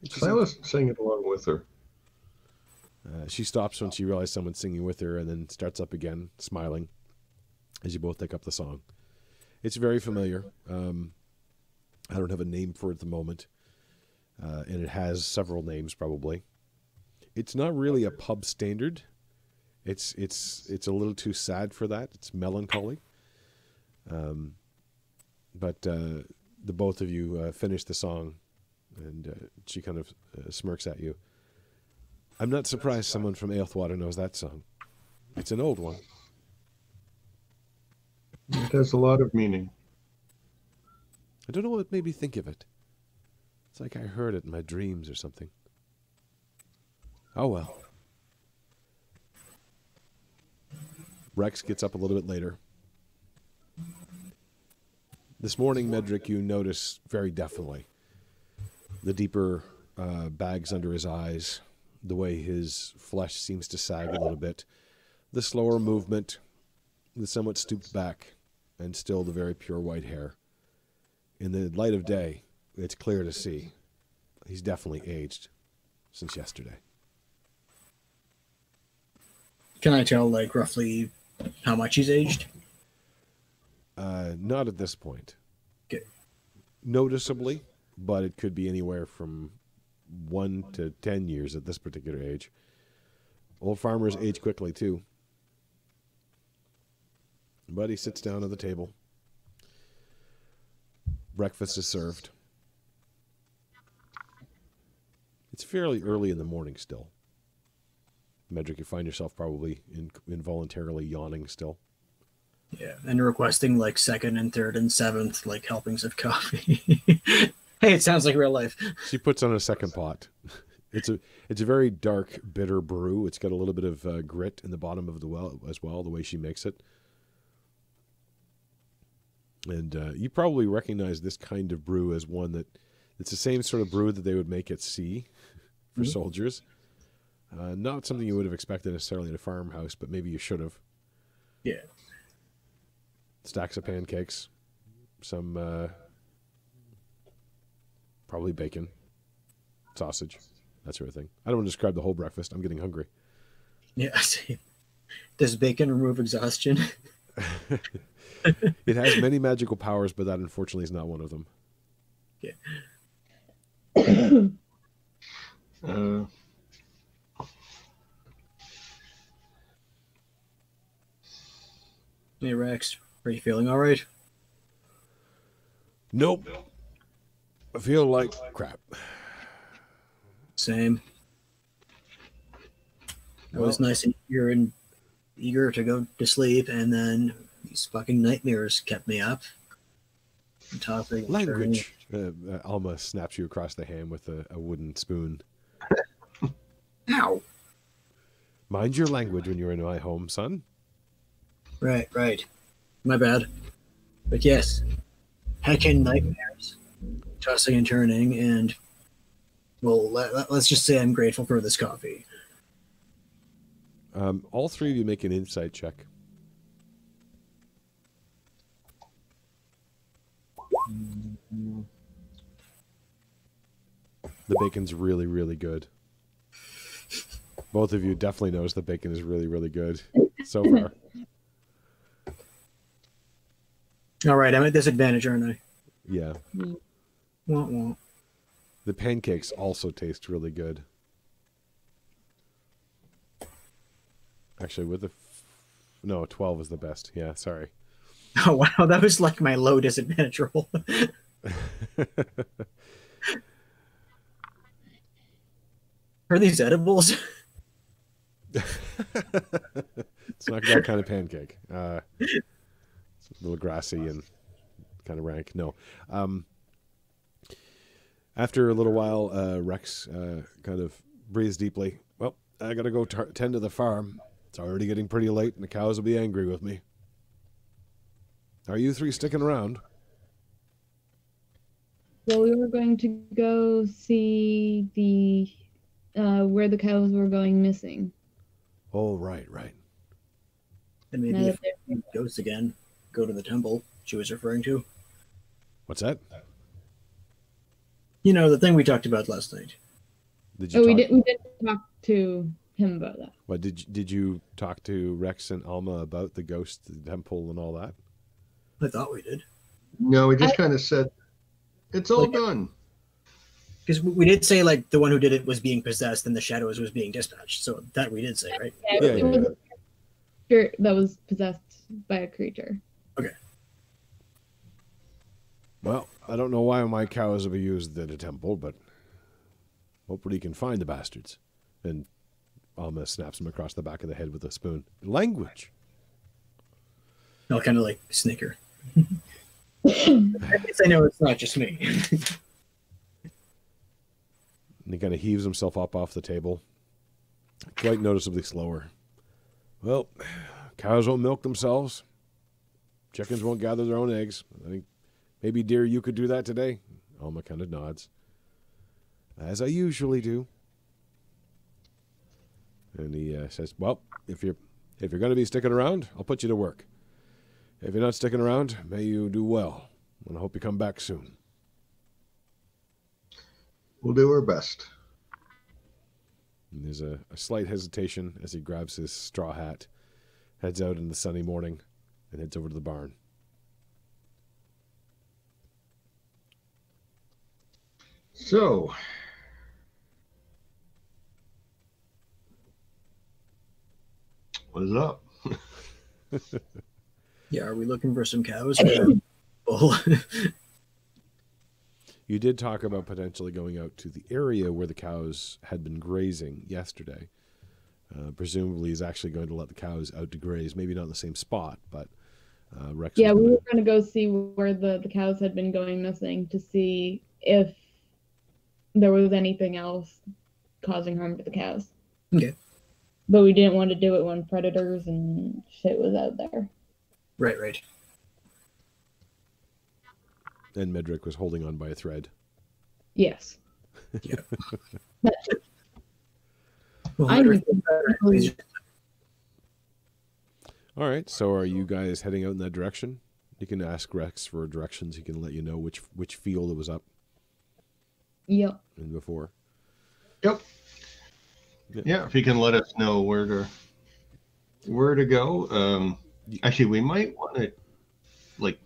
And she sings- Silas sang it along with her. uh, she stops when she realizes someone's singing with her and then starts up again, smiling as you both take up the song. It's very familiar. Um, I don't have a name for it at the moment, uh, and it has several names probably. It's not really a pub standard. It's it's it's a little too sad for that. It's melancholy. Um, but uh, the both of you uh, finish the song, and uh, she kind of uh, smirks at you. I'm not surprised someone from Aelthwater knows that song. It's an old one. It has a lot of meaning. I don't know what made me think of it. It's like I heard it in my dreams or something. Oh well. Rex gets up a little bit later. This morning, Medric, you notice very definitely the deeper uh, bags under his eyes, the way his flesh seems to sag a little bit, the slower movement, the somewhat stooped back, and still the very pure white hair. In the light of day, it's clear to see he's definitely aged since yesterday. Can I tell, like, roughly how much he's aged? Uh, not at this point. Okay. Noticeably, but it could be anywhere from one to ten years at this particular age. Old farmers age quickly too. Buddy sits down at the table. Breakfast is served. It's fairly early in the morning still. Medric, you find yourself probably in, involuntarily yawning still. Yeah, and requesting like second and third and seventh like helpings of coffee. [laughs] hey, it sounds like real life. She puts on a second pot. [laughs] It's a it's a very dark, bitter brew. It's got a little bit of uh, grit in the bottom of the well as well, the way she makes it. And uh, you probably recognize this kind of brew as one that it's the same sort of brew that they would make at sea [laughs] for Mhm. soldiers. Uh, not something you would have expected necessarily in a farmhouse, but maybe you should have. Yeah. Stacks of pancakes, some uh, probably bacon, sausage, that sort of thing. I don't want to describe the whole breakfast. I'm getting hungry. Yeah. [laughs] see. Does bacon remove exhaustion? [laughs] It has many magical powers, but that unfortunately is not one of them. Yeah. Uh, Hey Rex, are you feeling all right? Nope. I feel like crap. Same. I was nice and eager and eager to go to sleep, and then these fucking nightmares kept me up. tossing. Language. Uh, uh, Alma snaps you across the hand with a, a wooden spoon. turning. [laughs] Ow! Mind your language when you're in my home, son. Right, right. My bad. But yes, heckin' nightmares, tossing and turning, and well, let, let- let's just say I'm grateful for this coffee. Um, all three of you make an insight check. The bacon's really, really good. Both of you definitely knows the bacon is really, really good so far. All right, I'm at disadvantage, aren't I? Yeah. Wah, wah. The pancakes also taste really good. Actually, with the f- no, twelve is the best. Yeah, sorry. [laughs] Oh wow, that was like my low disadvantage roll. Are these edibles? [laughs] it's not that kind of pancake. Uh, it's a little grassy and kind of rank. No. Um, after a little while, uh, Rex uh, kind of breathes deeply. Well, I gotta go tar- tend to the farm. It's already getting pretty late, and the cows will be angry with me. Are you three sticking around? Well, we were going to go see the uh, where the cows were going missing. Oh, right, right. And maybe Now if that they're- ghosts again, go to the temple she was referring to. What's that? You know, the thing we talked about last night. Did you Oh, we talk- did. We did talk to him about that. What did you, did you talk to Rex and Alma about the ghost temple and all that? I thought we did. No, we just I- kind of said it's all Like- done. Because we did say, like, the one who did it was being possessed and the shadows was being dispatched. So that we did say, right? Yeah, Yeah, it yeah, was a that was possessed by a creature. Well, I don't know why my cows will be used at a temple, but hopefully he can find the bastards. And Alma snaps him across the back of the head with a spoon. Language. I'll kind of like snicker. [laughs] At least I know it's not just me. [laughs] And he kind of heaves himself up off the table, quite noticeably slower. Well, cows won't milk themselves. Chickens won't gather their own eggs. I think maybe, dear, you could do that today. Alma kind of nods, as I usually do. And he uh, says, "Well, if you're if you're going to be sticking around, I'll put you to work. If you're not sticking around, may you do well, and I hope you come back soon." We'll do our best. And there's a, a slight hesitation as he grabs his straw hat, heads out in the sunny morning, and heads over to the barn. So, what is up? [laughs] yeah, are we looking for some cows? [laughs] You did talk about potentially going out to the area where the cows had been grazing yesterday. Uh, presumably, he's actually going to let the cows out to graze. Maybe not in the same spot, but uh, Rex. Yeah, we gonna- were going to go see where the, the cows had been going missing to see if there was anything else causing harm to the cows. Okay. But we didn't want to do it when predators and shit was out there. right, right. and Medric was holding on by a thread. Yes. [laughs] Yeah. But Well, I Medric- uh, All right, so are you guys heading out in that direction? You can ask Rex for directions. He can let you know which which field it was up Yep. in before. Yep. Yeah, if you can let us know where to where to go. Um, actually, we might want to like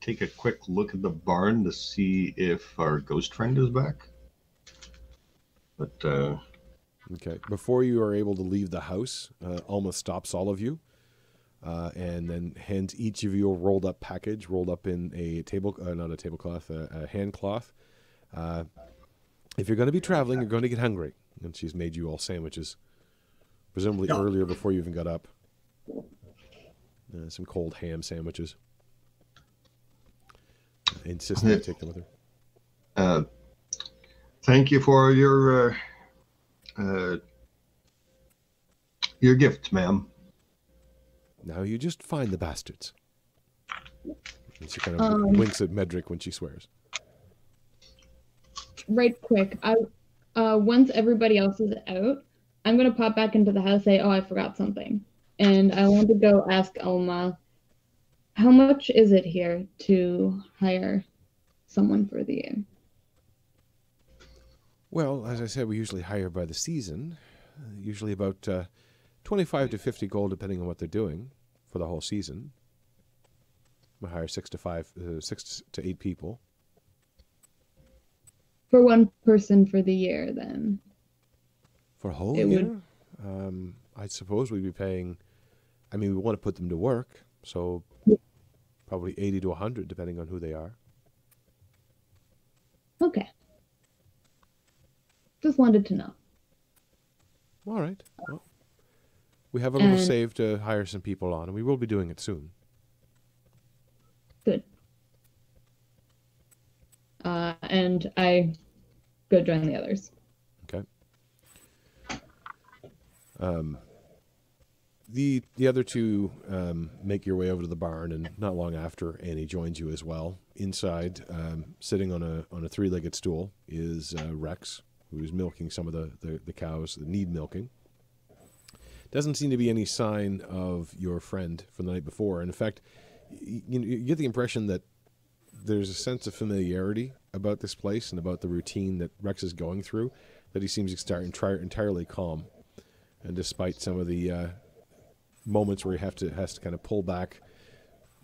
take a quick look at the barn to see if our ghost friend is back. But uh, Okay. Before you are able to leave the house, uh, Alma stops all of you, uh, and then hands each of you a rolled up package, rolled up in a table, uh, not a tablecloth, a, a hand cloth. Uh, if you're going to be traveling, you're going to get hungry, and she's made you all sandwiches, presumably Oh. earlier before you even got up. Uh, some cold ham sandwiches. insist that you take them with her. [laughs] Uh, thank you for your uh, uh, your gift, ma'am. Now you just find the bastards. And she kind of Um, winks at Medric when she swears. Right quick. I uh once everybody else is out, I'm gonna pop back into the house say, Oh, I forgot something. And I want to go ask Elma, how much is it here to hire someone for the year? Well, as I said, we usually hire by the season, usually about uh, 25 to 50 gold, depending on what they're doing for the whole season. We hire six to five, uh, six to eight people. For one person for the year then. For a whole It would- year? Um, I suppose we'd be paying, I mean, we want to put them to work, so probably 80 to 100, depending on who they are. Okay. Just wanted to know. All right. Well, we have a little And- save to hire some people on, and we will be doing it soon. Good. Uh and I go join the others. Um, the the other two um, make your way over to the barn, and not long after, Annie joins you as well. Inside, um, sitting on a on a three legged stool, is uh, Rex, who is milking some of the, the, the cows that need milking. Doesn't seem to be any sign of your friend from the night before. And in fact, you, you get the impression that there's a sense of familiarity about this place and about the routine that Rex is going through. That he seems to start entirely calm and despite some of the uh, moments where he have to has to kind of pull back,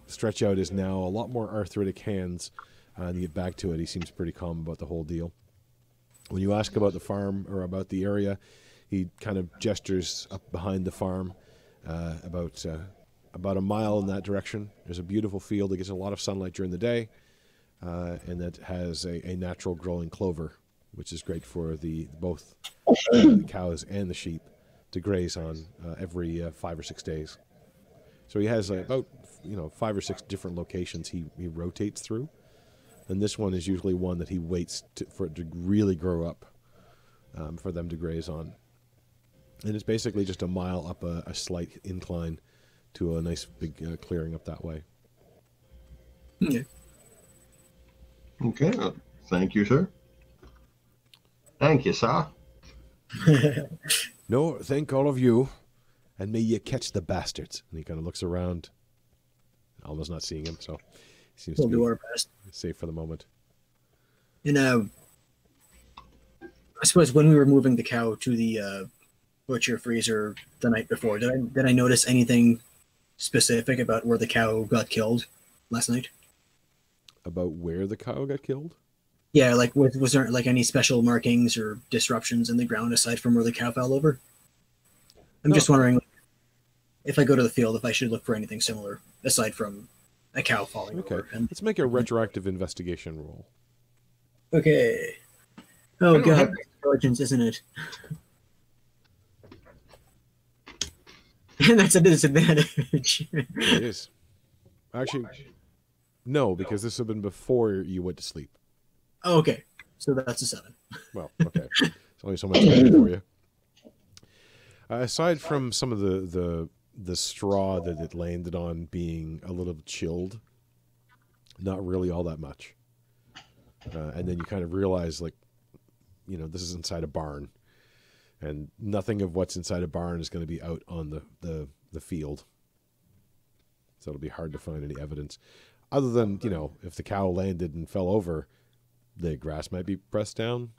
stretch out his now a lot more arthritic hands, uh, and get back to it, he seems pretty calm about the whole deal. When you ask about the farm or about the area, he kind of gestures up behind the farm, uh, about uh, about a mile in that direction. There's a beautiful field that gets a lot of sunlight during the day, uh, and that has a, a natural growing clover, which is great for the both uh, [coughs] the cows and the sheep to graze on uh, every uh, five or six days. So he has uh, about you know five or six different locations he, he rotates through, and this one is usually one that he waits to, for it to really grow up um, for them to graze on. And it's basically just a mile up a, a slight incline to a nice big uh, clearing up that way. Okay. Okay. thank you, sir. Thank you, sir. [laughs] No, thank all of you, and may you catch the bastards. And he kind of looks around, almost not seeing him, so he seems we'll to do be our best. safe for the moment. And uh, I suppose when we were moving the cow to the uh, butcher freezer the night before, did I did I notice anything specific about where the cow got killed last night? About where the cow got killed? Yeah, like was, was there like any special markings or disruptions in the ground aside from where the cow fell over? I'm No. just wondering if I go to the field if I should look for anything similar aside from a cow falling Okay. over. And, Let's make a retroactive investigation roll. okay. Oh god, have- [laughs] intelligence, isn't it? And [laughs] that's a disadvantage. It is. Actually, no, because this would have been before you went to sleep. oh, okay, so that's a seven. [laughs] Well, okay. There's only so much do for you. Uh, aside from some of the, the the straw that it landed on being a little chilled, not really all that much. Uh, and then you kind of realize, like, you know, this is inside a barn, and nothing of what's inside a barn is going to be out on the, the, the field. So it'll be hard to find any evidence. Other than, you know, if the cow landed and fell over, the grass might be pressed down.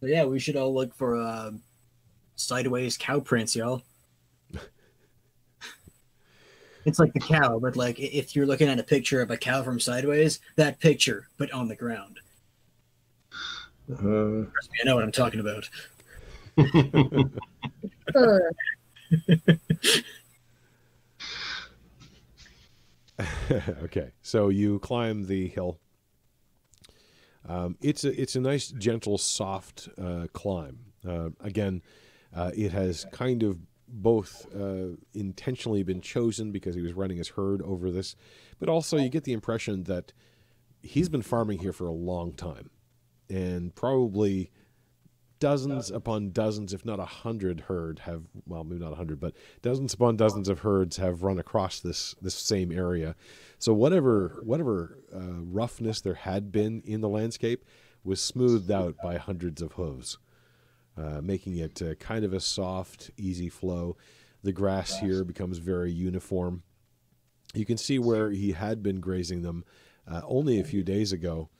So yeah, we should all look for uh, sideways cow prints, y'all. [laughs] it's like the cow, but like if you're looking at a picture of a cow from sideways, that picture, but on the ground. Uh, Trust me, I know what I'm talking about. Sure. [laughs] [laughs] [laughs] okay, so you climb the hill. Um, it's a it's a nice, gentle, soft uh, climb. Uh, again, uh, it has kind of both uh, intentionally been chosen because he was running his herd over this, but also you get the impression that he's been farming here for a long time, and probably dozens upon dozens, if not a hundred herd have well, maybe not a hundred, but dozens upon dozens of herds have run across this this same area. So whatever whatever uh, roughness there had been in the landscape was smoothed out by hundreds of hooves, uh, making it uh, kind of a soft, easy flow. The grass here becomes very uniform. You can see where he had been grazing them uh, only a few days ago.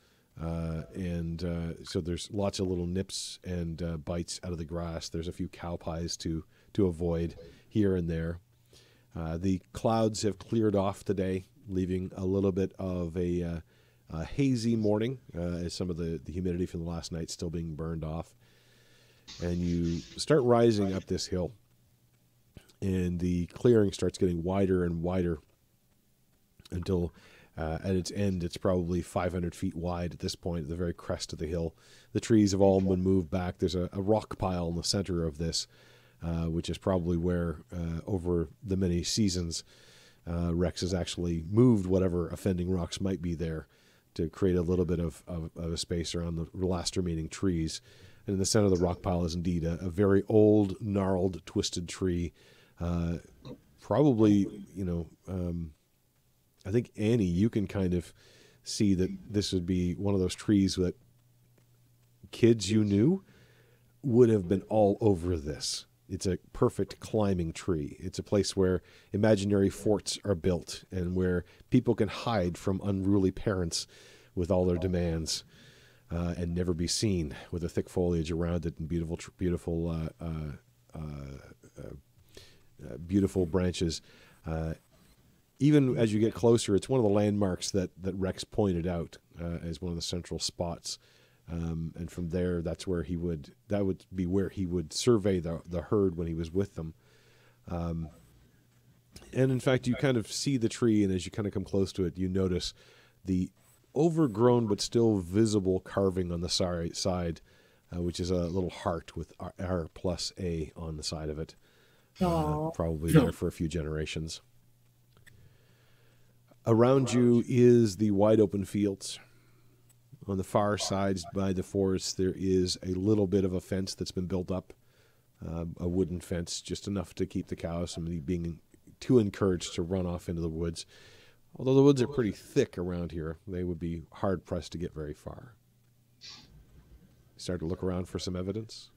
Uh, and uh, so there's lots of little nips and uh, bites out of the grass. There's a few cow pies to to avoid here and there. Uh, the clouds have cleared off today, leaving a little bit of a, uh, a hazy morning, uh, as some of the, the humidity from the last night still being burned off. And you start rising up this hill, and the clearing starts getting wider and wider until uh, at its end, it's probably 500 feet wide at this point, at the very crest of the hill. The trees have all been moved back. There's a, a rock pile in the center of this, uh, which is probably where, uh, over the many seasons, uh, Rex has actually moved whatever offending rocks might be there to create a little bit of, of, of a space around the last remaining trees. And in the center of the rock pile is indeed a, a very old, gnarled, twisted tree. Uh, probably, you know, um, I think Annie, you can kind of see that this would be one of those trees that kids you knew would have been all over this. It's a perfect climbing tree. It's a place where imaginary forts are built and where people can hide from unruly parents with all their demands uh, and never be seen with the thick foliage around it and beautiful, beautiful, uh, uh, uh, uh beautiful branches. Even as you get closer, it's one of the landmarks that, that Rex pointed out uh, as one of the central spots. Um, and from there, that's where he would that would be where he would survey the the herd when he was with them. Um, and in fact, you kind of see the tree, and as you kind of come close to it, you notice the overgrown but still visible carving on the side, uh, which is a little heart with R, R plus A on the side of it. Uh, probably [laughs] there for a few generations. Around you is the wide open fields. On the far sides by the forest, there is a little bit of a fence that's been built up, uh, a wooden fence, just enough to keep the cows from being too encouraged to run off into the woods. Although the woods are pretty thick around here, they would be hard pressed to get very far. Start to look around for some evidence.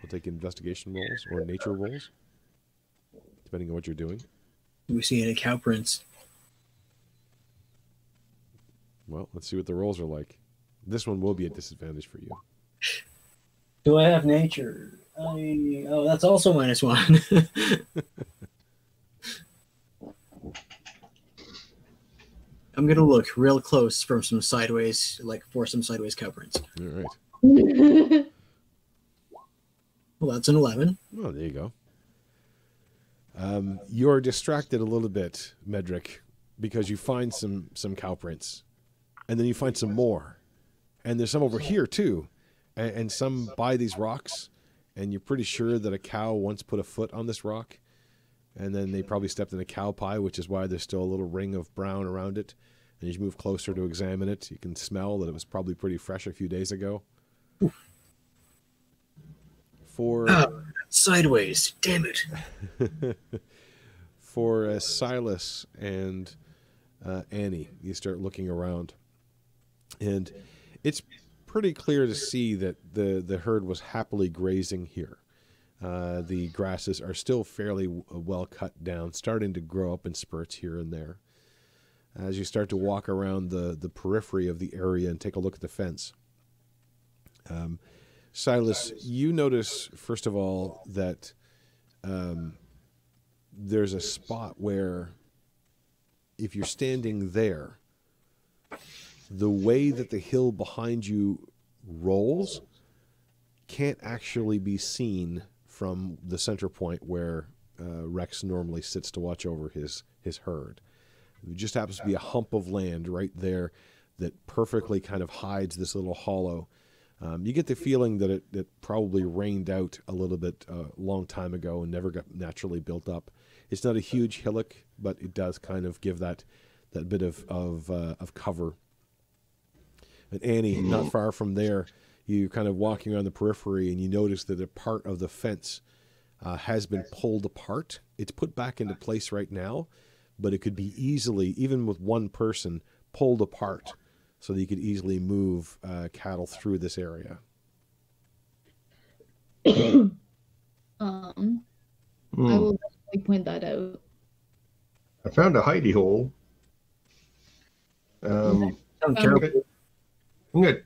We'll take investigation rolls or nature rolls, depending on what you're doing. Do we see any cow prints? Well, let's see what the rolls are like. This one will be a disadvantage for you. Do I have nature? I oh, that's also minus one. [laughs] I'm gonna look real close from some sideways, like for some sideways cow prints. All right. [laughs] well, that's an eleven. Well, there you go. Um, you're distracted a little bit, Medric, because you find some some cow prints and then you find some more, and there's some over here too, and, and some by these rocks, and you're pretty sure that a cow once put a foot on this rock, and then they probably stepped in a cow pie, which is why there's still a little ring of brown around it. And as you move closer to examine it, you can smell that it was probably pretty fresh a few days ago. For oh, [coughs] sideways, damn it. [laughs] for uh, Silas and uh, Annie, you start looking around. And it's pretty clear to see that the, the herd was happily grazing here. Uh, the grasses are still fairly uh, well cut down, starting to grow up in spurts here and there. As you start to walk around the, the periphery of the area and take a look at the fence, um, Silas, you notice, first of all, that um, there's a spot where if you're standing there, the way that the hill behind you rolls can't actually be seen from the center point where uh, Rex normally sits to watch over his his herd. It just happens to be a hump of land right there that perfectly kind of hides this little hollow. Um, you get the feeling that it, it probably rained out a little bit a uh, long time ago and never got naturally built up. It's not a huge hillock, but it does kind of give that that bit of of, uh, of cover. And Annie, not far from there, you kind of walking around the periphery and you notice that a part of the fence uh, has been pulled apart. It's put back into place right now, but it could be easily, even with one person, pulled apart so that you could easily move uh, cattle through this area. [coughs] um, mm. I hmm. will definitely point that out. I found a hidey hole. Um, I'm gonna, I'm gonna,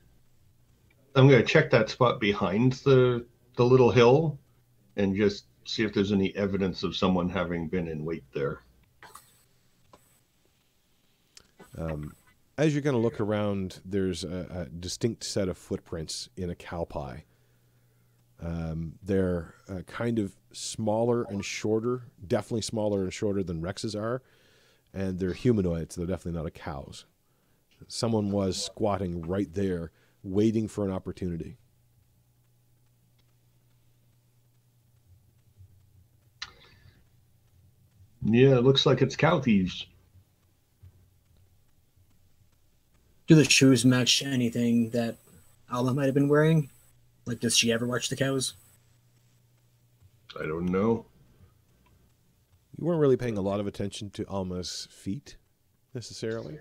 I'm gonna check that spot behind the the little hill, and just see if there's any evidence of someone having been in wait there. Um, as you're going to look around, there's a, a, distinct set of footprints in a cow pie. Um, they're uh, kind of smaller and shorter, definitely smaller and shorter than Rex's are, and they're humanoid, so They're definitely not a cow's. Someone was squatting right there, waiting for an opportunity. Yeah, it looks like it's cow thieves. Do the shoes match anything that Alma might have been wearing? Like, does she ever watch the cows? I don't know. You weren't really paying a lot of attention to Alma's feet, necessarily.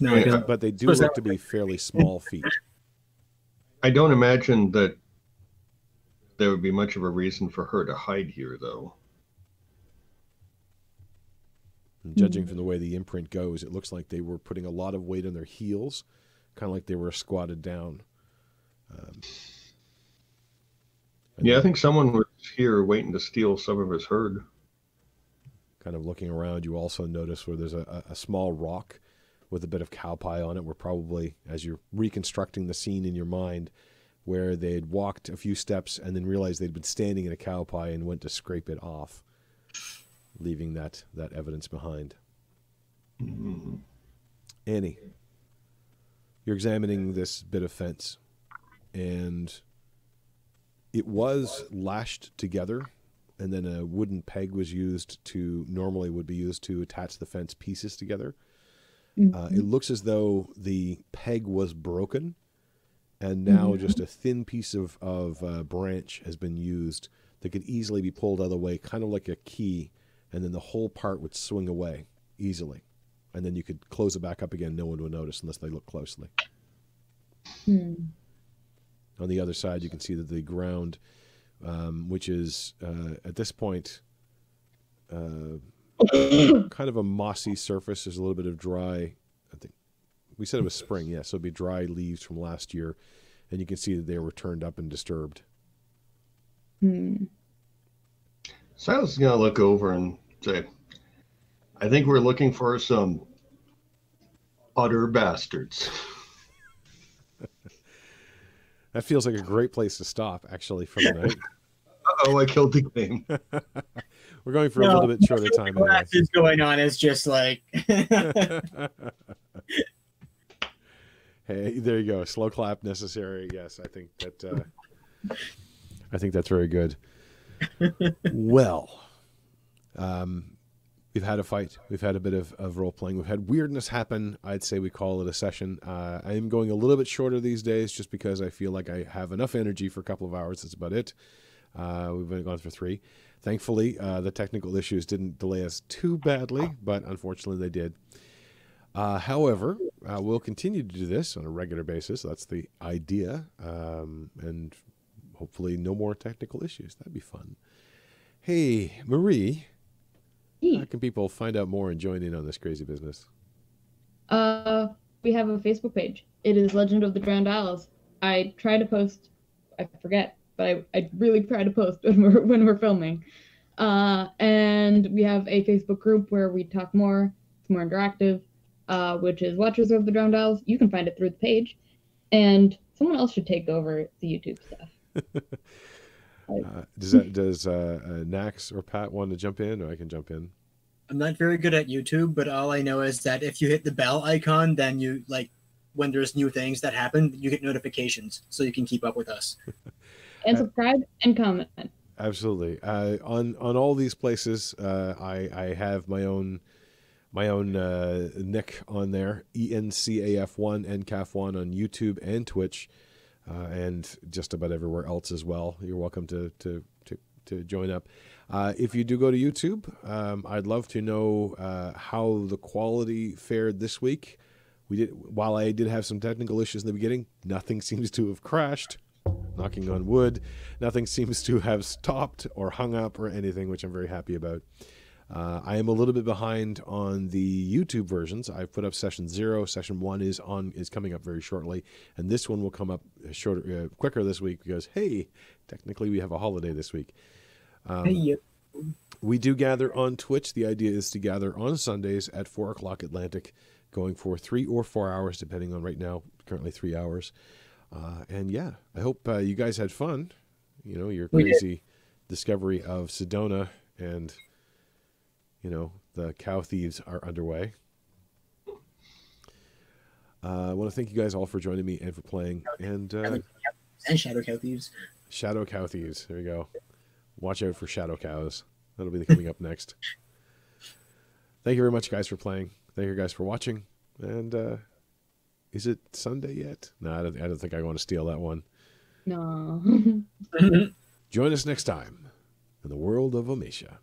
No, I don't. But they do look to be fairly small feet. [laughs] I don't imagine that there would be much of a reason for her to hide here, though. And judging from the way the imprint goes, it looks like they were putting a lot of weight on their heels, kind of like they were squatted down. Um, yeah, I think someone was here waiting to steal some of his herd. Kind of looking around, you also notice where there's a, a small rock with a bit of cow pie on it. Where probably, as you're reconstructing the scene in your mind, where they'd walked a few steps and then realized they'd been standing in a cow pie and went to scrape it off leaving that that evidence behind. Mm-hmm. Annie, you're examining this bit of fence, and it was lashed together, and then a wooden peg was used to normally would be used to attach the fence pieces together. Mm-hmm. Uh, it looks as though the peg was broken, and now mm-hmm. just a thin piece of of uh, branch has been used that could easily be pulled out of the way, kind of like a key and then the whole part would swing away easily. And then you could close it back up again. No one would notice unless they look closely. Hmm. On the other side, you can see that the ground, um, which is uh, at this point uh, [coughs] kind of a mossy surface, there's a little bit of dry. I think we said it was spring, yes. Yeah, so it'd be dry leaves from last year, and you can see that they were turned up and disturbed. Hmm. Silas is going to look over and say, I think we're looking for some utter bastards. [laughs] that feels like a great place to stop, actually, for the night. [laughs] oh, I killed the game. [laughs] we're going for no, a little bit shorter time. What is going on is just like. [laughs] hey, there you go. Slow clap necessary. Yes, I think that. Uh, I think that's very good [laughs] well, um, we've had a fight. We've had a bit of, of role playing. We've had weirdness happen. I'd say we call it a session. Uh, I am going a little bit shorter these days just because I feel like I have enough energy for a couple of hours. That's about it. Uh, we've been gone for three. Thankfully, uh, the technical issues didn't delay us too badly, but unfortunately they did. Uh, however, uh, we'll continue to do this on a regular basis. That's the idea. Um, and hopefully no more technical issues. That'd be fun. Hey, Marie, hey. how can people find out more and join in on this crazy business? Uh, we have a Facebook page. It is Legend of the Drowned Isles. I try to post. I forget, but I, I really try to post [laughs] when we're when we're filming. Uh, and we have a Facebook group where we talk more. It's more interactive, uh, which is Watchers of the Drowned Isles. You can find it through the page, and someone else should take over the YouTube stuff. [laughs] uh, does that does uh, uh, Nax or Pat want to jump in, or I can jump in? I'm not very good at YouTube, but all I know is that if you hit the bell icon, then you like when there's new things that happen, you get notifications so you can keep up with us. [laughs] And subscribe and comment. Absolutely. Uh, on on all these places, uh, I I have my own my own uh, nick on there, ENCAF1 NCAF1 on YouTube and Twitch, uh, and just about everywhere else as well. You're welcome to to to, to join up. Uh, if you do go to YouTube, um, I'd love to know uh, how the quality fared this week. We did while I did have some technical issues in the beginning, nothing [laughs] seems to have crashed. Knocking on wood, nothing [laughs] seems to have stopped or hung up or anything, which I'm very happy about. Uh, I am a little bit behind on the YouTube versions. I've put up session zero. Session one is on is coming up very shortly, and this one will come up shorter, uh, quicker this week because hey, technically we have a holiday this week. Um, Hey, we do gather on Twitch. The idea is to gather on Sundays at four o'clock Atlantic, going for three or four hours, depending on right now. Currently three hours, uh, and yeah, I hope uh, you guys had fun. You know your crazy discovery of Sedona and you know the cow thieves are underway. Uh, I want to thank you guys all for joining me and for playing. And uh, and Shadow Cow Thieves. Shadow Cow Thieves. There we go. Watch out for Shadow Cows. That'll be coming up [laughs] next. Thank you very much, guys, for playing. Thank you guys for watching. And uh, is it Sunday yet? No, I don't, I don't think I want to steal that one. No. [laughs] Join us next time in the world of Ommatia.